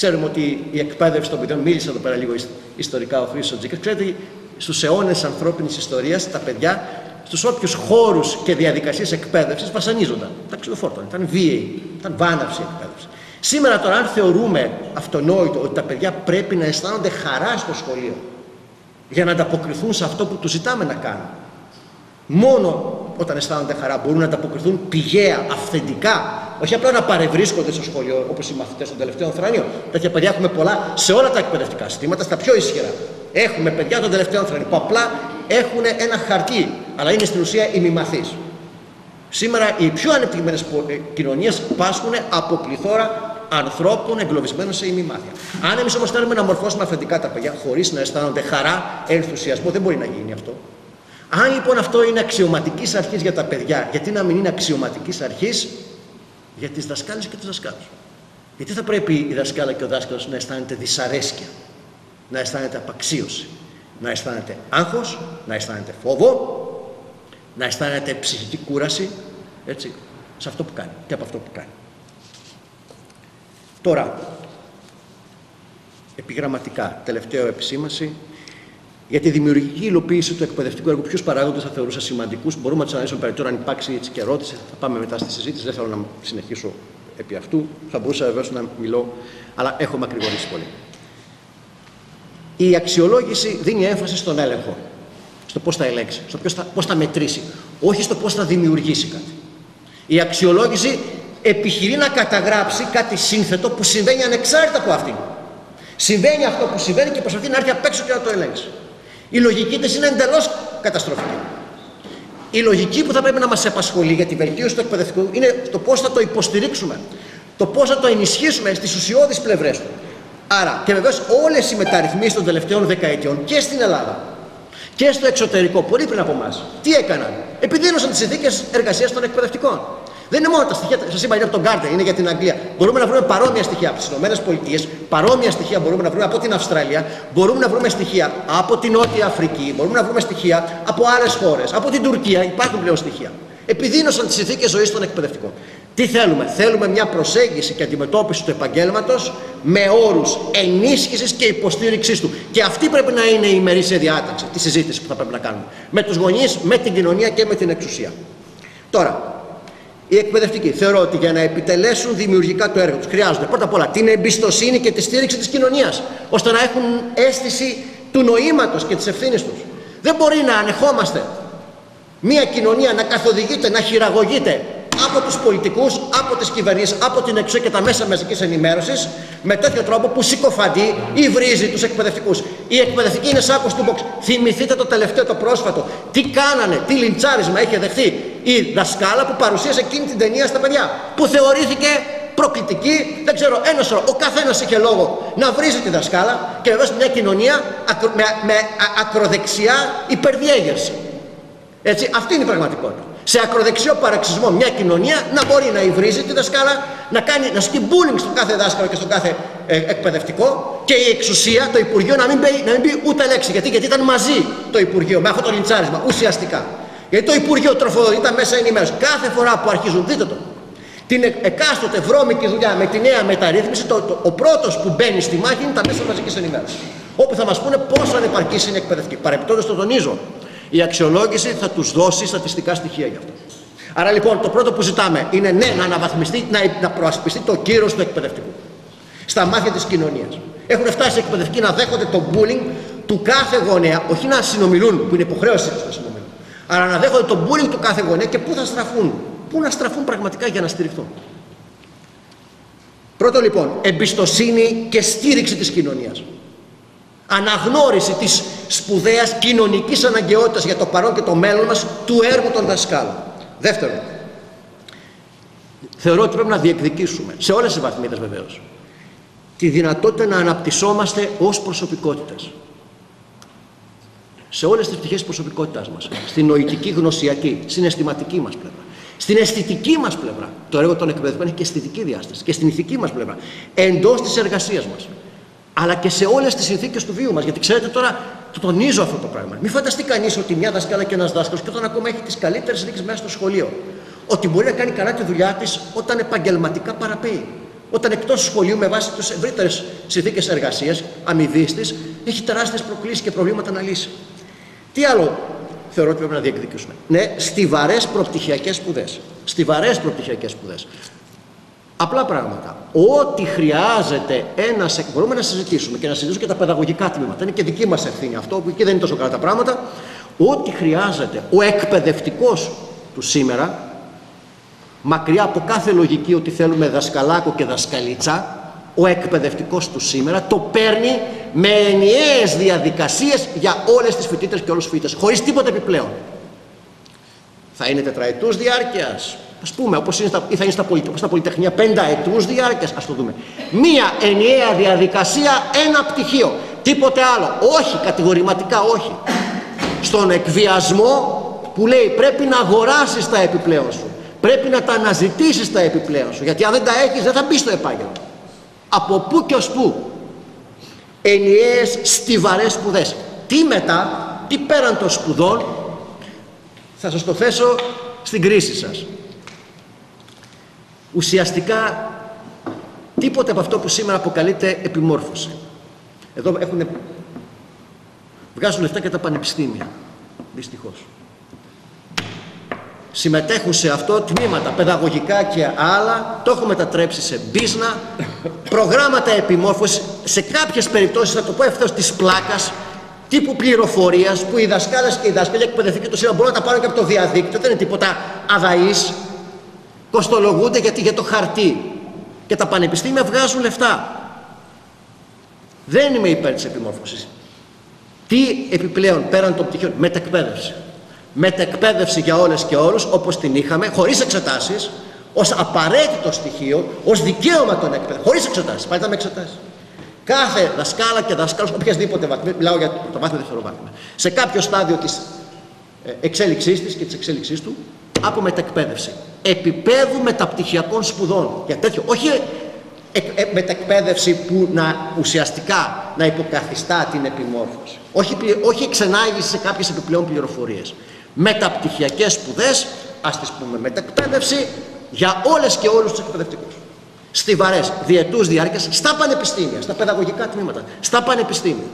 Speaker 3: ξέρουμε ότι η εκπαίδευση των παιδιών, μίλησε εδώ πέρα λίγο ιστορικά ο Χρήσο Τζίκας, ξέρετε, στους αιώνες ανθρώπινης ιστορίας, τα παιδιά στους όποιους χώρους και διαδικασίες εκπαίδευσης βασανίζονταν. Τα ξυλοφόρτωναν, ήταν βίαιοι, ήταν βάναυση η εκπαίδευση. Σήμερα τώρα, αν θεωρούμε αυτονόητο ότι τα παιδιά πρέπει να αισθάνονται χαρά στο σχολείο, για να ανταποκριθούν σε αυτό που τους ζητάμε να κάνουν. Μόνο όταν αισθάνονται χαρά μπορούν να ανταποκριθούν πηγαία, αυθεντικά, όχι απλά να παρευρίσκονται στο σχολείο όπως οι μαθητές των τελευταίων θρανίων. Τέτοια παιδιά έχουμε πολλά σε όλα τα εκπαιδευτικά συστήματα, στα πιο ισχυρά. Έχουμε παιδιά των τελευταίων θρανίων που απλά έχουν ένα χαρτί, αλλά είναι στην ουσία ημιμαθείς. Σήμερα οι πιο ανεπτυγμένες ε, κοινωνίες πάσχουν από πληθώρα ανθρώπων εγκλωβισμένων σε ημιμάθεια. Αν εμείς όμως θέλουμε να μορφώσουμε αφεντικά τα παιδιά χωρίς να αισθάνονται χαρά, ενθουσιασμό, δεν μπορεί να γίνει αυτό. Αν λοιπόν αυτό είναι αξιωματικής αρχής για τα παιδιά, γιατί να μην είναι αξιωματικής αρχής για τι δασκάλε και του δασκάλου. Γιατί θα πρέπει η δασκάλα και ο δάσκαλος να αισθάνεται δυσαρέσκεια, να αισθάνεται απαξίωση, να αισθάνεται άγχος, να αισθάνεται φόβο, να αισθάνεται ψυχική κούραση, έτσι, σε αυτό που κάνει και από αυτό που κάνει. Τώρα, επιγραμματικά, τελευταίο επισήμαση, Για τη δημιουργική υλοποίηση του εκπαιδευτικού έργου, ποιου παράγοντε θα θεωρούσα σημαντικούς, μπορούμε να τους αναλύσουμε περαιτέρω αν υπάρξει έτσι και ερώτηση. Θα πάμε μετά στη συζήτηση. Δεν θέλω να συνεχίσω επί αυτού. Θα μπορούσα βεβαίως να μιλώ, αλλά έχω μακρηγορήσει πολύ. Η αξιολόγηση δίνει έμφαση στον έλεγχο. Στο πώς θα ελέγξει, στο πώς θα μετρήσει, όχι στο πώς θα δημιουργήσει κάτι. Η αξιολόγηση επιχειρεί να καταγράψει κάτι σύνθετο που συμβαίνει ανεξάρτητα από αυτήν. Συμβαίνει αυτό που συμβαίνει και προσπαθεί να έρθει απ' έξω και να το ελέγξει. Η λογική της είναι εντελώς καταστροφική. Η λογική που θα πρέπει να μας απασχολεί για τη βελτίωση του εκπαιδευτικού είναι το πώς θα το υποστηρίξουμε, το πώς θα το ενισχύσουμε στις ουσιώδεις πλευρές του. Άρα και βεβαίως όλες οι μεταρρυθμίσεις των τελευταίων δεκαετιών και στην Ελλάδα και στο εξωτερικό, πολύ πριν από εμά, τι έκαναν; Επιδίνωσαν τις συνθήκες εργασίας των εκπαιδευτικών. Δεν είναι μόνο τα στοιχεία, σας είπα είναι από τον Κάρτερ, είναι για την Αγγλία. Μπορούμε να βρούμε παρόμοια στοιχεία από τις ΗΠΑ, παρόμοια στοιχεία μπορούμε να βρούμε από την Αυστραλία, μπορούμε να βρούμε στοιχεία από την Νότια Αφρική, μπορούμε να βρούμε στοιχεία από άλλες χώρες, από την Τουρκία, υπάρχουν πλέον στοιχεία. Επιδίνωσαν τις συνθήκες ζωής των εκπαιδευτικών. Τι θέλουμε, θέλουμε μια προσέγγιση και αντιμετώπιση του επαγγέλματος με όρους ενίσχυσης και υποστήριξής του. Και αυτή πρέπει να είναι η ημερήσια διάταξη της συζήτησης που θα πρέπει να κάνουμε. Με τους γονείς, με την κοινωνία και με την εξουσία. Τώρα, οι εκπαιδευτικοί θεωρώ ότι για να επιτελέσουν δημιουργικά το έργο τους χρειάζονται πρώτα απ' όλα την εμπιστοσύνη και τη στήριξη της κοινωνίας, ώστε να έχουν αίσθηση του νοήματος και της ευθύνης τους. Δεν μπορεί να ανεχόμαστε μια κοινωνία να καθοδηγείται, να χειραγωγείται από τους πολιτικούς, από τις κυβερνήσεις, από την εξουσία και τα μέσα μαζικής ενημέρωσης με τέτοιο τρόπο που συκοφαντεί ή βρίζει τους εκπαιδευτικούς. Οι εκπαιδευτικοί είναι σάκος του box. Θυμηθείτε το τελευταίο, το πρόσφατο. Τι κάνανε, τι λιντσάρισμα είχε δεχθεί η δασκάλα που παρουσίασε εκείνη την ταινία στα παιδιά. Που θεωρήθηκε προκλητική, δεν ξέρω, ένα σωρό. Ο καθένας είχε λόγο να βρίζει τη δασκάλα και βεβαίως μια κοινωνία με, με ακροδεξιά υπερδιέγερση. Έτσι, αυτή είναι η πραγματικότητα σε ακροδεξιό παραξισμό μια κοινωνία να μπορεί να υβρίζει τη δασκάλα, να, κάνει, να σκεί bullying στον κάθε δάσκαλο και στον κάθε ε, εκπαιδευτικό και η εξουσία, το Υπουργείο να μην, πει, να μην πει ούτε λέξη. Γιατί, γιατί ήταν μαζί το Υπουργείο με αυτό το λιντσάρισμα ουσιαστικά. Γιατί το Υπουργείο τροφοδοτεί τα μέσα ενημέρωση. Κάθε φορά που αρχίζουν, δείτε το, την εκάστοτε βρώμικη δουλειά με τη νέα μεταρρύθμιση, το, το, ο πρώτος που μπαίνει στη μάχη είναι τα μέσα μαζικής ενημέρωσης. Όπου θα μας πούνε πόσο ανεπαρκής είναι η εκπαιδευτική. Παρεμπιπτόντως το τονίζω, η αξιολόγηση θα τους δώσει στατιστικά στοιχεία γι' αυτό. Άρα λοιπόν το πρώτο που ζητάμε είναι ναι να αναβαθμιστεί, να, να προασπιστεί το κύρος του εκπαιδευτικού. Στα μάτια της κοινωνίας. Έχουν φτάσει οι εκπαιδευτικοί να δέχονται το bullying του κάθε γονέα, όχι να συνομιλούν, που είναι υποχρέωση τους να συνομιλούν, αλλά να δέχονται το bullying του κάθε γονέα και πού θα στραφούν. Πού να στραφούν πραγματικά για να στηριχθούν. Πρώτο λοιπόν, εμπιστοσύνη και στήριξη της κοινωνίας αναγνώριση της σπουδαίας κοινωνικής αναγκαιότητας για το παρόν και το μέλλον μας του έργου των δασκάλων. Δεύτερον, θεωρώ ότι πρέπει να διεκδικήσουμε, σε όλες τις βαθμίδες βεβαίως, τη δυνατότητα να αναπτυσσόμαστε ως προσωπικότητες. Σε όλες τις πτυχές της προσωπικότητάς μας. Στην νοητική, γνωσιακή, στην αισθηματική μας πλευρά. Στην αισθητική μας πλευρά. Το έργο των εκπαιδευτικών έχει και αισθητική διάσταση. Και στην ηθική μας πλευρά. Εντός της εργασίας μας αλλά και σε όλες τις συνθήκες του βίου μας. Γιατί ξέρετε τώρα, το τονίζω αυτό το πράγμα. Μην φανταστεί κανείς ότι μια δασκάλα και ένας δάσκαλος, και όταν ακόμα έχει τις καλύτερες συνθήκε μέσα στο σχολείο, ότι μπορεί να κάνει καλά τη δουλειά της όταν επαγγελματικά παραπέει. Όταν εκτός σχολείου, με βάση τις ευρύτερες συνθήκες εργασίας, αμοιβής της, έχει τεράστιες προκλήσεις και προβλήματα να λύσει. Τι άλλο θεωρώ ότι πρέπει να διεκδικήσουμε. Ναι, στιβαρές προπτυχιακές σπουδές. Στιβαρές προπτυχιακές σπουδές. Απλά πράγματα. Ό,τι χρειάζεται ένας. Μπορούμε να συζητήσουμε και να συζητήσουμε και τα παιδαγωγικά τμήματα. Είναι και δική μας ευθύνη αυτό, που εκεί δεν είναι τόσο καλά τα πράγματα. Ό,τι χρειάζεται ο εκπαιδευτικός του σήμερα, μακριά από κάθε λογική ότι θέλουμε δασκαλάκο και δασκαλίτσα, ο εκπαιδευτικός του σήμερα το παίρνει με ενιαίες διαδικασίες για όλες τις φοιτήτρες και όλους τους φοιτητές, χωρίς τίποτα επιπλέον. Θα είναι τετραετούς διάρκειας, Α πούμε, όπως είναι στα, ή θα είναι στα, πολυ, στα πολυτεχνία πενταετού διάρκειας, ας το δούμε. Μία ενιαία διαδικασία, ένα πτυχίο. Τίποτε άλλο. Όχι, κατηγορηματικά όχι. Στον εκβιασμό που λέει πρέπει να αγοράσεις τα επιπλέον σου. Πρέπει να τα αναζητήσεις τα επιπλέον σου. Γιατί αν δεν τα έχεις, δεν θα μπεις στο επάγγελμα. Από πού και ως πού. Ενιαίες στιβαρές σπουδές. Τι μετά, τι πέραν των σπουδών, θα σας το θέσω στην κρίση σας ουσιαστικά τίποτε από αυτό που σήμερα αποκαλείται επιμόρφωση. Εδώ έχουν Βγάζουν λεφτά και τα πανεπιστήμια. Δυστυχώς. Συμμετέχουν σε αυτό τμήματα παιδαγωγικά και άλλα, το έχουν μετατρέψει σε μπίζνα, προγράμματα επιμόρφωσης, σε κάποιες περιπτώσεις, θα το πω ευθέως της πλάκας, τύπου πληροφορίας που οι δασκάλες και οι δάσκαλοι εκπαιδευτικοί του σήμερα μπορούν να τα πάρουν και από το διαδίκτυο, δεν είναι τίποτα αδαεί. Κοστολογούνται γιατί για το χαρτί. Και τα πανεπιστήμια βγάζουν λεφτά. Δεν είμαι υπέρ της επιμόρφωσης. Τι επιπλέον πέραν των πτυχίων, μετεκπαίδευση. Μετεκπαίδευση για όλες και όλους όπως την είχαμε, χωρίς εξετάσεις, ως απαραίτητο στοιχείο, ως δικαίωμα των εκπαιδευτικών. Χωρίς εξετάσεις. Πάλι με εξετάσεις. Κάθε δασκάλα και δασκάλος, οποιασδήποτε βαθμό, μιλάω για το βάθμιο δευτεροβάθμιο, σε κάποιο στάδιο της ε, εξέλιξής της και της εξέλιξής του, από μετακπαίδευση. Επίπεδου μεταπτυχιακών σπουδών. Για τέτοιο, όχι ε, ε, μετακπαίδευση που να ουσιαστικά να υποκαθιστά την επιμόρφωση. Όχι, όχι ξενάγηση σε κάποιες επιπλέον πληροφορίες. Μεταπτυχιακές σπουδές, ας τις πούμε μετακπαίδευση, για όλες και όλους τους εκπαιδευτικούς στιβαρές διετούς διάρκειας στα πανεπιστήμια, στα παιδαγωγικά τμήματα, στα πανεπιστήμια.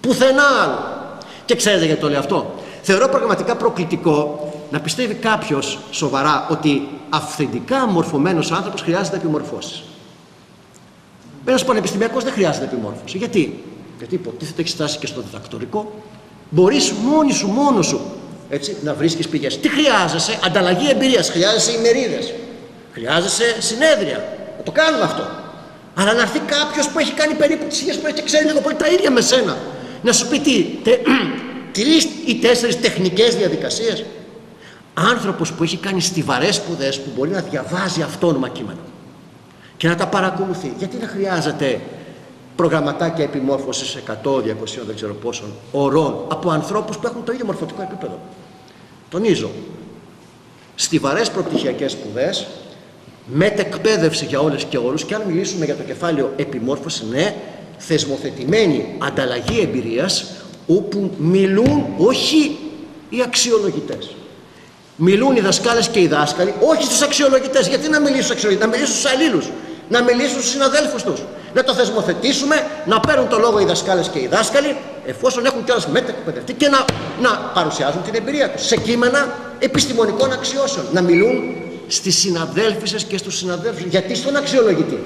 Speaker 3: Πουθενά άλλο. Και ξέρετε γιατί το λέω αυτό. Θεωρώ πραγματικά προκλητικό να πιστεύει κάποιος σοβαρά ότι αυθεντικά μορφωμένος άνθρωπος χρειάζεται επιμορφώσεις. Ένας πανεπιστημιακός δεν χρειάζεται επιμόρφωση. Γιατί, Γιατί υποτίθεται έχεις στάσει και στο διδακτορικό, μπορείς μόνη σου, μόνος σου έτσι, να βρίσκεις πηγές. Τι χρειάζεσαι, ανταλλαγή εμπειρίας, χρειάζεσαι ημερίδες, χρειάζεσαι συνέδρια, το κάνουμε αυτό. Αλλά να έρθει κάποιος που έχει κάνει περίπου τις ίδιες και ξέρει λίγο πολύ τα ίδια με σένα. Να σου πει τι, τρεις ή τέσσερις τεχνικές διαδικασίες. Άνθρωπος που έχει κάνει στιβαρές σπουδές που μπορεί να διαβάζει αυτόνομα κείμενα και να τα παρακολουθεί. Γιατί δεν χρειάζεται προγραμματάκια επιμόρφωσης 100, 200, δεν ξέρω πόσων ωρών από ανθρώπους που έχουν το ίδιο μορφωτικό επίπεδο. Τονίζω, στιβαρές προπτυχιακές σπουδές μετεκπαίδευση για όλες και όλους και αν μιλήσουμε για το κεφάλαιο επιμόρφωση, ναι, θεσμοθετημένη ανταλλαγή εμπειρίας όπου μιλούν όχι οι αξιολογητές. Μιλούν οι δασκάλες και οι δάσκαλοι, όχι στους αξιολογητές. Γιατί να μιλήσουν στους αξιολογητές, να μιλήσουν στους αλλήλους, να μιλήσουν στους συναδέλφους τους. Να το θεσμοθετήσουμε, να παίρνουν το λόγο οι δασκάλες και οι δάσκαλοι, εφόσον έχουν κιόλας μετεκπαιδευτεί και να, να παρουσιάζουν την εμπειρία τους σε κείμενα επιστημονικών αξιώσεων. Να μιλούν στις συναδέλφισες και στους συναδέλφους. Γιατί στον αξιολογητή.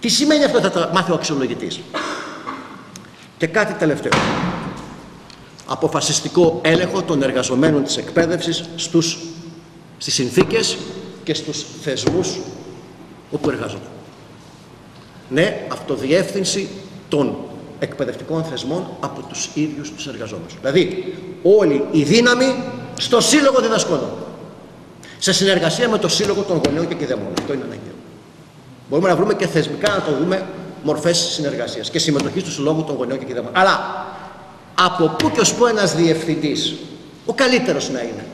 Speaker 3: Τι σημαίνει αυτό θα το μάθει ο αξιολογητής. Και κάτι τελευταίο. Αποφασιστικό έλεγχο των εργαζομένων της εκπαίδευσης στους, στις συνθήκες και στους θεσμούς όπου εργάζονται. Ναι, αυτοδιεύθυνση των εκπαιδευτικών θεσμών από τους ίδιους τους εργαζόμενους. Δηλαδή, όλη η δύναμη στο σύλλογο διδασκόντων σε συνεργασία με το Σύλλογο των Γονέων και Κηδεμόνων. Αυτό είναι αναγκαίο. Μπορούμε να βρούμε και θεσμικά να το δούμε μορφές συνεργασίας και συμμετοχής του Συλλόγου των Γονέων και Κηδεμόνων. Αλλά από πού και ως πού ένας διευθυντής, ο καλύτερος να είναι,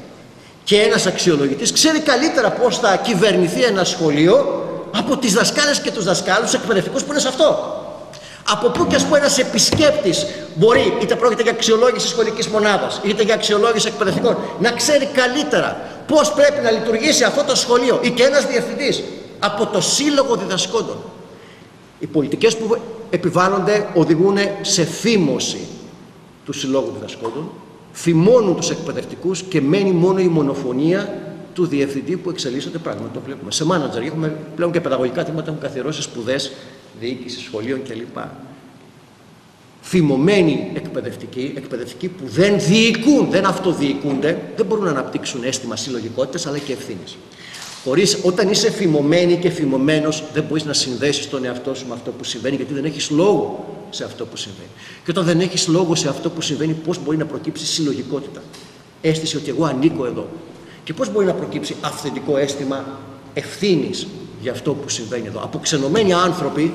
Speaker 3: και ένας αξιολογητής ξέρει καλύτερα πώς θα κυβερνηθεί ένα σχολείο από τις δασκάλες και τους δασκάλους, του εκπαιδευτικούς που είναι σε αυτό. Από πού και α πούμε ένας επισκέπτης μπορεί, είτε πρόκειται για αξιολόγηση σχολικής μονάδας, είτε για αξιολόγηση εκπαιδευτικών, να ξέρει καλύτερα πώς πρέπει να λειτουργήσει αυτό το σχολείο ή και ένας διευθυντής από το σύλλογο διδασκόντων. Οι πολιτικές που επιβάλλονται οδηγούν σε φήμωση του συλλόγου διδασκόντων, φημώνουν τους εκπαιδευτικούς και μένει μόνο η μονοφωνία του διευθυντή που εξελίσσονται πράγματι. Το βλέπουμε. Σε μάνατζερ έχουμε πλέον και παιδαγωγικά τμήματα που έχουν καθιερώσει σπουδές διοίκησης σχολείων κλπ. Φημωμένοι εκπαιδευτικοί, εκπαιδευτικοί που δεν διοικούν, δεν αυτοδιοικούνται, δεν μπορούν να αναπτύξουν αίσθημα συλλογικότητας αλλά και ευθύνης. Χωρίς, όταν είσαι φημωμένη και φημωμένο, δεν μπορείς να συνδέσεις τον εαυτό σου με αυτό που συμβαίνει, γιατί δεν έχεις λόγο σε αυτό που συμβαίνει. Και όταν δεν έχεις λόγο σε αυτό που συμβαίνει, πώς μπορεί να προκύψει συλλογικότητα; Αίσθηση ότι εγώ ανήκω εδώ. Και πώς μπορεί να προκύψει αυθεντικό αίσθημα ευθύνης για αυτό που συμβαίνει εδώ; Αποξενωμένοι άνθρωποι,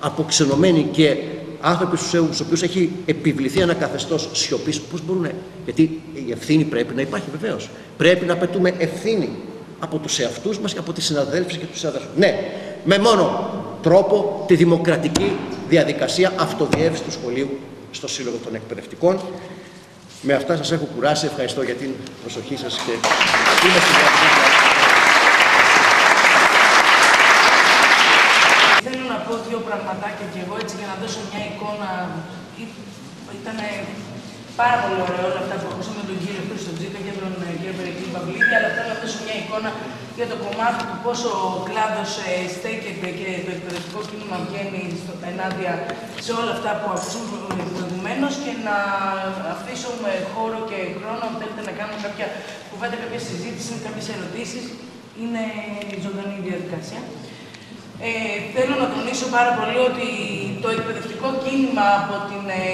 Speaker 3: αποξενωμένοι και άνθρωποι στους οποίους έχει επιβληθεί ένα καθεστώς σιωπής, πώς μπορούν, γιατί η ευθύνη πρέπει να υπάρχει βεβαίως. Πρέπει να πετούμε ευθύνη από τους εαυτούς μας και από τις συναδέλφους και τους συναδέλφους. Ναι, με μόνο τρόπο τη δημοκρατική διαδικασία αυτοδιεύσης του σχολείου στο Σύλλογο των Εκπαιδευτικών. Με αυτά σας έχω κουράσει. Ευχαριστώ για την προσοχή σας και είμαι
Speaker 4: Θέλω να πω δύο πραγματάκια και εγώ έτσι για να δώσω μια εικόνα Ήταν πάρα πολύ ωραίο όλα αυτά που ακούσαμε τον κύριο Χρήστο Τζίκα και τον ε, κύριο Περικλή Παυλίδη, αλλά θέλω να δώσω μια εικόνα για το κομμάτι του πόσο ο κλάδος ε, στέκεται και το εκπαιδευτικό κίνημα βγαίνει στο, ενάντια σε όλα αυτά που ακούσαμε προηγουμένως και να αφήσουμε χώρο και χρόνο αν θέλετε να κάνουμε κάποια κουβέντα, κάποια συζήτηση, κάποιες ερωτήσεις. Είναι ζωντανή διαδικασία. Ε, θέλω να τονίσω πάρα πολύ ότι το εκπαιδευτικό κίνημα από την ε,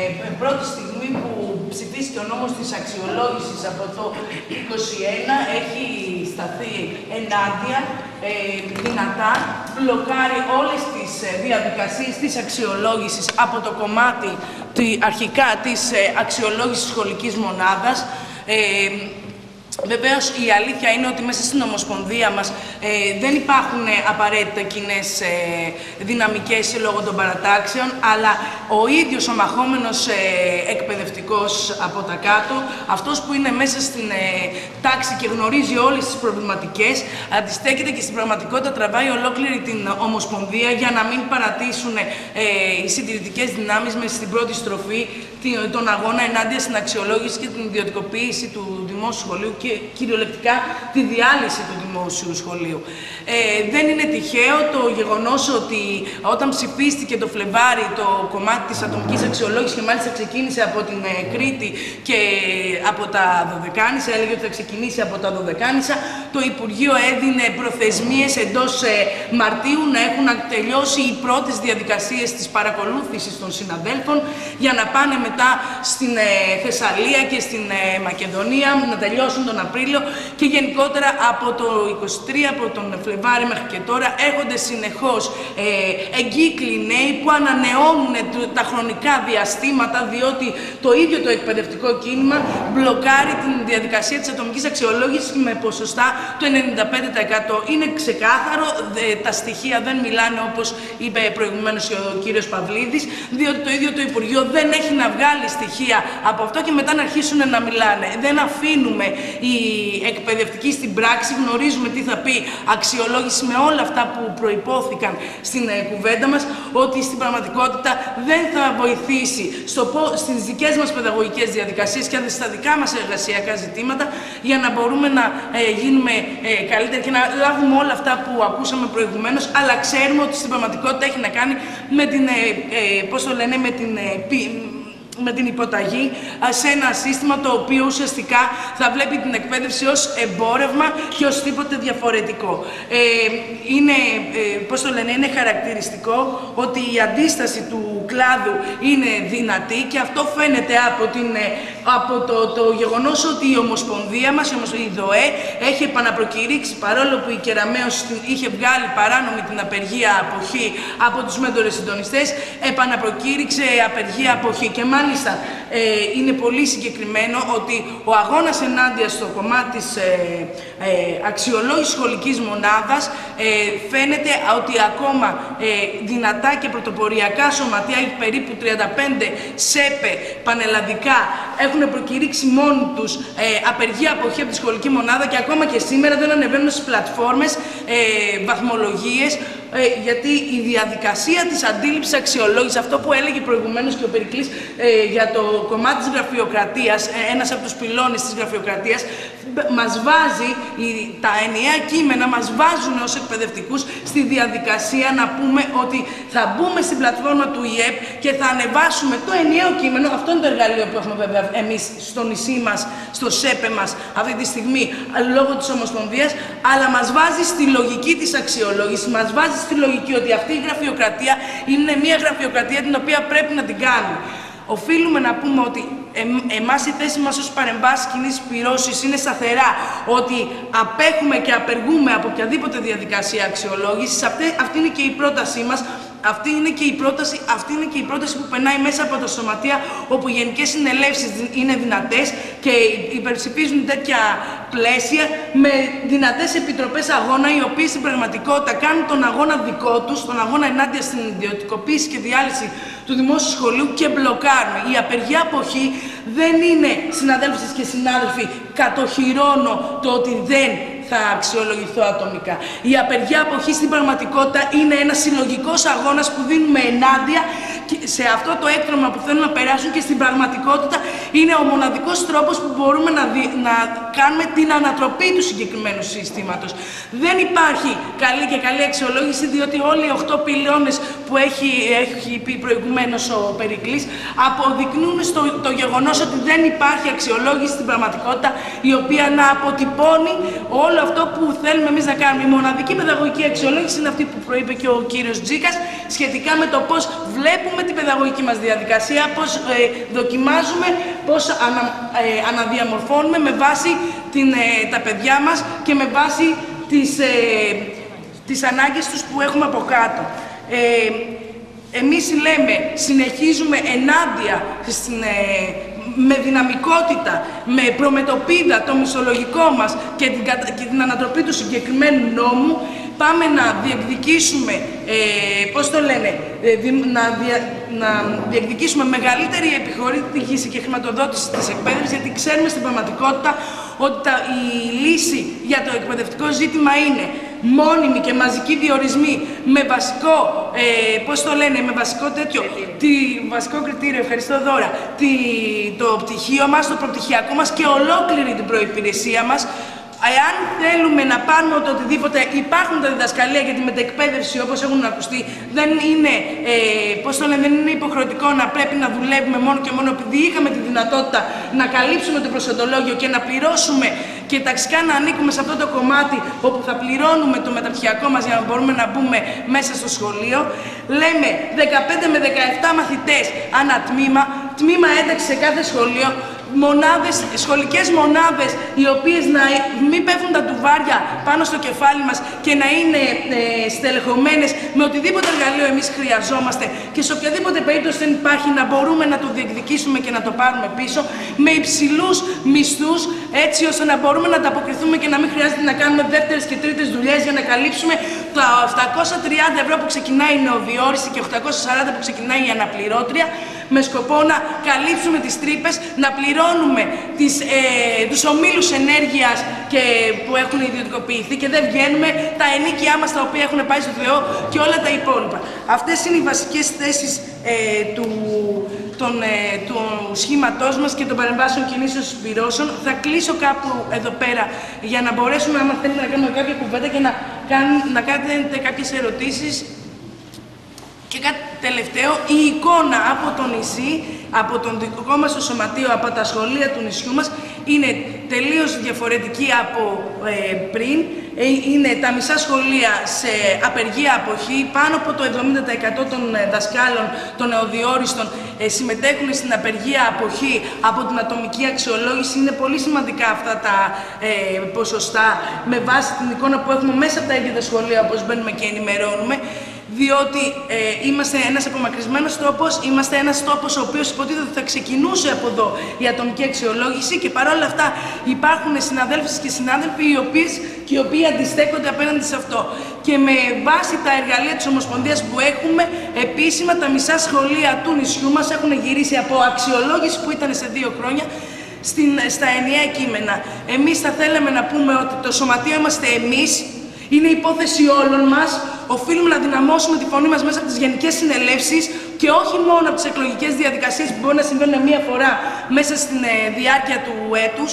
Speaker 4: πρώτη στιγμή που ψηφίστηκε ο νόμος της αξιολόγησης από το 2021 έχει σταθεί ενάντια, ε, δυνατά, μπλοκάρει όλες τις ε, διαδικασίες της αξιολόγησης από το κομμάτι αρχικά της αξιολόγησης σχολικής μονάδας, Βεβαίως, η αλήθεια είναι ότι μέσα στην Ομοσπονδία μας ε, δεν υπάρχουν ε, απαραίτητα κοινέ ε, δυναμικές λόγω των παρατάξεων, αλλά ο ίδιος ο μαχόμενος ε, εκπαιδευτικός από τα κάτω, αυτός που είναι μέσα στην ε, τάξη και γνωρίζει όλες τις προβληματικές, αντιστέκεται και στην πραγματικότητα τραβάει ολόκληρη την Ομοσπονδία για να μην παρατήσουν οι συντηρητικές δυνάμεις με στην πρώτη στροφή τον αγώνα ενάντια στην αξιολόγηση και την ιδιωτικοποίηση του δημόσιου σχολείου και κυριολεκτικά τη διάλυση του δημόσιου σχολείου. Ε, δεν είναι τυχαίο το γεγονός ότι όταν ψηφίστηκε το Φλεβάρι το κομμάτι της ατομικής αξιολόγησης και μάλιστα ξεκίνησε από την ε, Κρήτη και από τα Δωδεκάνησα, έλεγε ότι θα ξεκινήσει από τα Δωδεκάνησα, το Υπουργείο έδινε προθεσμίες εντός ε, Μαρτίου να έχουν τελειώσει οι πρώτες διαδικασίες της παρακολούθησης των συναδέλφων για να πάνε μετά στην ε, Θεσσαλία και στην Μακεδονία, να τελειώσουν τον Απρίλιο και γενικότερα από το 23, από τον Φλεβάρι μέχρι και τώρα έρχονται συνεχώς ε, εγκύκλοι νέοι που ανανεώνουν τα χρονικά διαστήματα διότι το ίδιο το εκπαιδευτικό κίνημα μπλοκάρει την διαδικασία της ατομικής αξιολόγησης με ποσοστά το 95%. Είναι ξεκάθαρο, τα στοιχεία δεν μιλάνε όπως είπε προηγουμένως ο κύριος Παυλίδης, διότι το ίδιο το Υπουργείο δεν έχει να βγάλει στοιχεία από αυτό και μετά να αρχίσουν να μιλάνε. Δεν αφήνουμε οι εκπαιδευτικοί στην πράξη, γνωρίζουμε τι θα πει αξιολόγηση με όλα αυτά που προϋπόθηκαν στην ε, κουβέντα μας, ότι στην πραγματικότητα δεν θα βοηθήσει στο, στις δικές μας παιδαγωγικές διαδικασίες και στα δικά μας εργασιακά ζητήματα για να μπορούμε να ε, γίνουμε ε, καλύτεροι και να λάβουμε όλα αυτά που ακούσαμε προηγουμένως, αλλά ξέρουμε ότι στην πραγματικότητα έχει να κάνει με την, ε, ε πώς το λένε, με την με την υποταγή σε ένα σύστημα το οποίο ουσιαστικά θα βλέπει την εκπαίδευση ως εμπόρευμα και ως τίποτε διαφορετικό. Ε, είναι, ε, πώς το λένε, είναι χαρακτηριστικό ότι η αντίσταση του κλάδου είναι δυνατή και αυτό φαίνεται από, την, ε, από το, το γεγονός ότι η Ομοσπονδία μας, η ΔΟΕ, έχει επαναπροκηρύξει παρόλο που η Κεραμέως είχε βγάλει παράνομη την απεργία αποχή από τους μέντορες συντονιστές, επαναπροκήρυξε απεργία αποχή και μάλιστα μάλιστα ε, είναι πολύ συγκεκριμένο ότι ο αγώνας ενάντια στο κομμάτι της ε, ε, αξιολόγησης σχολικής μονάδας ε, φαίνεται ότι ακόμα ε, δυνατά και πρωτοποριακά σωματεία, περίπου 35 ΣΕΠΕ πανελλαδικά, έχουν προκηρύξει μόνοι τους απεργία αποχή από τη σχολική μονάδα και ακόμα και σήμερα δεν ανεβαίνουν στις πλατφόρμες βαθμολογίες ε, γιατί η διαδικασία της αντίληψης αξιολόγησης, αυτό που έλεγε προηγουμένως και ο Περικλής ε, για το κομμάτι της γραφειοκρατίας, ε, ένας από τους πυλώνες της γραφειοκρατίας, μας βάζει, η, τα ενιαία κείμενα μας βάζουν ως εκπαιδευτικούς στη διαδικασία να πούμε ότι θα μπούμε στην πλατφόρμα του ΙΕΠ και θα ανεβάσουμε το ενιαίο κείμενο, αυτό είναι το εργαλείο που έχουμε βέβαια εμείς στο νησί μας, στο ΣΕΠΕ μας αυτή τη στιγμή, λόγω της Ομοσπονδίας, αλλά μας βάζει στη λογική της αξιολόγησης, μας βάζει στη λογική ότι αυτή η γραφειοκρατία είναι μια γραφειοκρατία την οποία πρέπει να την κάνουμε. Οφείλουμε να πούμε ότι ε, εμάς η θέση μας ως παρεμβάση κοινής πυρώσης είναι σταθερά, ότι απέχουμε και απεργούμε από οποιαδήποτε διαδικασία αξιολόγησης. Αυτή, αυτή είναι και η πρότασή μας, αυτή είναι, και η πρόταση, αυτή είναι και η πρόταση που περνάει μέσα από τα σωματεία όπου οι γενικές συνελεύσεις είναι δυνατές και υπερψηφίζουν τέτοια πλαίσια με δυνατές επιτροπές αγώνα οι οποίες στην πραγματικότητα κάνουν τον αγώνα δικό τους, τον αγώνα ενάντια στην ιδιωτικοποίηση και διάλυση του δημόσιου σχολείου και μπλοκάρουν. Η απεργία αποχή δεν είναι, συναδέλφοι και συνάδελφοι, κατοχυρώνω το ότι δεν θα αξιολογηθώ ατομικά. Η απεργία αποχής στην πραγματικότητα είναι ένας συλλογικός αγώνας που δίνουμε ενάντια σε αυτό το έκτρωμα που θέλουν να περάσουν και στην πραγματικότητα είναι ο μοναδικός τρόπος που μπορούμε να, να κάνουμε την ανατροπή του συγκεκριμένου συστήματος. Δεν υπάρχει καλή και καλή αξιολόγηση διότι όλοι οι 8 πυλώνες που έχει, έχει πει προηγουμένως ο Περικλής αποδεικνύουν στο, το γεγονός ότι δεν υπάρχει αξιολόγηση στην πραγματικότητα η οποία να αποτυπώνει όλο αυτό που θέλουμε εμείς να κάνουμε. Η μοναδική παιδαγωγική αξιολόγηση είναι αυτή που προείπε και ο κύριος Τζίκας σχετικά με το πώς βλέπουμε την παιδαγωγική μας διαδικασία, πώς ε, δοκιμάζουμε, πώς ανα, ε, αναδιαμορφώνουμε με βάση την, ε, τα παιδιά μας και με βάση τις, ε, τις ανάγκες τους που έχουμε από κάτω. Ε, εμείς λέμε, συνεχίζουμε ενάντια στην, με δυναμικότητα, με προμετωπίδα το μισολογικό μας και την, και την ανατροπή του συγκεκριμένου νόμου, πάμε να διεκδικήσουμε, ε, πώς το λένε, ε, να, να διεκδικήσουμε μεγαλύτερη επιχορήγηση και χρηματοδότηση της εκπαίδευσης, γιατί ξέρουμε στην πραγματικότητα ότι τα, η λύση για το εκπαιδευτικό ζήτημα είναι μόνιμοι και μαζικοί διορισμοί με βασικό, ε, πώς το λένε, με βασικό τέτοιο, τη, βασικό κριτήριο, ευχαριστώ δώρα, τη, το πτυχίο μας, το προπτυχιακό μας και ολόκληρη την προϋπηρεσία μας, Εάν θέλουμε να πάρουμε το οτιδήποτε, υπάρχουν τα διδασκαλία για τη μετεκπαίδευση όπως έχουν ακουστεί, δεν είναι, ε, πώς το λένε, δεν είναι υποχρεωτικό να πρέπει να δουλεύουμε μόνο και μόνο επειδή είχαμε τη δυνατότητα να καλύψουμε το προσοντολόγιο και να πληρώσουμε και ταξικά να ανήκουμε σε αυτό το κομμάτι όπου θα πληρώνουμε το μεταπτυχιακό μας για να μπορούμε να μπούμε μέσα στο σχολείο. Λέμε 15 με 17 μαθητές ανά τμήμα, τμήμα ένταξη σε κάθε σχολείο, μονάδες, σχολικές μονάδες οι οποίες να μην πέφτουν τα τουβάρια πάνω στο κεφάλι μας και να είναι ε, στελεχωμένες με οτιδήποτε εργαλείο εμείς χρειαζόμαστε και σε οποιαδήποτε περίπτωση δεν υπάρχει να μπορούμε να το διεκδικήσουμε και να το πάρουμε πίσω με υψηλούς μισθούς έτσι ώστε να μπορούμε να ανταποκριθούμε και να μην χρειάζεται να κάνουμε δεύτερες και τρίτες δουλειές για να καλύψουμε τα 730 ευρώ που ξεκινάει η νεοδιόριση και 840 που ξεκινάει η αναπληρώτρια με σκοπό να καλύψουμε τις τρύπες, να πληρώνουμε τις, ε, τους ομίλους ενέργειας και, που έχουν ιδιωτικοποιηθεί και δεν βγαίνουμε, τα ενίκια μας τα οποία έχουν πάει στο Θεό και όλα τα υπόλοιπα. Αυτές είναι οι βασικές θέσεις ε, του, τον, ε, του σχήματός μας και των παρεμβάσεων κινήσεων συμπληρώσεων. Θα κλείσω κάπου εδώ πέρα για να μπορέσουμε, άμα θέλετε, να κάνουμε κάποια κουβέντα και να, να κάνετε κάποιες ερωτήσεις και κάτι τελευταίο, η εικόνα από το νησί, από τον δικό μας το σωματείο, από τα σχολεία του νησιού μας, είναι τελείως διαφορετική από ε, πριν. Ε, είναι τα μισά σχολεία σε απεργία αποχή, πάνω από το 70% των ε, δασκάλων, των νεοδιόριστων, συμμετέχουν στην απεργία αποχή από την ατομική αξιολόγηση. Είναι πολύ σημαντικά αυτά τα ποσοστά με βάση την εικόνα που έχουμε μέσα από τα ίδια τα σχολεία, όπως μπαίνουμε και ενημερώνουμε διότι ε, είμαστε ένας απομακρυσμένος τόπος, είμαστε ένας τόπος ο οποίος υποτίθεται ότι θα ξεκινούσε από εδώ η ατομική αξιολόγηση και παρόλα αυτά υπάρχουν συναδέλφες και συνάδελφοι οι οποίες και οι οποίοι αντιστέκονται απέναντι σε αυτό. Και με βάση τα εργαλεία της Ομοσπονδίας που έχουμε, επίσημα τα μισά σχολεία του νησιού μας έχουν γυρίσει από αξιολόγηση που ήταν σε δύο χρόνια στην, στα ενιαία κείμενα. Εμείς θα θέλαμε να πούμε ότι το σωματείο είμαστε εμείς, είναι υπόθεση όλων μας. Οφείλουμε να δυναμώσουμε τη φωνή μας μέσα από τις γενικές συνελεύσεις και όχι μόνο από τις εκλογικές διαδικασίες που μπορεί να συμβαίνουν μία φορά μέσα στην ε, διάρκεια του έτους.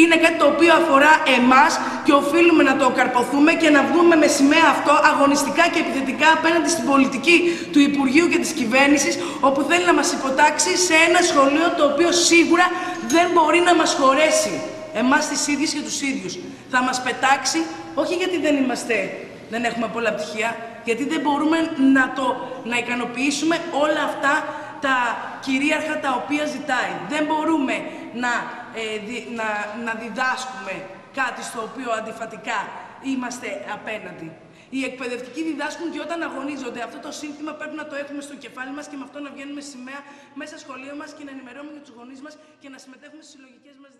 Speaker 4: Είναι κάτι το οποίο αφορά εμάς και οφείλουμε να το καρποθούμε και να βγούμε με σημαία αυτό αγωνιστικά και επιθετικά απέναντι στην πολιτική του Υπουργείου και της κυβέρνησης όπου θέλει να μας υποτάξει σε ένα σχολείο το οποίο σίγουρα δεν μπορεί να μας χωρέσει εμάς τις ίδιες και τους ίδιους. Θα μας πετάξει όχι γιατί δεν είμαστε, δεν έχουμε πολλά πτυχία, γιατί δεν μπορούμε να, το, να ικανοποιήσουμε όλα αυτά τα κυρίαρχα τα οποία ζητάει. Δεν μπορούμε να, ε, να, να διδάσκουμε κάτι στο οποίο αντιφατικά είμαστε απέναντι. Οι εκπαιδευτικοί διδάσκουν και όταν αγωνίζονται. Αυτό το σύνθημα πρέπει να το έχουμε στο κεφάλι μας και με αυτό να βγαίνουμε σημαία μέσα στο σχολείο μας και να ενημερώνουμε τους γονείς μας και να συμμετέχουμε στις συλλογικές μας διαδικασίε.